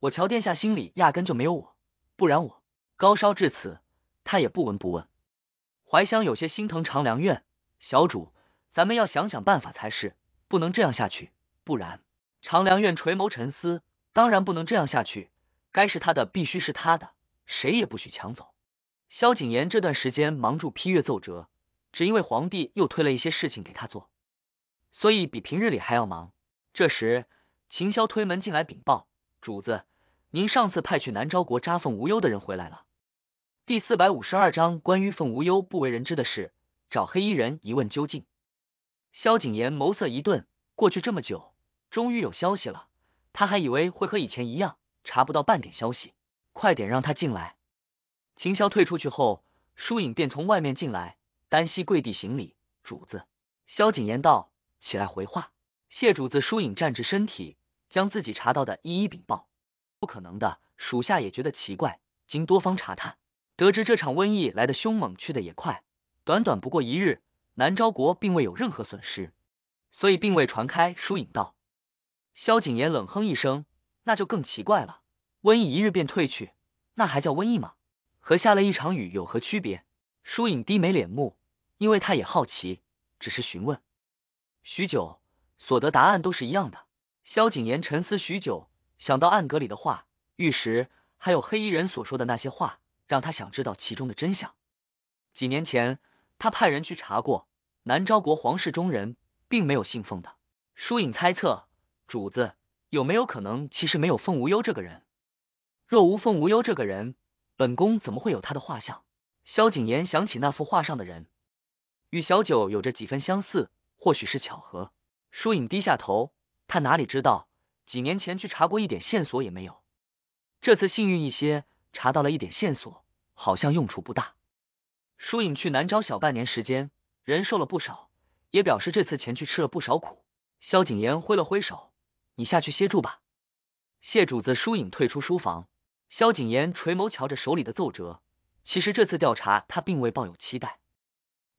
我瞧殿下心里压根就没有我，不然我高烧至此，他也不闻不问。”怀香有些心疼长良院：“小主，咱们要想想办法才是，不能这样下去，不然……”长良院垂眸沉思：“当然不能这样下去，该是他的必须是他的。”谁也不许抢走。萧景琰这段时间忙住批阅奏折，只因为皇帝又推了一些事情给他做，所以比平日里还要忙。这时，秦霄推门进来禀报：“主子，您上次派去南诏国扎凤无忧的人回来了。”第四百五十二章关于凤无忧不为人知的事，找黑衣人一问究竟。萧景琰眸色一顿，过去这么久，终于有消息了，他还以为会和以前一样，查不到半点消息。快点让他进来！秦萧退出去后，疏影便从外面进来，单膝跪地行礼：“主子。”萧景琰道：“起来回话。”谢主子。疏影站直身体，将自己查到的一一禀报。不可能的，属下也觉得奇怪。经多方查探，得知这场瘟疫来的凶猛，去的也快，短短不过一日，南诏国并未有任何损失，所以并未传开。疏影道。萧景琰冷哼一声：“那就更奇怪了。”瘟疫一日便退去，那还叫瘟疫吗？和下了一场雨有何区别？疏影低眉敛目，因为他也好奇，只是询问许久，所得答案都是一样的。萧景琰沉思许久，想到暗格里的话，玉石还有黑衣人所说的那些话，让他想知道其中的真相。几年前，他派人去查过，南诏国皇室中人并没有信奉的。疏影猜测，主子有没有可能，其实没有凤无忧这个人？若无凤无忧这个人，本宫怎么会有他的画像？萧景琰想起那幅画上的人，与小九有着几分相似，或许是巧合。疏影低下头，他哪里知道，几年前去查过一点线索也没有。这次幸运一些，查到了一点线索，好像用处不大。疏影去南诏小半年时间，人瘦了不少，也表示这次前去吃了不少苦。萧景琰挥了挥手，你下去歇住吧。谢主子。疏影退出书房。萧景琰垂眸瞧着手里的奏折，其实这次调查他并未抱有期待，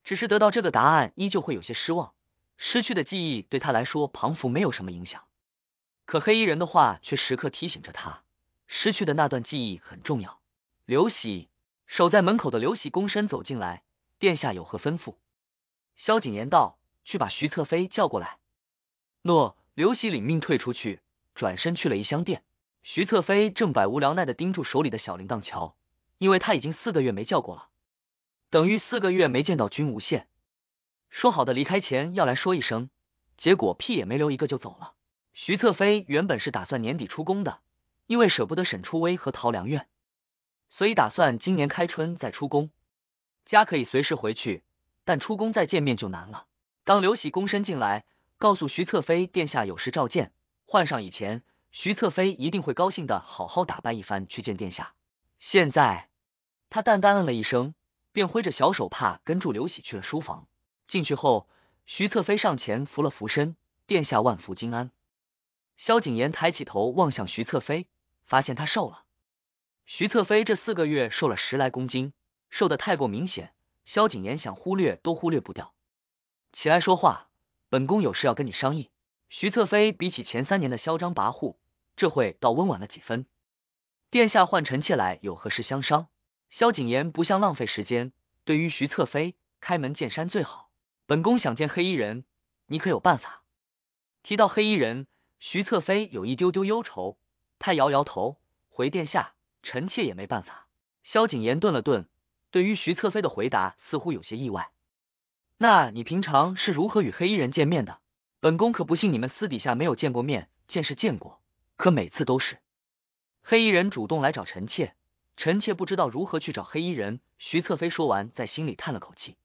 只是得到这个答案依旧会有些失望。失去的记忆对他来说庞佛没有什么影响，可黑衣人的话却时刻提醒着他，失去的那段记忆很重要。刘喜守在门口的刘喜躬身走进来，殿下有何吩咐？萧景琰道：去把徐侧妃叫过来。诺。刘喜领命退出去，转身去了怡香殿。徐侧妃正百无聊赖的盯住手里的小铃铛瞧，因为他已经四个月没叫过了，等于四个月没见到君无限。说好的离开前要来说一声，结果屁也没留一个就走了。徐侧妃原本是打算年底出宫的，因为舍不得沈初微和陶良院，所以打算今年开春再出宫。家可以随时回去，但出宫再见面就难了。当刘喜躬身进来，告诉徐侧妃殿下有事召见，换上以前。徐侧妃一定会高兴的，好好打扮一番去见殿下。现在，他淡淡嗯了一声，便挥着小手帕跟住刘喜去了书房。进去后，徐侧妃上前扶了扶身，殿下万福金安。萧景琰抬起头望向徐侧妃，发现她瘦了。徐侧妃这四个月瘦了十来公斤，瘦的太过明显，萧景琰想忽略都忽略不掉。起来说话，本宫有事要跟你商议。徐侧妃比起前三年的嚣张跋扈。这会倒温婉了几分。殿下唤臣妾来，有何事相商？萧景琰不像浪费时间，对于徐侧妃开门见山最好。本宫想见黑衣人，你可有办法？提到黑衣人，徐侧妃有一丢丢忧愁，她摇摇头，回殿下，臣妾也没办法。萧景琰顿了顿，对于徐侧妃的回答似乎有些意外。那你平常是如何与黑衣人见面的？本宫可不信你们私底下没有见过面，见是见过，可每次都是黑衣人主动来找臣妾，臣妾不知道如何去找黑衣人。徐侧妃说完，在心里叹了口气，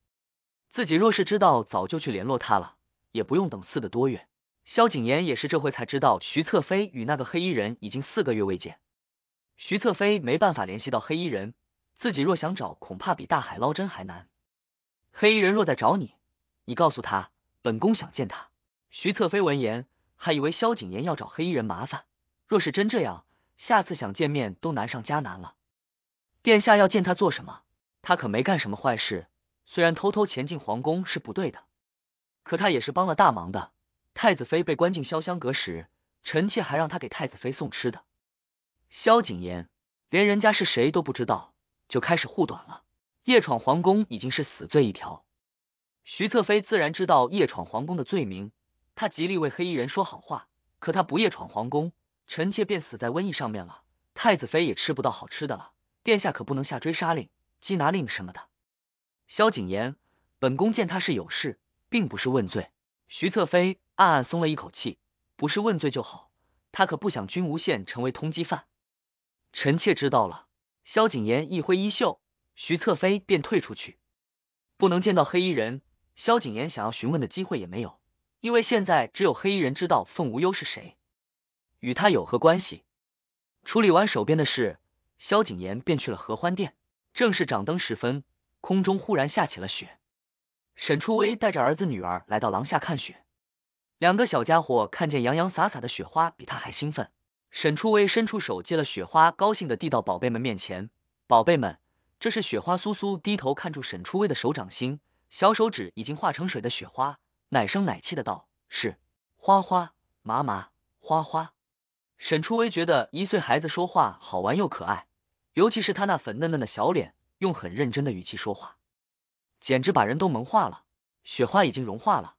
自己若是知道，早就去联络他了，也不用等四个多月。萧景琰也是这回才知道，徐侧妃与那个黑衣人已经四个月未见。徐侧妃没办法联系到黑衣人，自己若想找，恐怕比大海捞针还难。黑衣人若在找你，你告诉他，本宫想见他。徐侧妃闻言，还以为萧景琰要找黑衣人麻烦。若是真这样，下次想见面都难上加难了。殿下要见他做什么？他可没干什么坏事，虽然偷偷潜进皇宫是不对的，可他也是帮了大忙的。太子妃被关进潇湘阁时，臣妾还让他给太子妃送吃的。萧景琰连人家是谁都不知道，就开始护短了。夜闯皇宫已经是死罪一条，徐侧妃自然知道夜闯皇宫的罪名，她极力为黑衣人说好话。可她不夜闯皇宫，臣妾便死在瘟疫上面了，太子妃也吃不到好吃的了。殿下可不能下追杀令、缉拿令什么的。萧景琰，本宫见他是有事，并不是问罪。徐侧妃暗暗松了一口气，不是问罪就好，他可不想君无限成为通缉犯。臣妾知道了。萧景琰一挥衣袖，徐侧妃便退出去。不能见到黑衣人，萧景琰想要询问的机会也没有，因为现在只有黑衣人知道凤无忧是谁，与他有何关系？处理完手边的事，萧景琰便去了合欢殿。正是掌灯时分，空中忽然下起了雪。沈初微带着儿子女儿来到廊下看雪，两个小家伙看见洋洋洒洒的雪花，比他还兴奋。沈初微伸出手接了雪花，高兴的递到宝贝们面前。宝贝们，这是雪花。苏苏低头看住沈初微的手掌心，小手指已经化成水的雪花，奶声奶气的道：“是花花麻麻花花。”沈初微觉得一岁孩子说话好玩又可爱，尤其是他那粉嫩嫩的小脸，用很认真的语气说话，简直把人都萌化了。雪花已经融化了。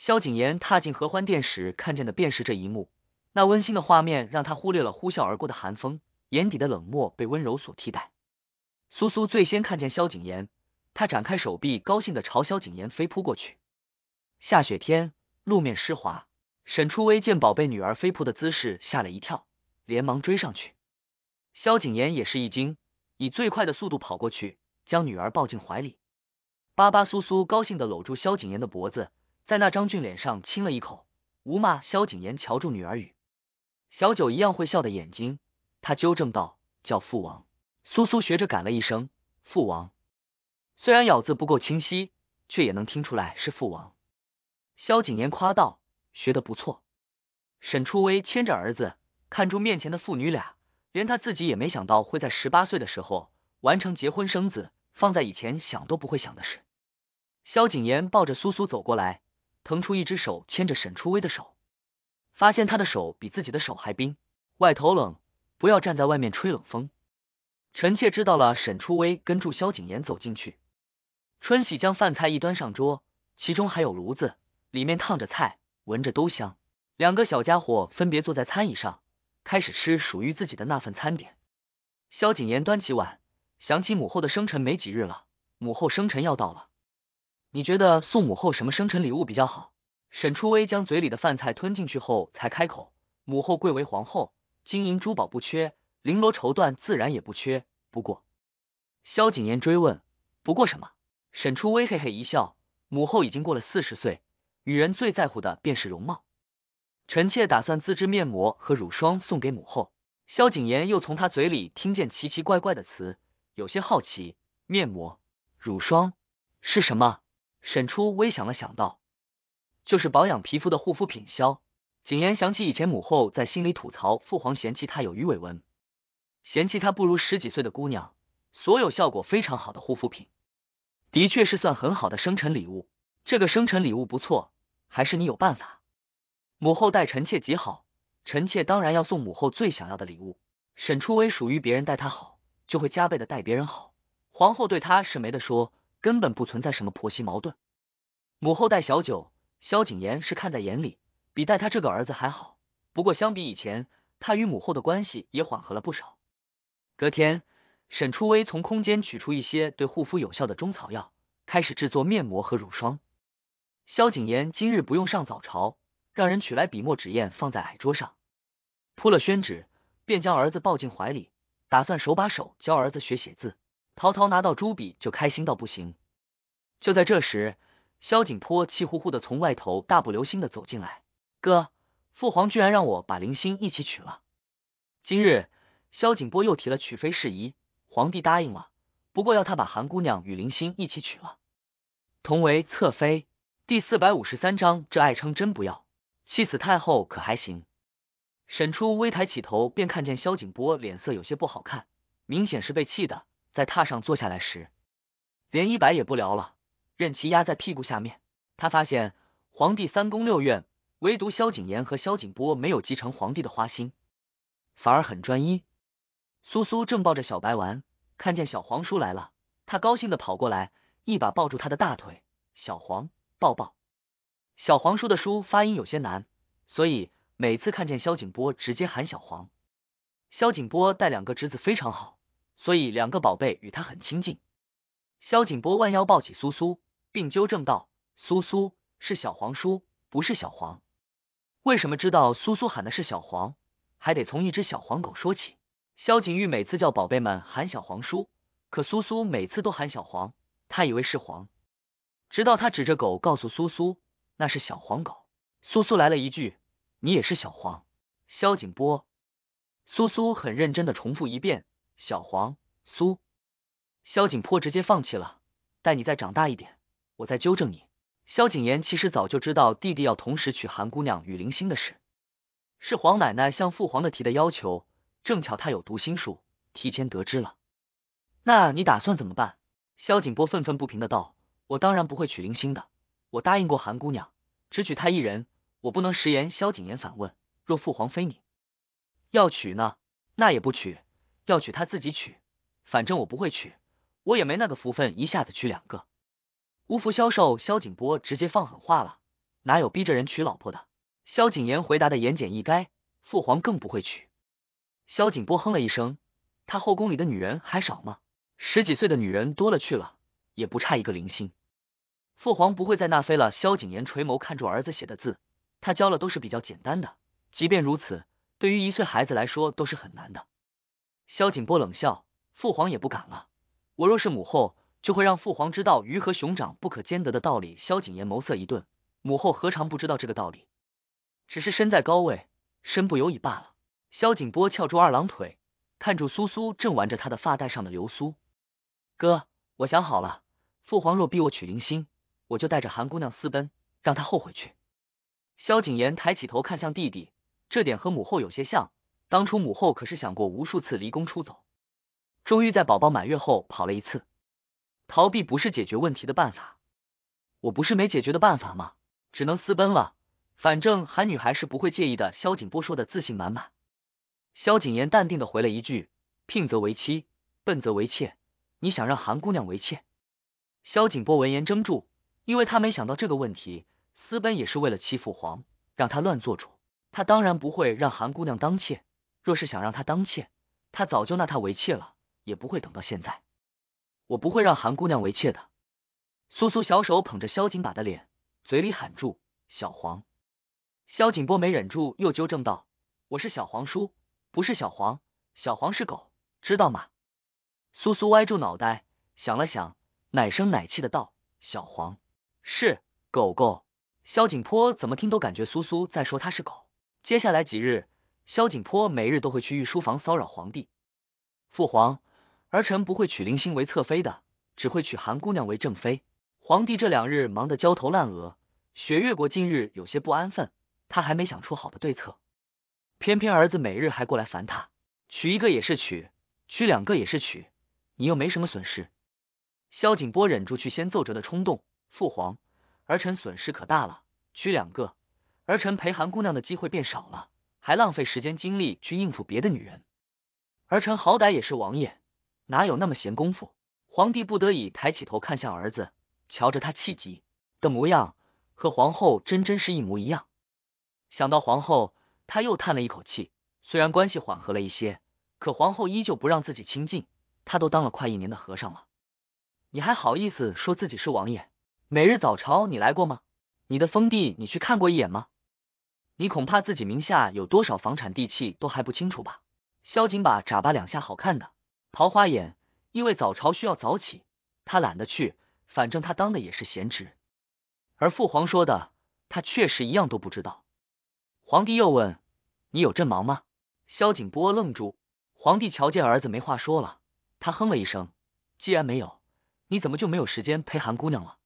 萧景琰踏进合欢殿时，看见的便是这一幕。那温馨的画面让他忽略了呼啸而过的寒风，眼底的冷漠被温柔所替代。苏苏最先看见萧景琰，他展开手臂，高兴的朝萧景琰飞扑过去。下雪天，路面湿滑，沈初微见宝贝女儿飞扑的姿势，吓了一跳，连忙追上去。萧景琰也是一惊，以最快的速度跑过去，将女儿抱进怀里。巴巴苏苏高兴的搂住萧景琰的脖子，在那张俊脸上亲了一口。无骂萧景琰瞧住女儿语。小九一样会笑的眼睛，他纠正道：“叫父王。”苏苏学着赶了一声：“父王。”虽然咬字不够清晰，却也能听出来是父王。萧景琰夸道：“学得不错。”沈初微牵着儿子，看住面前的父女俩，连他自己也没想到会在十八岁的时候完成结婚生子，放在以前想都不会想的事。萧景琰抱着苏苏走过来，腾出一只手牵着沈初微的手。发现他的手比自己的手还冰，外头冷，不要站在外面吹冷风。臣妾知道了。沈初微跟住萧景琰走进去，春喜将饭菜一端上桌，其中还有炉子，里面烫着菜，闻着都香。两个小家伙分别坐在餐椅上，开始吃属于自己的那份餐点。萧景琰端起碗，想起母后的生辰没几日了，母后生辰要到了，你觉得送母后什么生辰礼物比较好？沈初微将嘴里的饭菜吞进去后，才开口：“母后贵为皇后，金银珠宝不缺，绫罗绸缎自然也不缺。不过……”萧景琰追问：“不过什么？”沈初微嘿嘿一笑：“母后已经过了四十岁，女人最在乎的便是容貌。臣妾打算自制面膜和乳霜送给母后。”萧景琰又从他嘴里听见奇奇怪怪的词，有些好奇：“面膜、乳霜是什么？”沈初微想了想道。就是保养皮肤的护肤品。萧景琰想起以前母后在心里吐槽父皇嫌弃她有鱼尾纹，嫌弃她不如十几岁的姑娘，所有效果非常好的护肤品，的确是算很好的生辰礼物。这个生辰礼物不错，还是你有办法。母后待臣妾极好，臣妾当然要送母后最想要的礼物。沈初微属于别人待她好，就会加倍的待别人好。皇后对她是没得说，根本不存在什么婆媳矛盾。母后待小九，萧景琰是看在眼里，比待他这个儿子还好。不过相比以前，他与母后的关系也缓和了不少。隔天，沈初微从空间取出一些对护肤有效的中草药，开始制作面膜和乳霜。萧景琰今日不用上早朝，让人取来笔墨纸砚放在矮桌上，铺了宣纸，便将儿子抱进怀里，打算手把手教儿子学写字。陶陶拿到朱笔就开心到不行。就在这时，萧景颇气呼呼的从外头大步流星的走进来，哥，父皇居然让我把林星一起娶了。今日萧景波又提了娶妃事宜，皇帝答应了，不过要他把韩姑娘与林星一起娶了，同为侧妃。第四百五十三章，这爱称真不要，气死太后可还行？沈初微抬起头，便看见萧景波脸色有些不好看，明显是被气的。在榻上坐下来时，连衣摆也不撩了。任其压在屁股下面，他发现皇帝三宫六院，唯独萧景琰和萧景波没有继承皇帝的花心，反而很专一。苏苏正抱着小白玩，看见小黄叔来了，他高兴的跑过来，一把抱住他的大腿。小黄，抱抱。小黄叔的叔发音有些难，所以每次看见萧景波，直接喊小黄。萧景波带两个侄子非常好，所以两个宝贝与他很亲近。萧景波弯腰抱起苏苏。并纠正道：“苏苏是小黄叔，不是小黄。为什么知道苏苏喊的是小黄？还得从一只小黄狗说起。萧景玉每次叫宝贝们喊小黄叔，可苏苏每次都喊小黄，他以为是黄，直到他指着狗告诉苏苏那是小黄狗。苏苏来了一句：你也是小黄。萧景波，苏苏很认真的重复一遍：小黄苏。萧景颇直接放弃了，待你再长大一点。”我再纠正你，萧景琰其实早就知道弟弟要同时娶韩姑娘与林星的事，是黄奶奶向父皇的提的要求，正巧他有读心术，提前得知了。那你打算怎么办？萧景波愤愤不平的道：“我当然不会娶林星的，我答应过韩姑娘，只娶她一人，我不能食言。”萧景琰反问：“若父皇非你要娶呢？那也不娶，要娶他自己娶，反正我不会娶，我也没那个福分一下子娶两个。”无福消受，萧景波直接放狠话了，哪有逼着人娶老婆的？萧景琰回答的言简意赅，父皇更不会娶。萧景波哼了一声，他后宫里的女人还少吗？十几岁的女人多了去了，也不差一个林星。父皇不会再纳妃了。萧景琰垂眸看住儿子写的字，他教了都是比较简单的，即便如此，对于一岁孩子来说都是很难的。萧景波冷笑，父皇也不敢了。我若是母后。就会让父皇知道鱼和熊掌不可兼得的道理。萧景琰眸色一顿，母后何尝不知道这个道理？只是身在高位，身不由己罢了。萧景波翘住二郎腿，看住苏苏正玩着他的发带上的流苏。哥，我想好了，父皇若逼我娶林心，我就带着韩姑娘私奔，让她后悔去。萧景琰抬起头看向弟弟，这点和母后有些像。当初母后可是想过无数次离宫出走，终于在宝宝满月后跑了一次。逃避不是解决问题的办法，我不是没解决的办法吗？只能私奔了，反正韩女还是不会介意的。萧景波说的自信满满。萧景琰淡定的回了一句：聘则为妻，奔则为妾。你想让韩姑娘为妾？萧景波闻言怔住，因为他没想到这个问题。私奔也是为了欺负皇，让他乱做主。他当然不会让韩姑娘当妾。若是想让他当妾，他早就纳她为妾了，也不会等到现在。我不会让韩姑娘为妾的。苏苏小手捧着萧景把的脸，嘴里喊住：“小黄。”萧景波没忍住，又纠正道：“我是小黄叔，不是小黄，小黄是狗，知道吗？”苏苏歪住脑袋，想了想，奶声奶气的道：“小黄是狗狗。”萧景坡怎么听都感觉苏苏在说他是狗。接下来几日，萧景坡每日都会去御书房骚扰皇帝。父皇。儿臣不会娶林星为侧妃的，只会娶韩姑娘为正妃。皇帝这两日忙得焦头烂额，雪月国近日有些不安分，他还没想出好的对策。偏偏儿子每日还过来烦他，娶一个也是娶，娶两个也是娶，你又没什么损失。萧景波忍住去先奏折的冲动，父皇，儿臣损失可大了，娶两个，儿臣陪韩姑娘的机会变少了，还浪费时间精力去应付别的女人。儿臣好歹也是王爷。哪有那么闲工夫？皇帝不得已抬起头看向儿子，瞧着他气急。的模样和皇后真真是一模一样。想到皇后，他又叹了一口气。虽然关系缓和了一些，可皇后依旧不让自己亲近。他都当了快一年的和尚了，你还好意思说自己是王爷？每日早朝你来过吗？你的封地你去看过一眼吗？你恐怕自己名下有多少房产地契都还不清楚吧？萧景把眨巴两下好看的桃花眼，因为早朝需要早起，他懒得去，反正他当的也是闲职。而父皇说的，他确实一样都不知道。皇帝又问：“你有阵忙吗？”萧景波愣住。皇帝瞧见儿子没话说了，他哼了一声：“既然没有，你怎么就没有时间陪韩姑娘了？”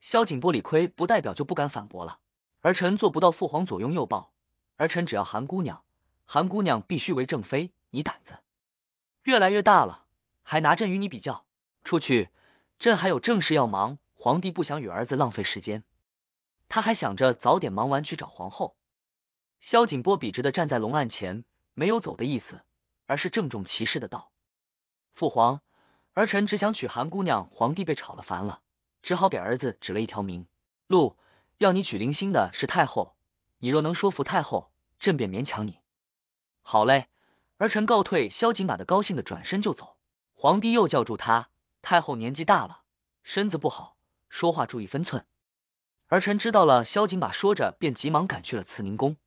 萧景波理亏，不代表就不敢反驳了。儿臣做不到父皇左拥右抱，儿臣只要韩姑娘，韩姑娘必须为正妃。你胆子越来越大了，还拿朕与你比较？出去，朕还有正事要忙。皇帝不想与儿子浪费时间，他还想着早点忙完去找皇后。萧景波笔直的站在龙案前，没有走的意思，而是郑重其事的道：“父皇，儿臣只想娶韩姑娘。皇帝被吵了烦了，只好给儿子指了一条明路。”要你娶林心的是太后，你若能说服太后，朕便勉强你。好嘞，儿臣告退。萧景把的高兴的转身就走。皇帝又叫住他，太后年纪大了，身子不好，说话注意分寸。儿臣知道了。萧景把说着，便急忙赶去了慈宁宫。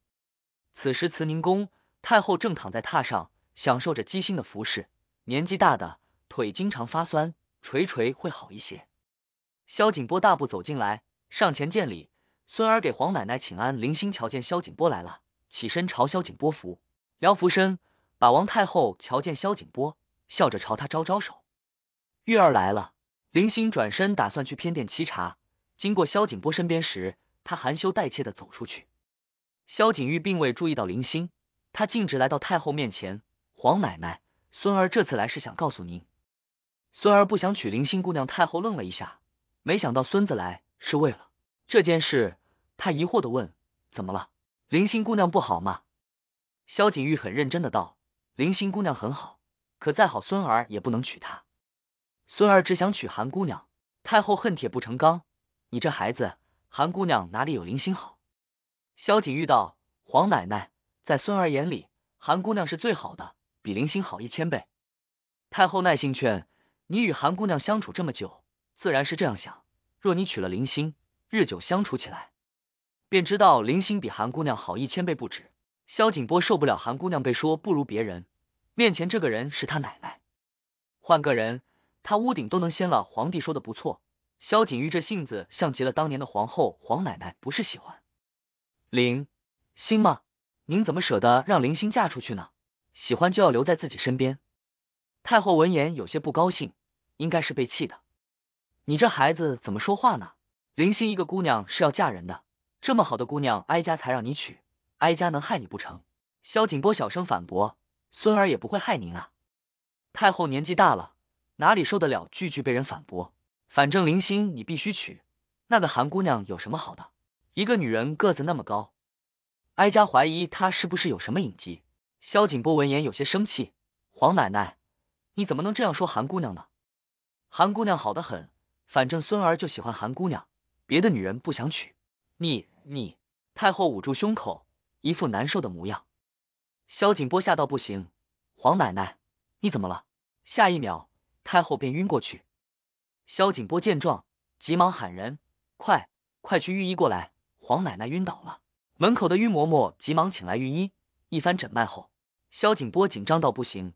此时慈宁宫太后正躺在榻上，享受着姬心的服侍。年纪大的腿经常发酸，捶捶会好一些。萧景波大步走进来，上前见礼。孙儿给黄奶奶请安。林星瞧见萧景波来了，起身朝萧景波扶，撩扶身，把王太后瞧见萧景波，笑着朝他招招手。玉儿来了。林星转身打算去偏殿沏茶，经过萧景波身边时，他含羞带怯的走出去。萧景玉并未注意到林星，他径直来到太后面前。黄奶奶，孙儿这次来是想告诉您，孙儿不想娶林星姑娘。太后愣了一下，没想到孙子来是为了这件事。他疑惑的问：“怎么了？林心姑娘不好吗？”萧景玉很认真的道：“林心姑娘很好，可再好孙儿也不能娶她。孙儿只想娶韩姑娘。”太后恨铁不成钢：“你这孩子，韩姑娘哪里有林心好？”萧景玉道：“黄奶奶，在孙儿眼里，韩姑娘是最好的，比林心好一千倍。”太后耐心劝：“你与韩姑娘相处这么久，自然是这样想。若你娶了林心，日久相处起来。”便知道林星比韩姑娘好一千倍不止。萧景波受不了韩姑娘被说不如别人，面前这个人是他奶奶，换个人，他屋顶都能掀了。皇帝说的不错，萧景玉这性子像极了当年的皇后黄奶奶，不是喜欢林星吗？您怎么舍得让林星嫁出去呢？喜欢就要留在自己身边。太后闻言有些不高兴，应该是被气的。你这孩子怎么说话呢？林心一个姑娘是要嫁人的。这么好的姑娘，哀家才让你娶，哀家能害你不成？萧景波小声反驳：“孙儿也不会害您啊。”太后年纪大了，哪里受得了句句被人反驳？反正林心你必须娶，那个韩姑娘有什么好的？一个女人个子那么高，哀家怀疑她是不是有什么隐疾？萧景波闻言有些生气：“黄奶奶，你怎么能这样说韩姑娘呢？韩姑娘好的很，反正孙儿就喜欢韩姑娘，别的女人不想娶。你。”你太后捂住胸口，一副难受的模样。萧景波吓到不行，黄奶奶，你怎么了？下一秒，太后便晕过去。萧景波见状，急忙喊人：“快，快去御医过来！黄奶奶晕倒了。”门口的于嬷嬷急忙请来御医，一番诊脉后，萧景波紧张到不行。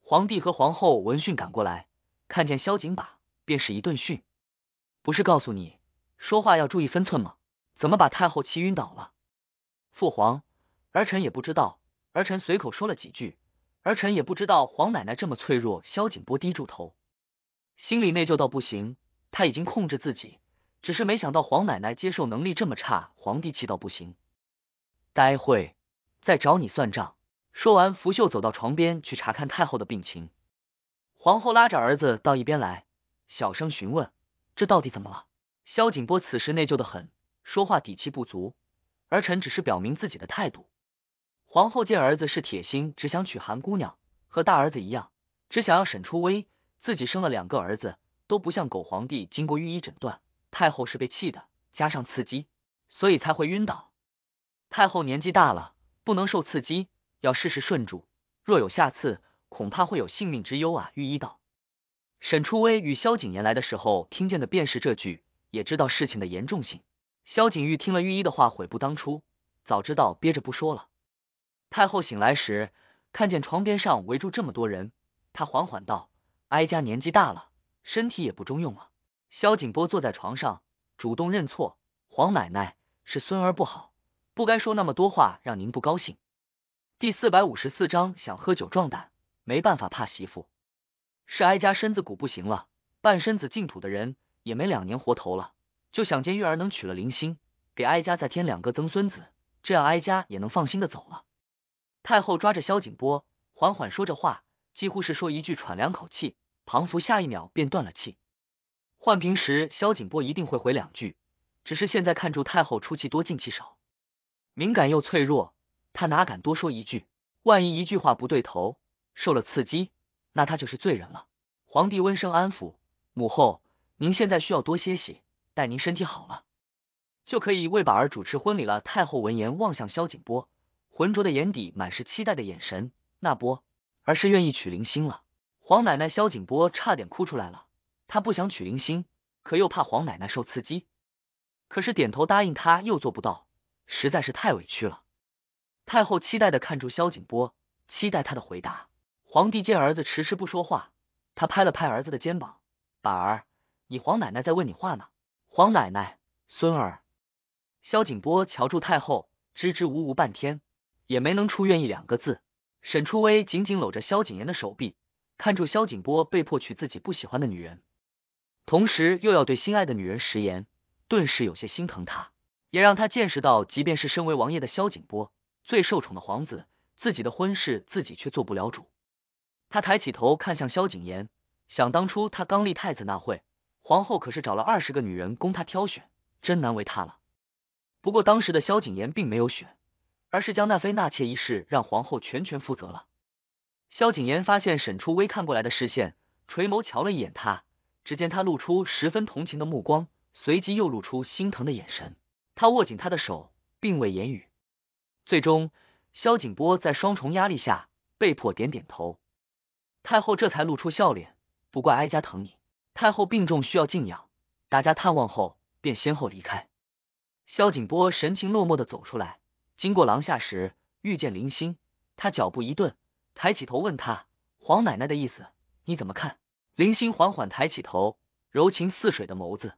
皇帝和皇后闻讯赶过来，看见萧景把，便是一顿训：“不是告诉你，说话要注意分寸吗？”怎么把太后气晕倒了？父皇，儿臣也不知道，儿臣随口说了几句，儿臣也不知道皇奶奶这么脆弱。萧景波低住头，心里内疚到不行。他已经控制自己，只是没想到皇奶奶接受能力这么差。皇帝气到不行，待会再找你算账。说完，福秀走到床边去查看太后的病情。皇后拉着儿子到一边来，小声询问：“这到底怎么了？”萧景波此时内疚的很。说话底气不足，儿臣只是表明自己的态度。皇后见儿子是铁心，只想娶韩姑娘，和大儿子一样，只想要沈初微。自己生了两个儿子，都不像狗皇帝。经过御医诊断，太后是被气的，加上刺激，所以才会晕倒。太后年纪大了，不能受刺激，要事事顺住，若有下次，恐怕会有性命之忧啊！御医道。沈初微与萧景琰来的时候，听见的便是这句，也知道事情的严重性。萧景玉听了御医的话，悔不当初，早知道憋着不说了。太后醒来时，看见床边上围住这么多人，她缓缓道：“哀家年纪大了，身体也不中用了。”萧景波坐在床上，主动认错：“黄奶奶，是孙儿不好，不该说那么多话，让您不高兴。”第四百五十四章想喝酒壮胆，没办法怕媳妇。是哀家身子骨不行了，半身子净土的人也没两年活头了，就想见月儿能娶了林心，给哀家再添两个曾孙子，这样哀家也能放心的走了。太后抓着萧景波，缓缓说着话，几乎是说一句喘两口气，庞福下一秒便断了气。换平时萧景波一定会回两句，只是现在看住太后出气多进气少，敏感又脆弱，他哪敢多说一句？万一一句话不对头，受了刺激。那他就是罪人了。皇帝温声安抚母后，您现在需要多歇息，待您身体好了，就可以为宝儿主持婚礼了。太后闻言望向萧景波，浑浊的眼底满是期待的眼神。那波儿是愿意娶林心了。黄奶奶萧景波差点哭出来了。他不想娶林心，可又怕黄奶奶受刺激，可是点头答应他又做不到，实在是太委屈了。太后期待的看住萧景波，期待他的回答。皇帝见儿子迟迟不说话，他拍了拍儿子的肩膀：“板儿，你黄奶奶在问你话呢。”黄奶奶，孙儿。萧景波瞧住太后，支支吾吾半天，也没能出愿意两个字。沈初微紧紧搂着萧景琰的手臂，看住萧景波被迫娶自己不喜欢的女人，同时又要对心爱的女人食言，顿时有些心疼他，也让他见识到，即便是身为王爷的萧景波，最受宠的皇子，自己的婚事自己却做不了主。他抬起头看向萧景琰，想当初他刚立太子那会，皇后可是找了二十个女人供他挑选，真难为他了。不过当时的萧景琰并没有选，而是将那妃纳妾一事让皇后全权负责了。萧景琰发现沈初微看过来的视线，垂眸瞧了一眼他，只见他露出十分同情的目光，随即又露出心疼的眼神。他握紧他的手，并未言语。最终，萧景波在双重压力下被迫点点头。太后这才露出笑脸，不怪哀家疼你。太后病重，需要静养，大家探望后便先后离开。萧景波神情落寞的走出来，经过廊下时遇见林心，他脚步一顿，抬起头问他：“黄奶奶的意思你怎么看？”林心缓缓抬起头，柔情似水的眸子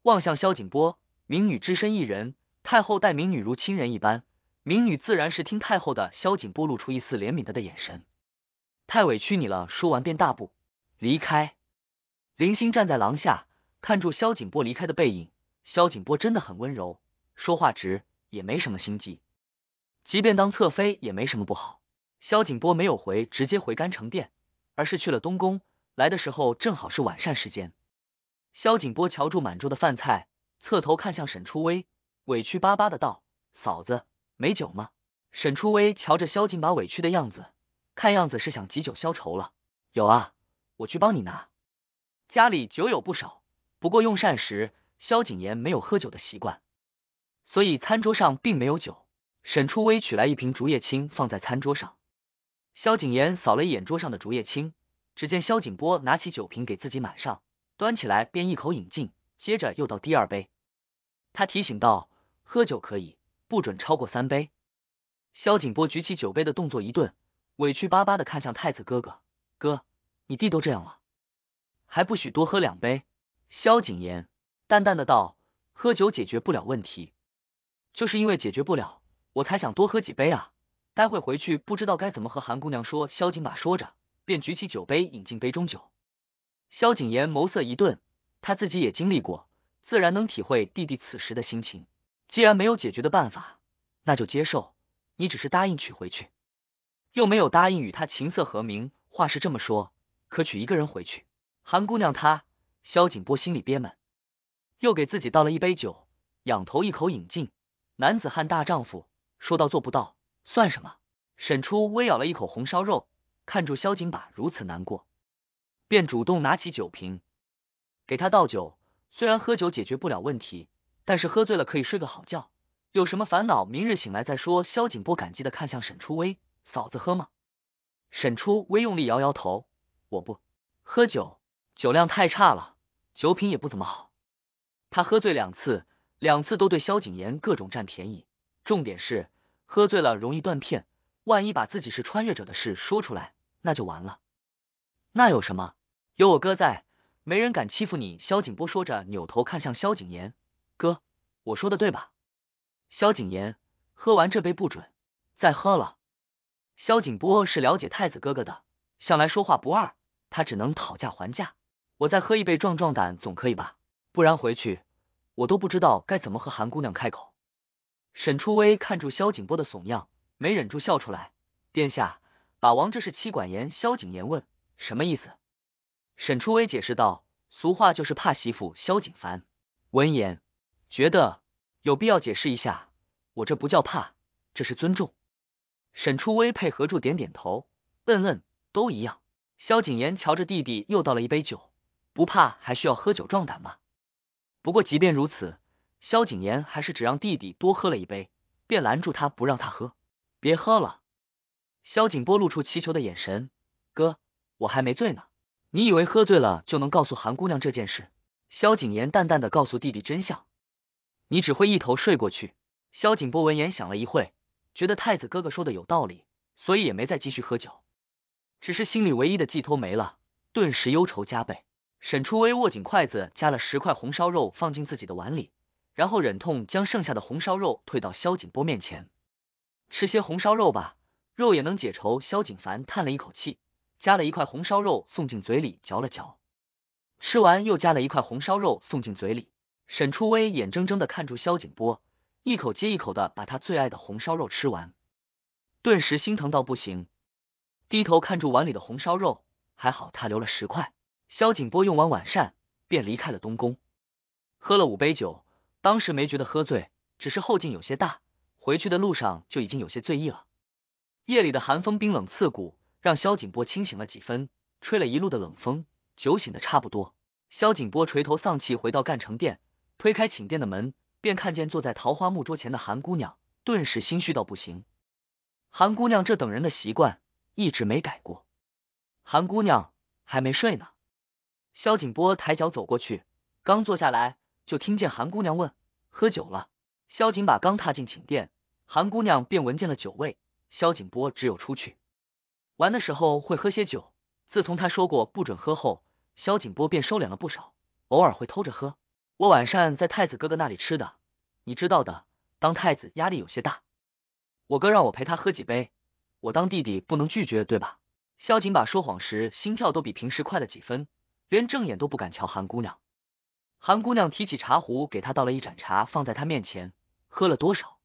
望向萧景波，民女只身一人，太后待民女如亲人一般，民女自然是听太后的。萧景波露出一丝怜悯的的眼神。太委屈你了。说完便大步离开。林星站在廊下，看住萧景波离开的背影。萧景波真的很温柔，说话直，也没什么心机。即便当侧妃也没什么不好。萧景波没有回，直接回甘城殿，而是去了东宫。来的时候正好是晚膳时间。萧景波瞧住满桌的饭菜，侧头看向沈初微，委屈巴巴的道：“嫂子，没酒吗？”沈初微瞧着萧景把委屈的样子。看样子是想急酒消愁了。有啊，我去帮你拿。家里酒有不少，不过用膳时萧景琰没有喝酒的习惯，所以餐桌上并没有酒。沈初微取来一瓶竹叶青放在餐桌上。萧景琰扫了一眼桌上的竹叶青，只见萧景波拿起酒瓶给自己满上，端起来便一口饮尽，接着又倒第二杯。他提醒道：“喝酒可以，不准超过三杯。”萧景波举起酒杯的动作一顿。委屈巴巴的看向太子哥哥，哥，你弟都这样了，还不许多喝两杯？萧景琰淡淡的道：“喝酒解决不了问题，就是因为解决不了，我才想多喝几杯啊。待会回去不知道该怎么和韩姑娘说。”萧景把说着，便举起酒杯饮尽杯中酒。萧景琰眸色一顿，他自己也经历过，自然能体会弟弟此时的心情。既然没有解决的办法，那就接受。你只是答应娶回去。又没有答应与他琴瑟和鸣，话是这么说，可娶一个人回去？韩姑娘她，萧景波心里憋闷，又给自己倒了一杯酒，仰头一口饮尽。男子汉大丈夫，说到做不到，算什么？沈初微咬了一口红烧肉，看住萧景把如此难过，便主动拿起酒瓶，给他倒酒。虽然喝酒解决不了问题，但是喝醉了可以睡个好觉，有什么烦恼明日醒来再说。萧景波感激的看向沈初微，嫂子喝吗？沈初微用力摇摇头，我不喝酒，酒量太差了，酒品也不怎么好。他喝醉两次，两次都对萧景言各种占便宜，重点是喝醉了容易断片，万一把自己是穿越者的事说出来，那就完了。那有什么？有我哥在，没人敢欺负你。萧景波说着，扭头看向萧景言，哥，我说的对吧？萧景言，喝完这杯不准再喝了。萧景波是了解太子哥哥的，向来说话不二，他只能讨价还价。我再喝一杯壮壮胆，总可以吧？不然回去我都不知道该怎么和韩姑娘开口。沈初微看住萧景波的怂样，没忍住笑出来。殿下，把王这是妻管严。萧景言问什么意思？沈初微解释道：俗话就是怕媳妇。萧景凡闻言觉得有必要解释一下，我这不叫怕，这是尊重。沈初微配合住点点头，嗯嗯，都一样。萧景言瞧着弟弟，又倒了一杯酒，不怕还需要喝酒壮胆吗？不过即便如此，萧景言还是只让弟弟多喝了一杯，便拦住他不让他喝，别喝了。萧景波露出祈求的眼神，哥，我还没醉呢，你以为喝醉了就能告诉韩姑娘这件事？萧景言淡淡的告诉弟弟真相，你只会一头睡过去。萧景波闻言想了一会，觉得太子哥哥说的有道理，所以也没再继续喝酒，只是心里唯一的寄托没了，顿时忧愁加倍。沈初微握紧筷子，夹了十块红烧肉放进自己的碗里，然后忍痛将剩下的红烧肉推到萧景波面前，吃些红烧肉吧，肉也能解愁。萧景凡叹了一口气，夹了一块红烧肉送进嘴里嚼了嚼，吃完又夹了一块红烧肉送进嘴里。沈初微眼睁睁的看住萧景波一口接一口的把他最爱的红烧肉吃完，顿时心疼到不行，低头看住碗里的红烧肉，还好他留了十块。萧景波用完晚膳，便离开了东宫。喝了五杯酒，当时没觉得喝醉，只是后劲有些大，回去的路上就已经有些醉意了。夜里的寒风冰冷刺骨，让萧景波清醒了几分，吹了一路的冷风，酒醒的差不多。萧景波垂头丧气回到干城殿，推开寝殿的门，便看见坐在桃花木桌前的韩姑娘，顿时心虚到不行。韩姑娘这等人的习惯一直没改过。韩姑娘还没睡呢。萧景波抬脚走过去，刚坐下来，就听见韩姑娘问：“喝酒了？”萧景把刚踏进寝殿，韩姑娘便闻见了酒味。萧景波只有出去玩的时候会喝些酒，自从他说过不准喝后，萧景波便收敛了不少，偶尔会偷着喝。我晚膳在太子哥哥那里吃的，你知道的，当太子压力有些大，我哥让我陪他喝几杯，我当弟弟不能拒绝，对吧？萧景把说谎时心跳都比平时快了几分。连正眼都不敢瞧韩姑娘。韩姑娘提起茶壶，给他倒了一盏茶，放在他面前。喝了多少？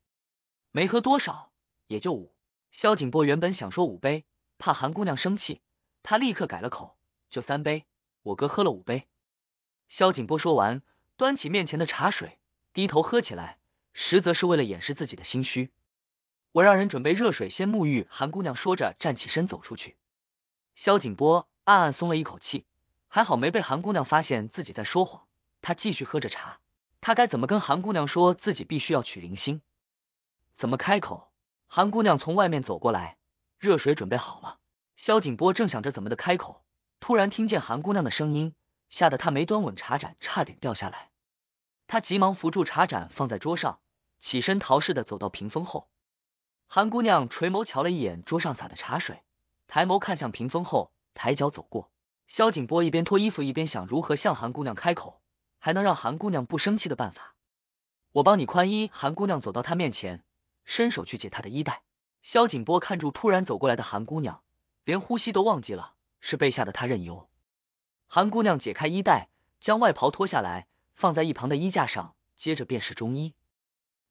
没喝多少，也就五。萧景波原本想说五杯，怕韩姑娘生气，他立刻改了口，就三杯。我哥喝了五杯。萧景波说完，端起面前的茶水，低头喝起来，实则是为了掩饰自己的心虚。我让人准备热水，先沐浴。韩姑娘说着，站起身走出去。萧景波暗暗松了一口气。还好没被韩姑娘发现自己在说谎，他继续喝着茶。他该怎么跟韩姑娘说自己必须要娶林星？怎么开口？韩姑娘从外面走过来，热水准备好了。萧景波正想着怎么的开口，突然听见韩姑娘的声音，吓得他没端稳茶盏，差点掉下来。他急忙扶住茶盏放在桌上，起身逃似的走到屏风后。韩姑娘垂眸瞧了一眼桌上洒的茶水，抬眸看向屏风后，抬脚走过。萧景波一边脱衣服一边想如何向韩姑娘开口，还能让韩姑娘不生气的办法。我帮你宽衣。韩姑娘走到他面前，伸手去解他的衣带。萧景波看住突然走过来的韩姑娘，连呼吸都忘记了，是被吓得他任由。韩姑娘解开衣带，将外袍脱下来，放在一旁的衣架上，接着便是中衣。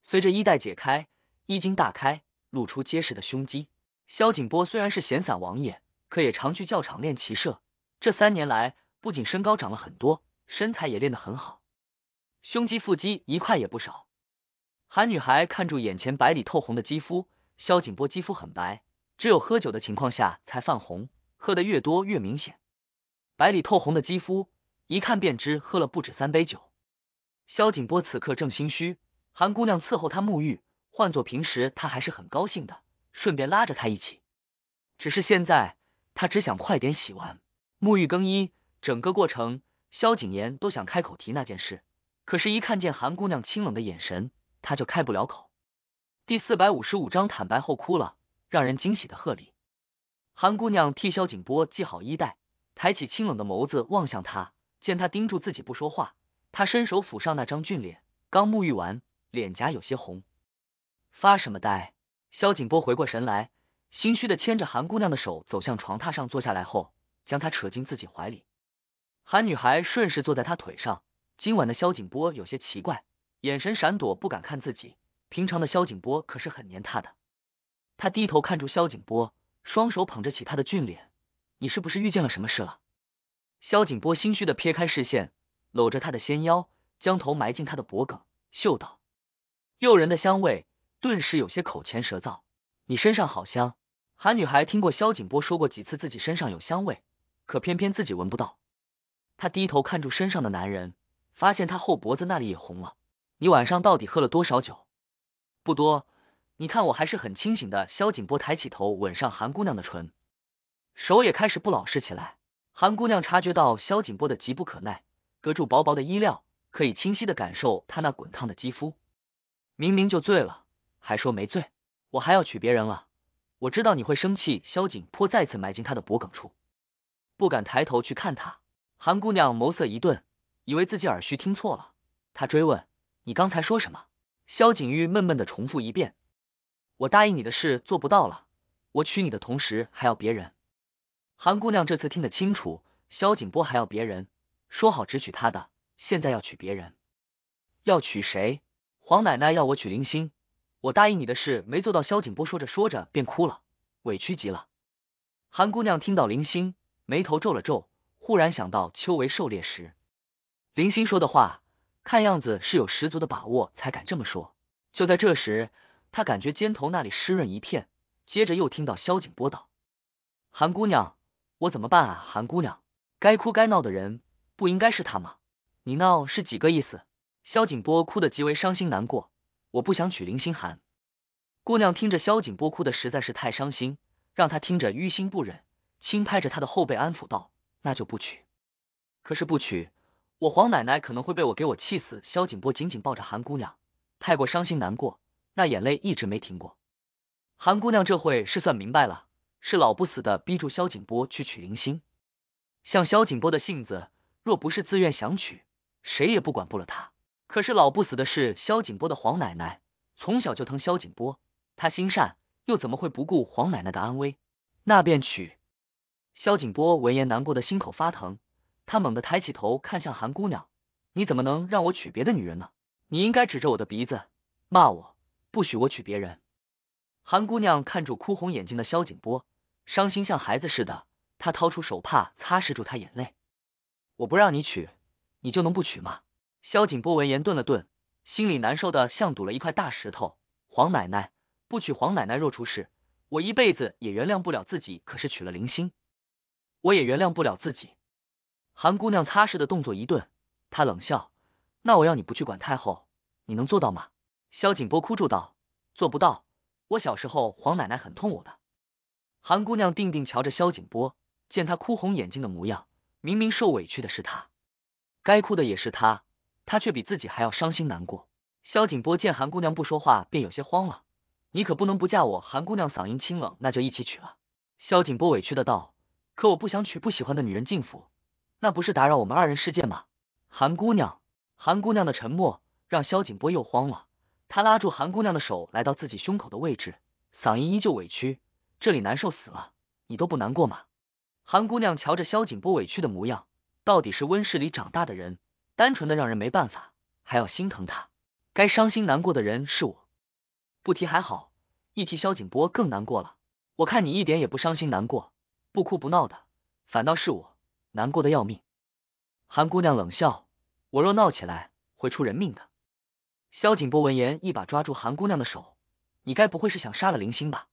随着衣带解开，衣襟大开，露出结实的胸肌。萧景波虽然是闲散王爷，可也常去教场练骑射。这三年来，不仅身高长了很多，身材也练得很好，胸肌腹肌一块也不少。韩女孩看住眼前白里透红的肌肤，萧景波肌肤很白，只有喝酒的情况下才泛红，喝的越多越明显。白里透红的肌肤，一看便知喝了不止三杯酒。萧景波此刻正心虚，韩姑娘伺候他沐浴，换做平时他还是很高兴的，顺便拉着他一起。只是现在他只想快点洗完沐浴更衣，整个过程萧景言都想开口提那件事，可是，一看见韩姑娘清冷的眼神，他就开不了口。第四百五十五章坦白后哭了，让人惊喜的贺礼。韩姑娘替萧景波系好衣带，抬起清冷的眸子望向他，见他盯住自己不说话。他伸手抚上那张俊脸，刚沐浴完，脸颊有些红。发什么呆？萧景波回过神来，心虚的牵着韩姑娘的手走向床榻上坐下来后，将她扯进自己怀里。韩女孩顺势坐在他腿上。今晚的萧景波有些奇怪，眼神闪躲，不敢看自己。平常的萧景波可是很黏他的。他低头看住萧景波，双手捧着起他的俊脸：“你是不是遇见了什么事了？”萧景波心虚的撇开视线。搂着他的纤腰，将头埋进他的脖颈，嗅道：“诱人的香味，顿时有些口乾舌燥。你身上好香。”韩女孩听过萧景波说过几次自己身上有香味，可偏偏自己闻不到。他低头看住身上的男人，发现他后脖子那里也红了。你晚上到底喝了多少酒？不多，你看我还是很清醒的。萧景波抬起头，吻上韩姑娘的唇，手也开始不老实起来。韩姑娘察觉到萧景波的急不可耐。隔住薄薄的衣料，可以清晰的感受他那滚烫的肌肤。明明就醉了，还说没醉，我还要娶别人了。我知道你会生气。萧景坡再次埋进他的脖颈处，不敢抬头去看他。韩姑娘眸色一顿，以为自己耳虚听错了，她追问：“你刚才说什么？”萧景玉闷闷的重复一遍：“我答应你的事做不到了，我娶你的同时还要别人。”韩姑娘这次听得清楚，萧景波还要别人。说好只娶她的，现在要娶别人，要娶谁？黄奶奶要我娶林星，我答应你的事没做到。萧景波说着说着便哭了，委屈极了。韩姑娘听到林星，眉头皱了皱，忽然想到秋为狩猎时，林星说的话，看样子是有十足的把握才敢这么说。就在这时，她感觉肩头那里湿润一片，接着又听到萧景波道：“韩姑娘，我怎么办啊？”韩姑娘，该哭该闹的人。不应该是他吗？你闹是几个意思？萧景波哭得极为伤心难过。我不想娶林心寒。姑娘听着萧景波哭的实在是太伤心，让他听着于心不忍，轻拍着他的后背安抚道：“那就不娶。可是不娶，我黄奶奶可能会被我给我气死。”萧景波紧紧抱着韩姑娘，太过伤心难过，那眼泪一直没停过。韩姑娘这会是算明白了，是老不死的逼住萧景波去娶林心。像萧景波的性子。若不是自愿想娶，谁也不管不了他。可是老不死的是萧景波的黄奶奶，从小就疼萧景波，他心善，又怎么会不顾黄奶奶的安危？那便娶。萧景波闻言难过的心口发疼，他猛地抬起头看向韩姑娘：“你怎么能让我娶别的女人呢？你应该指着我的鼻子骂我，不许我娶别人。”韩姑娘看住哭红眼睛的萧景波，伤心像孩子似的，她掏出手帕擦拭住他眼泪。我不让你娶，你就能不娶吗？萧景波闻言顿了顿，心里难受的像堵了一块大石头。黄奶奶不娶黄奶奶若出事，我一辈子也原谅不了自己。可是娶了林星，我也原谅不了自己。韩姑娘擦拭的动作一顿，她冷笑：“那我要你不去管太后，你能做到吗？”萧景波哭住道：“做不到。我小时候黄奶奶很痛我的。”韩姑娘定定瞧着萧景波，见他哭红眼睛的模样。明明受委屈的是他，该哭的也是他，他却比自己还要伤心难过。萧景波见韩姑娘不说话，便有些慌了。你可不能不嫁我。韩姑娘嗓音清冷，那就一起娶了。萧景波委屈的道：“可我不想娶不喜欢的女人进府，那不是打扰我们二人世界吗？”韩姑娘，韩姑娘的沉默让萧景波又慌了。他拉住韩姑娘的手，来到自己胸口的位置，嗓音依旧委屈：“这里难受死了，你都不难过吗？”韩姑娘瞧着萧景波委屈的模样，到底是温室里长大的人，单纯的让人没办法，还要心疼他。该伤心难过的人是我，不提还好，一提萧景波更难过了。我看你一点也不伤心难过，不哭不闹的，反倒是我难过的要命。韩姑娘冷笑：我若闹起来，会出人命的。萧景波闻言，一把抓住韩姑娘的手：你该不会是想杀了林星吧？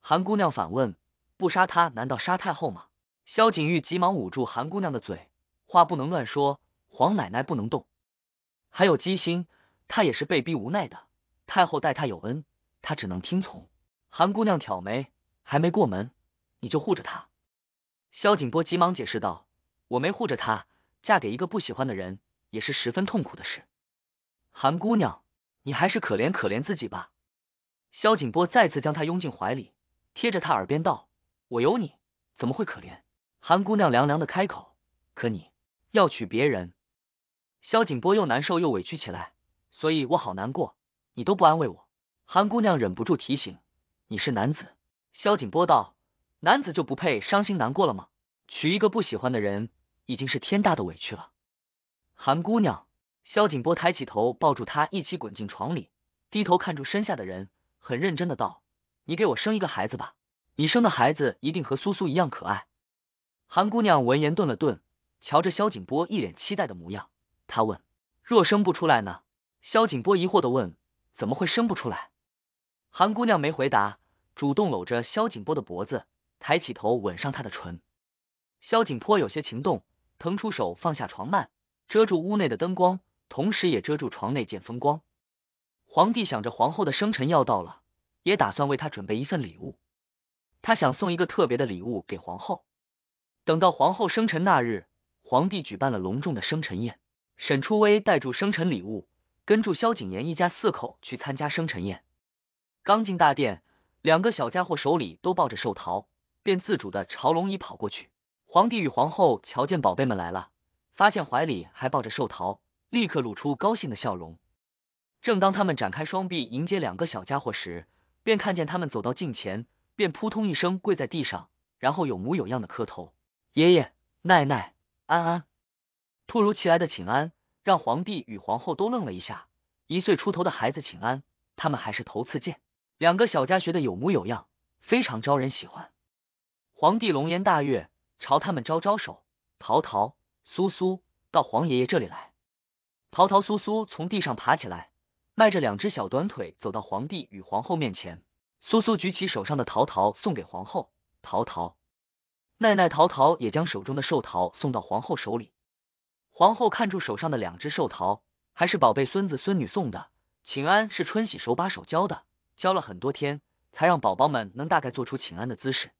韩姑娘反问。不杀他，难道杀太后吗？萧景玉急忙捂住韩姑娘的嘴，话不能乱说，黄奶奶不能动。还有姬心，她也是被逼无奈的。太后待她有恩，她只能听从。韩姑娘挑眉，还没过门，你就护着她。萧景波急忙解释道：“我没护着她，嫁给一个不喜欢的人，也是十分痛苦的事。”韩姑娘，你还是可怜可怜自己吧。萧景波再次将她拥进怀里，贴着她耳边道：“我有你，怎么会可怜？”韩姑娘凉凉的开口：“可你要娶别人。”萧景波又难受又委屈起来，所以我好难过，你都不安慰我。韩姑娘忍不住提醒：“你是男子。”萧景波道：“男子就不配伤心难过了吗？娶一个不喜欢的人，已经是天大的委屈了。”韩姑娘，萧景波抬起头抱住她，一起滚进床里，低头看住身下的人，很认真的道：“你给我生一个孩子吧，你生的孩子一定和苏苏一样可爱。”韩姑娘闻言顿了顿，瞧着萧景波一脸期待的模样。她问：“若生不出来呢？”萧景波疑惑的问：“怎么会生不出来？”韩姑娘没回答，主动搂着萧景波的脖子，抬起头吻上他的唇。萧景颇有些情动，腾出手放下床幔，遮住屋内的灯光，同时也遮住床内见风光。皇帝想着皇后的生辰要到了，也打算为她准备一份礼物。他想送一个特别的礼物给皇后。等到皇后生辰那日，皇帝举办了隆重的生辰宴。沈初微带住生辰礼物，跟住萧景琰一家四口去参加生辰宴。刚进大殿，两个小家伙手里都抱着寿桃，便自主的朝龙椅跑过去。皇帝与皇后瞧见宝贝们来了，发现怀里还抱着寿桃，立刻露出高兴的笑容。正当他们展开双臂迎接两个小家伙时，便看见他们走到近前，便扑通一声跪在地上，然后有模有样的磕头：“爷爷、奶奶、安安。”突如其来的请安，让皇帝与皇后都愣了一下。一岁出头的孩子请安，他们还是头次见。两个小家学的有模有样，非常招人喜欢。皇帝龙颜大悦，朝他们招招手：“桃桃、苏苏，到皇爷爷这里来。”桃桃、苏苏从地上爬起来，迈着两只小短腿走到皇帝与皇后面前。苏苏举起手上的桃桃送给皇后，桃桃、奈奈、桃桃也将手中的寿桃送到皇后手里。皇后看住手上的两只寿桃，还是宝贝孙子孙女送的。请安是春喜手把手教的，教了很多天，才让宝宝们能大概做出请安的姿势。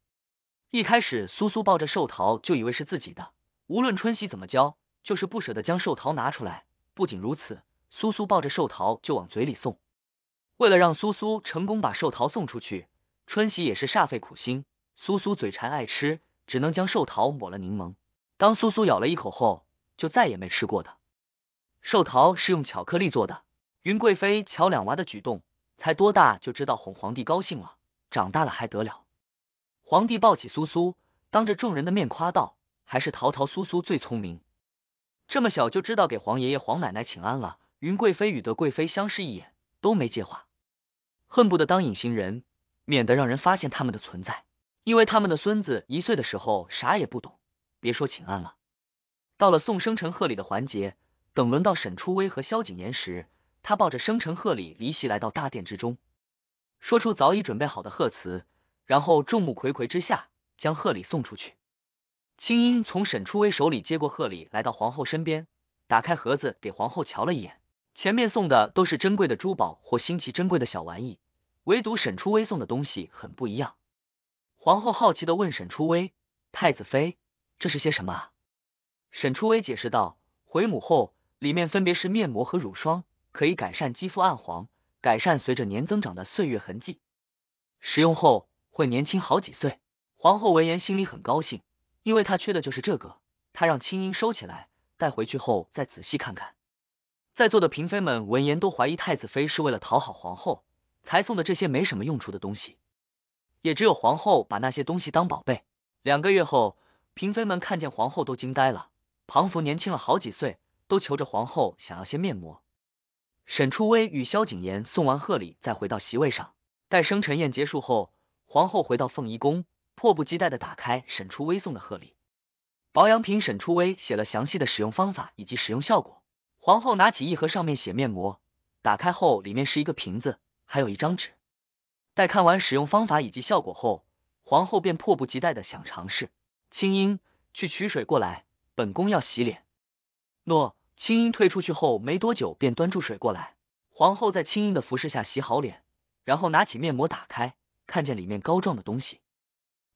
一开始，苏苏抱着寿桃就以为是自己的，无论春喜怎么教，就是不舍得将寿桃拿出来。不仅如此，苏苏抱着寿桃就往嘴里送。为了让苏苏成功把寿桃送出去，春喜也是煞费苦心。苏苏嘴馋爱吃，只能将寿桃抹了柠檬。当苏苏咬了一口后，就再也没吃过的寿桃是用巧克力做的。云贵妃瞧两娃的举动，才多大就知道哄皇帝高兴了，长大了还得了？皇帝抱起苏苏，当着众人的面夸道：“还是桃桃苏苏最聪明，这么小就知道给皇爷爷皇奶奶请安了。”云贵妃与德贵妃相视一眼，都没接话，恨不得当隐形人，免得让人发现他们的存在。因为他们的孙子一岁的时候啥也不懂，别说请安了。到了送生辰贺礼的环节，等轮到沈初微和萧景琰时，他抱着生辰贺礼离席来到大殿之中，说出早已准备好的贺词，然后众目睽睽之下将贺礼送出去。青音从沈初微手里接过贺礼，来到皇后身边，打开盒子给皇后瞧了一眼，前面送的都是珍贵的珠宝或新奇珍贵的小玩意，唯独沈初微送的东西很不一样。皇后好奇的问沈初微：“太子妃，这是些什么？”沈初微解释道：“回母后，里面分别是面膜和乳霜，可以改善肌肤暗黄，改善随着年增长的岁月痕迹。使用后会年轻好几岁。”皇后闻言心里很高兴，因为她缺的就是这个。她让青樱收起来，带回去后再仔细看看。在座的嫔妃们闻言都怀疑太子妃是为了讨好皇后才送的这些没什么用处的东西，也只有皇后把那些东西当宝贝。两个月后，嫔妃们看见皇后都惊呆了。庞福年轻了好几岁，都求着皇后想要些面膜。沈初微与萧景琰送完贺礼，再回到席位上。待生辰宴结束后，皇后回到凤仪宫，迫不及待的打开沈初微送的贺礼。保养品沈初微写了详细的使用方法以及使用效果。皇后拿起一盒上面写面膜，打开后里面是一个瓶子，还有一张纸。待看完使用方法以及效果后，皇后便迫不及待的想尝试。青音，去取水过来。本宫要洗脸。诺，青音退出去后没多久，便端出水过来。皇后在青音的服侍下洗好脸，然后拿起面膜打开，看见里面膏状的东西，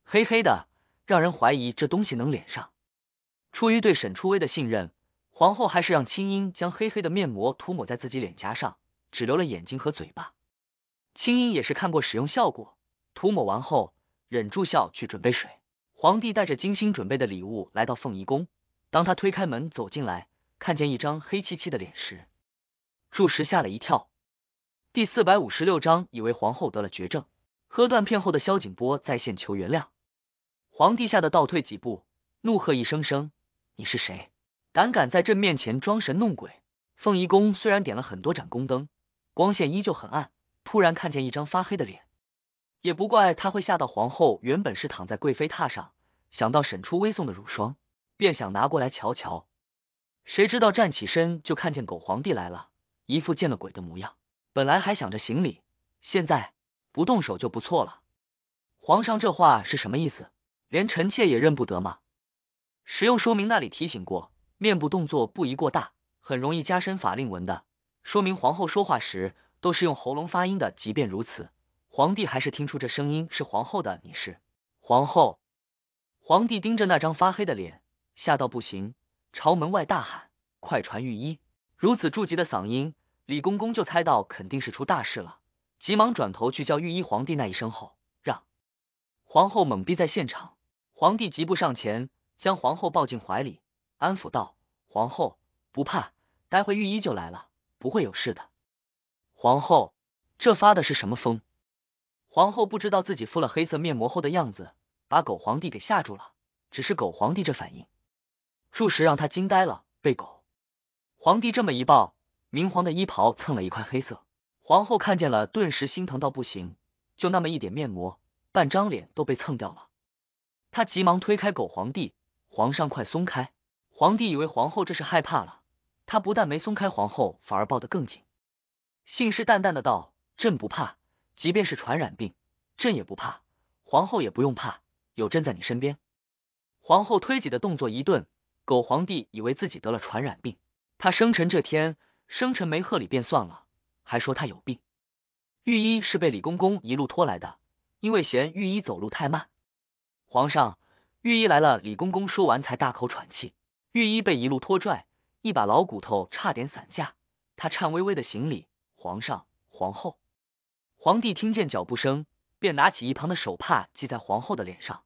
黑黑的，让人怀疑这东西能脸上。出于对沈初微的信任，皇后还是让青音将黑黑的面膜涂抹在自己脸颊上，只留了眼睛和嘴巴。青音也是看过使用效果，涂抹完后忍住笑去准备水。皇帝带着精心准备的礼物来到凤仪宫，当他推开门走进来，看见一张黑漆漆的脸时，住时吓了一跳。第四百五十六章，以为皇后得了绝症。喝断片后的萧景波在线求原谅，皇帝吓得倒退几步，怒喝一声声：“你是谁？胆敢在朕面前装神弄鬼？”凤仪宫虽然点了很多盏宫灯，光线依旧很暗。突然看见一张发黑的脸，也不怪他会吓到皇后。原本是躺在贵妃榻上，想到沈初微送的乳霜，便想拿过来瞧瞧。谁知道站起身就看见狗皇帝来了。一副见了鬼的模样，本来还想着行礼，现在不动手就不错了。皇上这话是什么意思？连臣妾也认不得吗？使用说明那里提醒过，面部动作不宜过大，很容易加深法令纹的。说明皇后说话时都是用喉咙发音的。即便如此，皇帝还是听出这声音是皇后的。你是皇后？皇帝盯着那张发黑的脸，吓到不行，朝门外大喊：“快传御医！”如此筑急的嗓音，李公公就猜到肯定是出大事了，急忙转头去叫御医。皇帝那一声后，让皇后懵逼在现场。皇帝急步上前，将皇后抱进怀里，安抚道：“皇后不怕，待会御医就来了，不会有事的。”皇后，这发的是什么疯？皇后不知道自己敷了黑色面膜后的样子，把狗皇帝给吓住了。只是狗皇帝这反应，着实让他惊呆了。被狗。皇帝这么一抱，明皇的衣袍蹭了一块黑色。皇后看见了，顿时心疼到不行，就那么一点面膜，半张脸都被蹭掉了。她急忙推开狗皇帝，皇上快松开！皇帝以为皇后这是害怕了，他不但没松开皇后，反而抱得更紧，信誓旦旦的道：“朕不怕，即便是传染病，朕也不怕，皇后也不用怕，有朕在你身边。”皇后推挤的动作一顿，狗皇帝以为自己得了传染病。他生辰这天生辰没贺礼便算了，还说他有病。御医是被李公公一路拖来的，因为嫌御医走路太慢。皇上，御医来了。李公公说完才大口喘气。御医被一路拖拽，一把老骨头差点散架。他颤巍巍的行礼：“皇上，皇后。”皇帝听见脚步声，便拿起一旁的手帕系在皇后的脸上，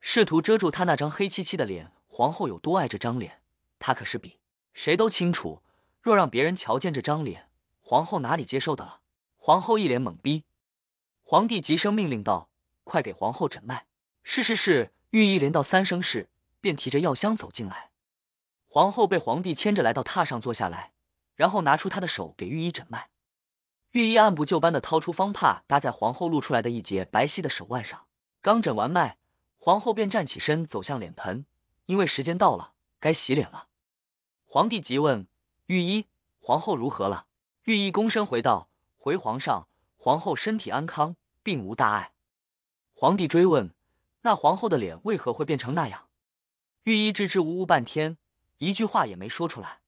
试图遮住她那张黑漆漆的脸。皇后有多爱这张脸，她可是比。谁都清楚，若让别人瞧见这张脸，皇后哪里接受的了？皇后一脸懵逼。皇帝急声命令道：“快给皇后诊脉。”是是是。御医连到三声是，便提着药箱走进来。皇后被皇帝牵着来到榻上坐下来，然后拿出她的手给御医诊脉。御医按部就班的掏出方帕，搭在皇后露出来的一截白皙的手腕上。刚诊完脉，皇后便站起身走向脸盆，因为时间到了，该洗脸了。皇帝急问御医：“皇后如何了？”御医躬身回道：“回皇上，皇后身体安康，并无大碍。”皇帝追问：“那皇后的脸为何会变成那样？”御医支支吾吾半天，一句话也没说出来。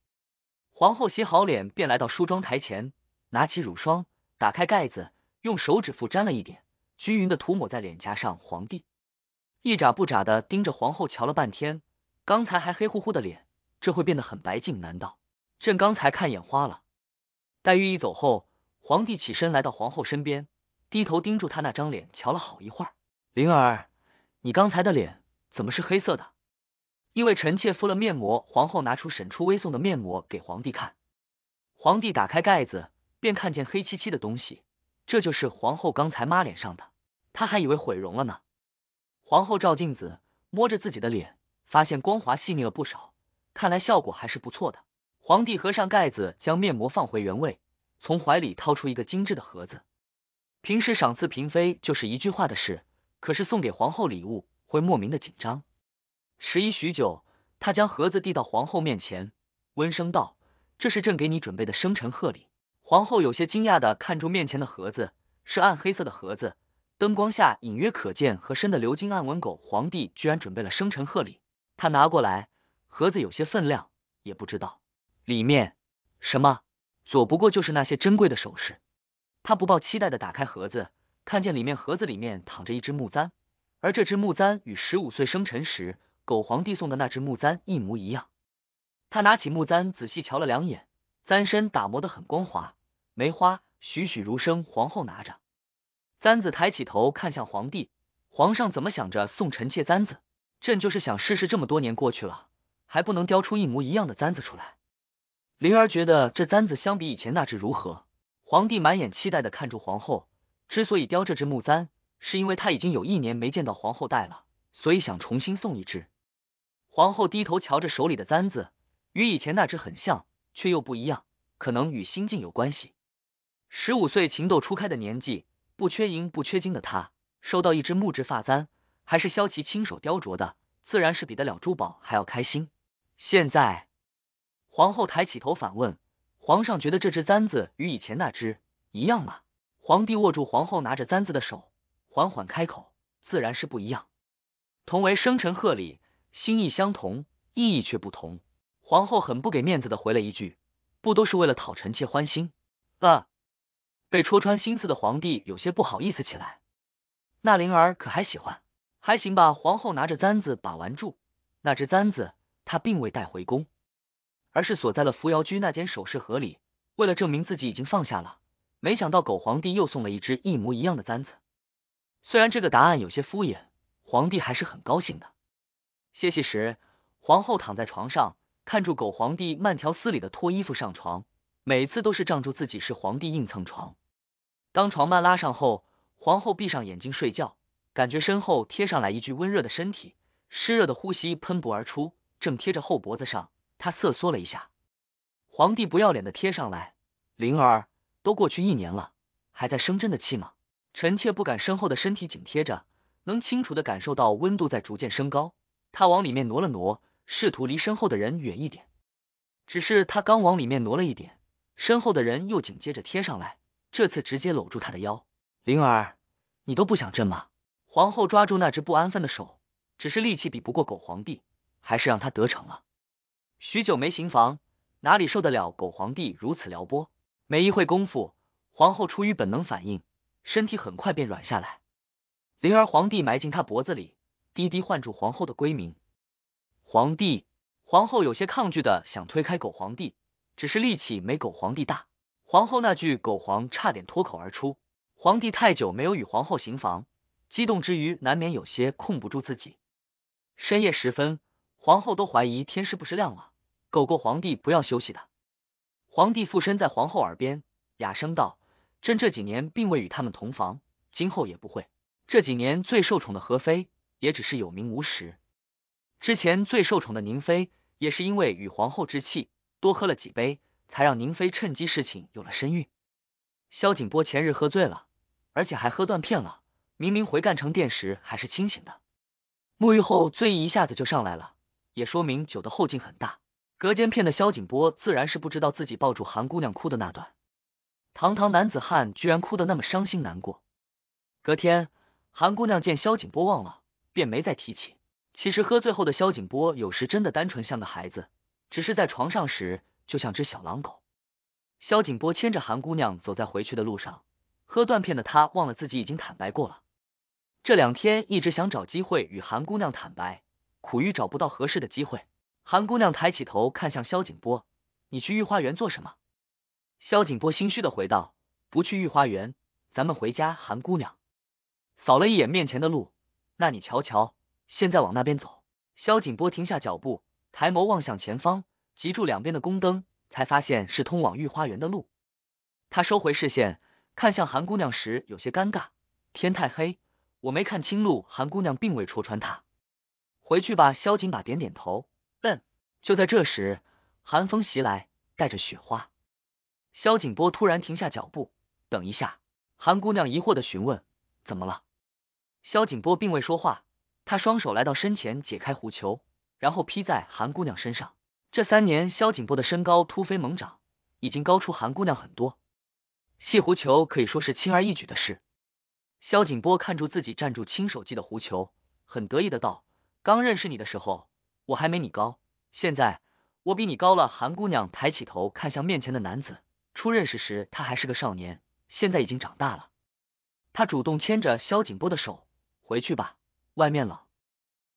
皇后洗好脸，便来到梳妆台前，拿起乳霜，打开盖子，用手指腹沾了一点，均匀的涂抹在脸颊上。皇帝一眨不眨的盯着皇后瞧了半天，刚才还黑乎乎的脸。这会变得很白净？难道朕刚才看眼花了？黛玉一走后，皇帝起身来到皇后身边，低头盯住她那张脸瞧了好一会儿。灵儿，你刚才的脸怎么是黑色的？因为臣妾敷了面膜。皇后拿出沈初微送的面膜给皇帝看，皇帝打开盖子，便看见黑漆漆的东西，这就是皇后刚才抹脸上的，他还以为毁容了呢。皇后照镜子，摸着自己的脸，发现光滑细腻了不少。看来效果还是不错的。皇帝合上盖子，将面膜放回原位，从怀里掏出一个精致的盒子。平时赏赐嫔妃就是一句话的事，可是送给皇后礼物会莫名的紧张。迟疑许久，他将盒子递到皇后面前，温声道：“这是朕给你准备的生辰贺礼。”皇后有些惊讶的看住面前的盒子，是暗黑色的盒子，灯光下隐约可见和深的鎏金暗纹。狗皇帝居然准备了生辰贺礼，他拿过来。盒子有些分量，也不知道里面什么？左不过就是那些珍贵的首饰。他不抱期待的打开盒子，看见里面盒子里面躺着一只木簪，而这只木簪与十五岁生辰时狗皇帝送的那只木簪一模一样。他拿起木簪仔细瞧了两眼，簪身打磨得很光滑，梅花栩栩如生。皇后拿着簪子抬起头看向皇帝，皇上怎么想着送臣妾簪子？朕就是想试试，这么多年过去了，还不能雕出一模一样的簪子出来。灵儿觉得这簪子相比以前那只如何？皇帝满眼期待的看住皇后，之所以雕这只木簪，是因为他已经有一年没见到皇后戴了，所以想重新送一只。皇后低头瞧着手里的簪子，与以前那只很像，却又不一样，可能与心境有关系。十五岁情窦初开的年纪，不缺银不缺金的他，收到一只木质发簪，还是萧琪亲手雕琢的，自然是比得了珠宝还要开心。现在。皇后抬起头反问：“皇上觉得这只簪子与以前那只一样吗？”皇帝握住皇后拿着簪子的手，缓缓开口：“自然是不一样。同为生辰贺礼，心意相同，意义却不同。”皇后很不给面子的回了一句：“不都是为了讨臣妾欢心？”啊！被戳穿心思的皇帝有些不好意思起来。那灵儿可还喜欢？还行吧。皇后拿着簪子把玩住，那只簪子她并未带回宫。而是锁在了扶摇居那间首饰盒里，为了证明自己已经放下了。没想到狗皇帝又送了一只一模一样的簪子。虽然这个答案有些敷衍，皇帝还是很高兴的。歇息时，皇后躺在床上，看住狗皇帝慢条斯理的脱衣服上床，每次都是仗住自己是皇帝硬蹭床。当床幔拉上后，皇后闭上眼睛睡觉，感觉身后贴上来一具温热的身体，湿热的呼吸喷薄而出，正贴着后脖子上。他瑟缩了一下，皇帝不要脸的贴上来，灵儿，都过去一年了，还在生朕的气吗？臣妾不敢身后的身体紧贴着，能清楚的感受到温度在逐渐升高。他往里面挪了挪，试图离身后的人远一点。只是他刚往里面挪了一点，身后的人又紧接着贴上来，这次直接搂住他的腰。灵儿，你都不想朕吗？皇后抓住那只不安分的手，只是力气比不过狗皇帝，还是让他得逞了。许久没行房，哪里受得了狗皇帝如此撩拨？没一会功夫，皇后出于本能反应，身体很快便软下来。灵儿，皇帝埋进她脖子里，低低唤住皇后的闺名。皇帝，皇后有些抗拒的想推开狗皇帝，只是力气没狗皇帝大。皇后那句“狗皇”差点脱口而出。皇帝太久没有与皇后行房，激动之余难免有些控不住自己。深夜时分，皇后都怀疑天是不是亮了。狗狗皇帝不要休息的。皇帝附身在皇后耳边，哑声道：“朕这几年并未与他们同房，今后也不会。这几年最受宠的何妃，也只是有名无实。之前最受宠的宁妃，也是因为与皇后置气，多喝了几杯，才让宁妃趁机侍寝，有了身孕。萧景波前日喝醉了，而且还喝断片了，明明回赣城殿时还是清醒的。沐浴后醉意一下子就上来了，也说明酒的后劲很大。”隔间片的萧景波自然是不知道自己抱住韩姑娘哭的那段，堂堂男子汉居然哭得那么伤心难过。隔天，韩姑娘见萧景波忘了，便没再提起。其实喝醉后的萧景波有时真的单纯像个孩子，只是在床上时就像只小狼狗。萧景波牵着韩姑娘走在回去的路上，喝断片的他忘了自己已经坦白过了。这两天一直想找机会与韩姑娘坦白，苦于找不到合适的机会。韩姑娘抬起头看向萧景波：“你去御花园做什么？”萧景波心虚的回道：“不去御花园，咱们回家。”韩姑娘扫了一眼面前的路：“那你瞧瞧，现在往那边走。”萧景波停下脚步，抬眸望向前方，急住两边的宫灯，才发现是通往御花园的路。他收回视线，看向韩姑娘时有些尴尬：“天太黑，我没看清路。”韩姑娘并未戳穿他：“回去吧。”萧景把点点头。嗯，就在这时，寒风袭来，带着雪花。萧景波突然停下脚步，等一下。韩姑娘疑惑的询问：“怎么了？”萧景波并未说话，他双手来到身前，解开狐裘，然后披在韩姑娘身上。这三年，萧景波的身高突飞猛长，已经高出韩姑娘很多。系狐裘可以说是轻而易举的事。萧景波看住自己站住亲手系的狐裘，很得意的道：“刚认识你的时候。”我还没你高，现在我比你高了。韩姑娘抬起头看向面前的男子，初认识时他还是个少年，现在已经长大了。他主动牵着萧景波的手，回去吧，外面冷。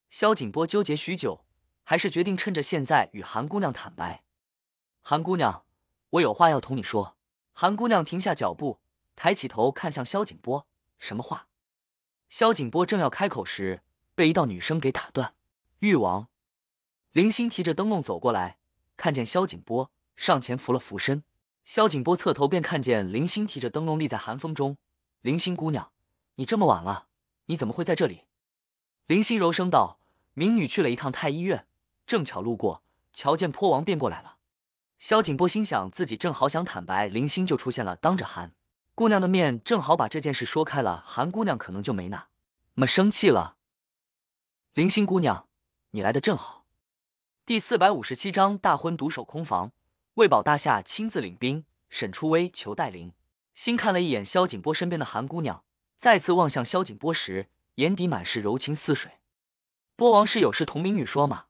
萧景波纠结许久，还是决定趁着现在与韩姑娘坦白。韩姑娘，我有话要同你说。韩姑娘停下脚步，抬起头看向萧景波，什么话？萧景波正要开口时，被一道女声给打断。誉王。林星提着灯笼走过来，看见萧景波，上前扶了扶身。萧景波侧头便看见林星提着灯笼立在寒风中。林星姑娘，你这么晚了，你怎么会在这里？林星柔声道：“民女去了一趟太医院，正巧路过，瞧见坡王便过来了。”萧景波心想，自己正好想坦白，林星就出现了，当着韩姑娘的面，正好把这件事说开了，韩姑娘可能就没那么生气了。林星姑娘，你来的正好。第四百五十七章大婚独守空房，魏宝大夏亲自领兵，沈初微求带领。新看了一眼萧景波身边的韩姑娘，再次望向萧景波时，眼底满是柔情似水。波王是有事同明女说吗？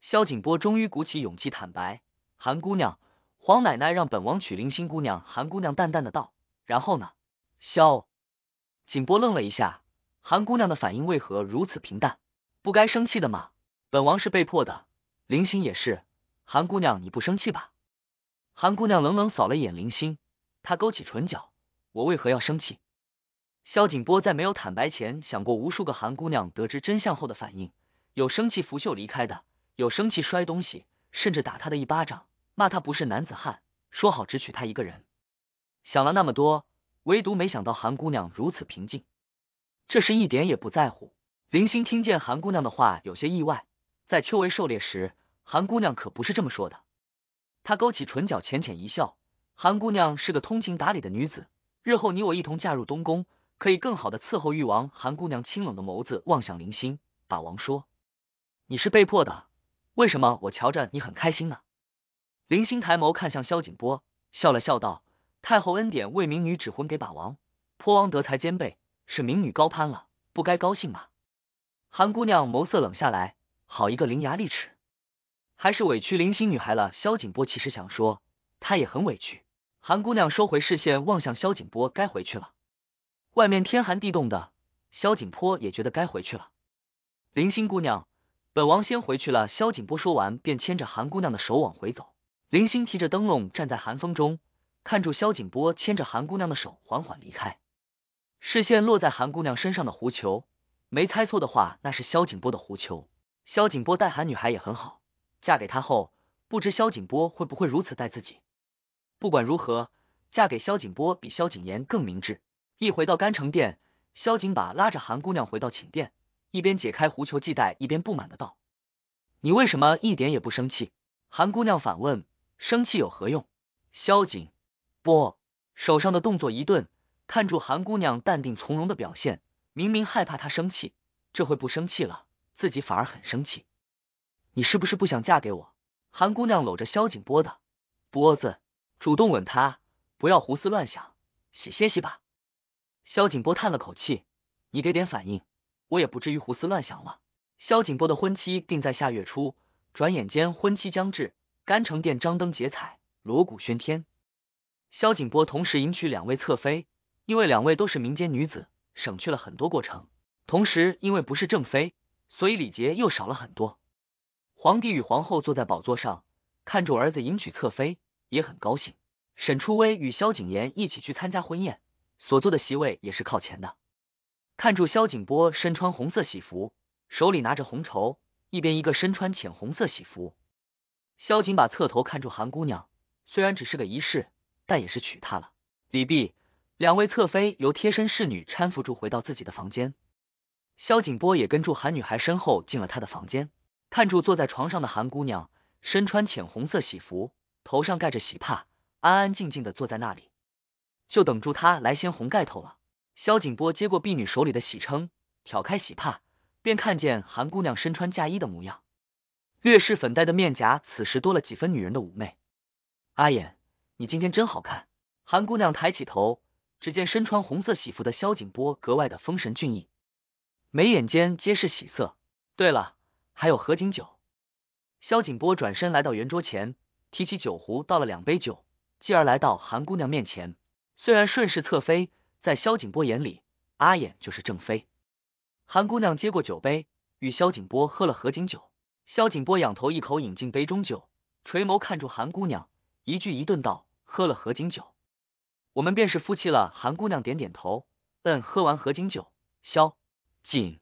萧景波终于鼓起勇气坦白：韩姑娘，黄奶奶让本王娶林星姑娘。韩姑娘淡淡的道：然后呢？萧景波愣了一下，韩姑娘的反应为何如此平淡？不该生气的吗？本王是被迫的。林星也是，韩姑娘你不生气吧？韩姑娘冷冷扫了一眼林星，她勾起唇角，我为何要生气？萧景波在没有坦白前想过无数个韩姑娘得知真相后的反应，有生气拂袖离开的，有生气摔东西，甚至打他的一巴掌，骂他不是男子汉，说好只娶她一个人。想了那么多，唯独没想到韩姑娘如此平静，这是一点也不在乎。林星听见韩姑娘的话，有些意外。在秋闱狩猎时，韩姑娘可不是这么说的。她勾起唇角，浅浅一笑。韩姑娘是个通情达理的女子，日后你我一同嫁入东宫，可以更好的伺候誉王。韩姑娘清冷的眸子望向林星，把王说：“你是被迫的，为什么我瞧着你很开心呢？”林星抬眸看向萧景波，笑了笑道：“太后恩典为民女指婚给把王，颇王德才兼备，是民女高攀了，不该高兴吗？”韩姑娘眸色冷下来。好一个伶牙俐齿，还是委屈林心女孩了。萧景波其实想说，他也很委屈。韩姑娘收回视线，望向萧景波，该回去了。外面天寒地冻的，萧景波也觉得该回去了。林心姑娘，本王先回去了。萧景波说完，便牵着韩姑娘的手往回走。林心提着灯笼站在寒风中，看住萧景波牵着韩姑娘的手缓缓离开，视线落在韩姑娘身上的狐裘，没猜错的话，那是萧景波的狐裘。萧景波待韩女孩也很好，嫁给他后，不知萧景波会不会如此待自己。不管如何，嫁给萧景波比萧景言更明智。一回到甘城殿，萧景把拉着韩姑娘回到寝殿，一边解开狐裘系带，一边不满的道：“你为什么一点也不生气？”韩姑娘反问：“生气有何用？”萧景波手上的动作一顿，看住韩姑娘淡定从容的表现，明明害怕她生气，这回不生气了。自己反而很生气，你是不是不想嫁给我？韩姑娘搂着萧景波的脖子，主动吻他，不要胡思乱想，洗歇息吧。萧景波叹了口气，你给点反应，我也不至于胡思乱想了。萧景波的婚期定在下月初，转眼间婚期将至，甘城殿张灯结彩，锣鼓喧天。萧景波同时迎娶两位侧妃，因为两位都是民间女子，省去了很多过程。同时，因为不是正妃。所以礼节又少了很多。皇帝与皇后坐在宝座上，看住儿子迎娶侧妃，也很高兴。沈初微与萧景琰一起去参加婚宴，所坐的席位也是靠前的。看住萧景波身穿红色喜服，手里拿着红绸，一边一个身穿浅红色喜服。萧景把侧头看住韩姑娘，虽然只是个仪式，但也是娶她了。李毕，两位侧妃由贴身侍女搀扶住回到自己的房间。萧景波也跟住韩女孩身后进了她的房间，看住坐在床上的韩姑娘，身穿浅红色喜服，头上盖着喜帕，安安静静的坐在那里，就等住她来掀红盖头了。萧景波接过婢女手里的喜称，挑开喜帕，便看见韩姑娘身穿嫁衣的模样，略是粉黛的面颊，此时多了几分女人的妩媚。阿衍，你今天真好看。韩姑娘抬起头，只见身穿红色喜服的萧景波格外的风神俊逸。眉眼间皆是喜色。对了，还有合卺酒。萧景波转身来到圆桌前，提起酒壶倒了两杯酒，继而来到韩姑娘面前。虽然顺势侧妃，在萧景波眼里，阿衍就是正妃。韩姑娘接过酒杯，与萧景波喝了合卺酒。萧景波仰头一口饮尽杯中酒，垂眸看住韩姑娘，一句一顿道：“喝了合卺酒，我们便是夫妻了。”韩姑娘点点头，嗯。喝完合卺酒，萧景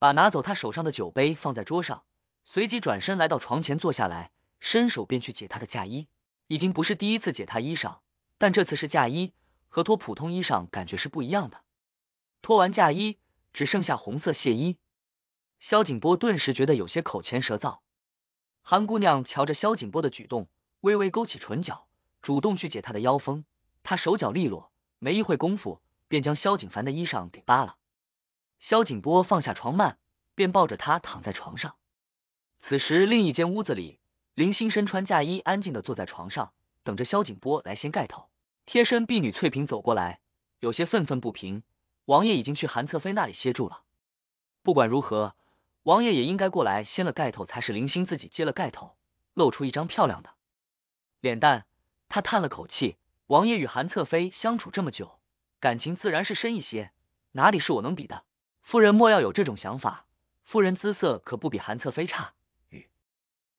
把拿走他手上的酒杯放在桌上，随即转身来到床前坐下来，伸手便去解他的嫁衣。已经不是第一次解他衣裳，但这次是嫁衣，和脱普通衣裳感觉是不一样的。脱完嫁衣。只剩下红色亵衣，萧景波顿时觉得有些口前舌燥。韩姑娘瞧着萧景波的举动，微微勾起唇角，主动去解他的腰封。他手脚利落，没一会功夫便将萧景凡的衣裳给扒了。萧景波放下床幔，便抱着他躺在床上。此时另一间屋子里，林星身穿嫁衣，安静的坐在床上，等着萧景波来掀盖头。贴身婢女翠萍走过来，有些愤愤不平。王爷已经去韩侧妃那里歇住了。不管如何，王爷也应该过来掀了盖头才是。林星自己揭了盖头，露出一张漂亮的脸蛋。他叹了口气：王爷与韩侧妃相处这么久，感情自然是深一些，哪里是我能比的？夫人莫要有这种想法，夫人姿色可不比韩侧妃差。与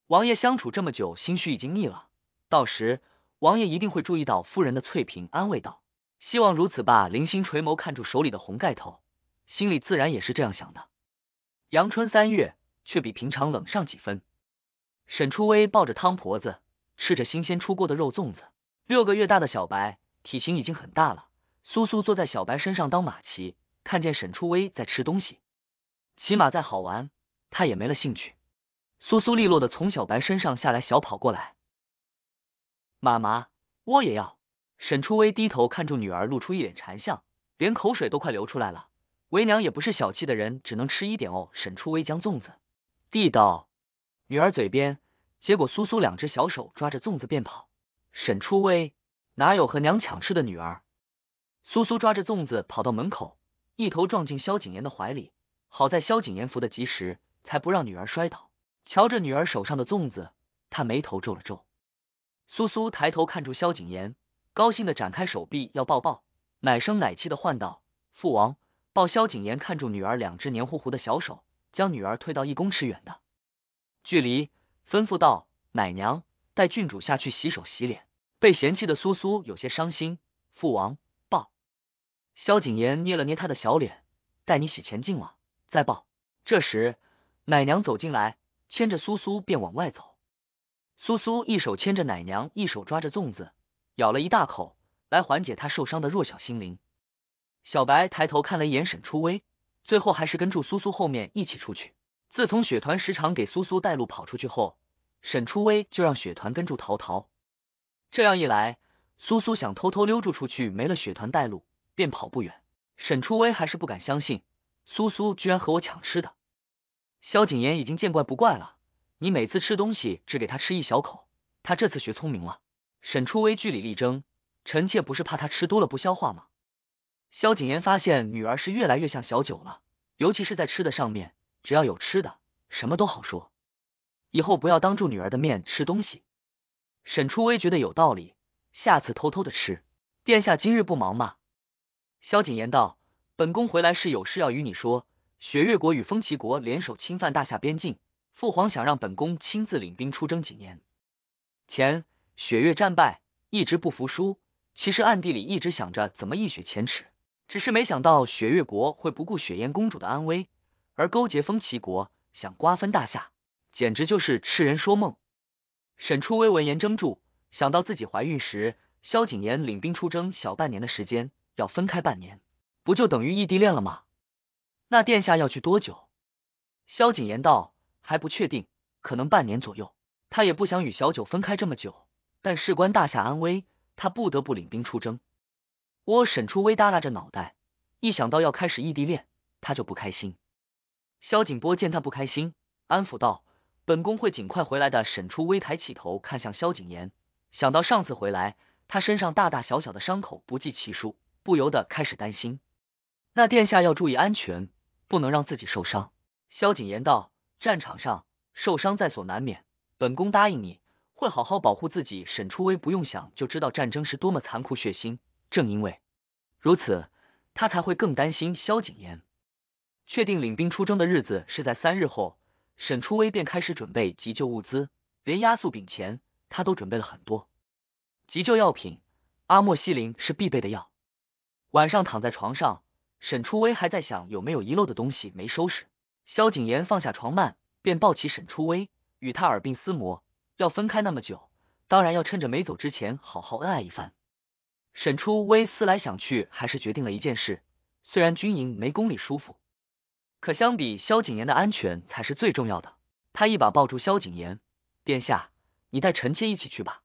王爷相处这么久，心绪已经腻了，到时王爷一定会注意到夫人的。翠屏安慰道。希望如此吧。林星垂眸看住手里的红盖头，心里自然也是这样想的。阳春三月，却比平常冷上几分。沈初微抱着汤婆子，吃着新鲜出锅的肉粽子。六个月大的小白，体型已经很大了。苏苏坐在小白身上当马骑，看见沈初微在吃东西，骑马再好玩，他也没了兴趣。苏苏利落的从小白身上下来，小跑过来。妈妈，我也要。沈初微低头看住女儿，露出一脸馋相，连口水都快流出来了。为娘也不是小气的人，只能吃一点哦。沈初微将粽子递到女儿嘴边，结果苏苏两只小手抓着粽子便跑。沈初微哪有和娘抢吃的女儿？苏苏抓着粽子跑到门口，一头撞进萧景言的怀里。好在萧景言扶得及时，才不让女儿摔倒。瞧着女儿手上的粽子，他眉头皱了皱。苏苏抬头看住萧景言。高兴的展开手臂要抱抱，奶声奶气的唤道：“父王，抱！”萧景言看住女儿两只黏糊糊的小手，将女儿推到一公尺远的距离，吩咐道：“奶娘，带郡主下去洗手洗脸。”被嫌弃的苏苏有些伤心。父王，萧景言捏了捏他的小脸，带你洗前净了，再抱。这时，奶娘走进来，牵着苏苏便往外走。苏苏一手牵着奶娘，一手抓着粽子。咬了一大口，来缓解他受伤的弱小心灵。小白抬头看了一眼沈初微，最后还是跟住苏苏后面一起出去。自从雪团时常给苏苏带路跑出去后，沈初微就让雪团跟住陶陶。这样一来，苏苏想偷偷溜住出去，没了雪团带路，便跑不远。沈初微还是不敢相信，苏苏居然和我抢吃的。萧景言已经见怪不怪了，你每次吃东西只给他吃一小口，他这次学聪明了。沈初微据理力争，臣妾不是怕他吃多了不消化吗？萧景言发现女儿是越来越像小九了，尤其是在吃的上面，只要有吃的，什么都好说。以后不要当住女儿的面吃东西。沈初微觉得有道理，下次偷偷的吃。殿下今日不忙吗？萧景言道：本宫回来是有事要与你说。雪月国与风齐国联手侵犯大夏边境，父皇想让本宫亲自领兵出征几年前。雪月战败，一直不服输，其实暗地里一直想着怎么一雪前耻，只是没想到雪月国会不顾雪燕公主的安危，而勾结风齐国，想瓜分大夏，简直就是痴人说梦。沈初微闻言怔住，想到自己怀孕时，萧景琰领兵出征小半年的时间，要分开半年，不就等于异地恋了吗？那殿下要去多久？萧景琰道：还不确定，可能半年左右。他也不想与小九分开这么久。但事关大夏安危，他不得不领兵出征。我沈初微耷拉着脑袋，一想到要开始异地恋，他就不开心。萧景波见他不开心，安抚道：“本宫会尽快回来的。”沈初微抬起头看向萧景琰，想到上次回来，他身上大大小小的伤口不计其数，不由得开始担心。那殿下要注意安全，不能让自己受伤。萧景琰道：“战场上受伤在所难免，本宫答应你，会好好保护自己。沈初微不用想就知道战争是多么残酷血腥，正因为如此，他才会更担心萧景琰。确定领兵出征的日子是在三日后，沈初微便开始准备急救物资，连压缩饼钱他都准备了很多。急救药品，阿莫西林是必备的药。晚上躺在床上，沈初微还在想有没有遗漏的东西没收拾。萧景琰放下床幔，便抱起沈初微，与他耳鬓厮磨。要分开那么久，当然要趁着没走之前好好恩爱一番。沈初微思来想去，还是决定了一件事：虽然军营没宫里舒服，可相比萧景琰的安全才是最重要的。他一把抱住萧景琰，殿下，你带臣妾一起去吧。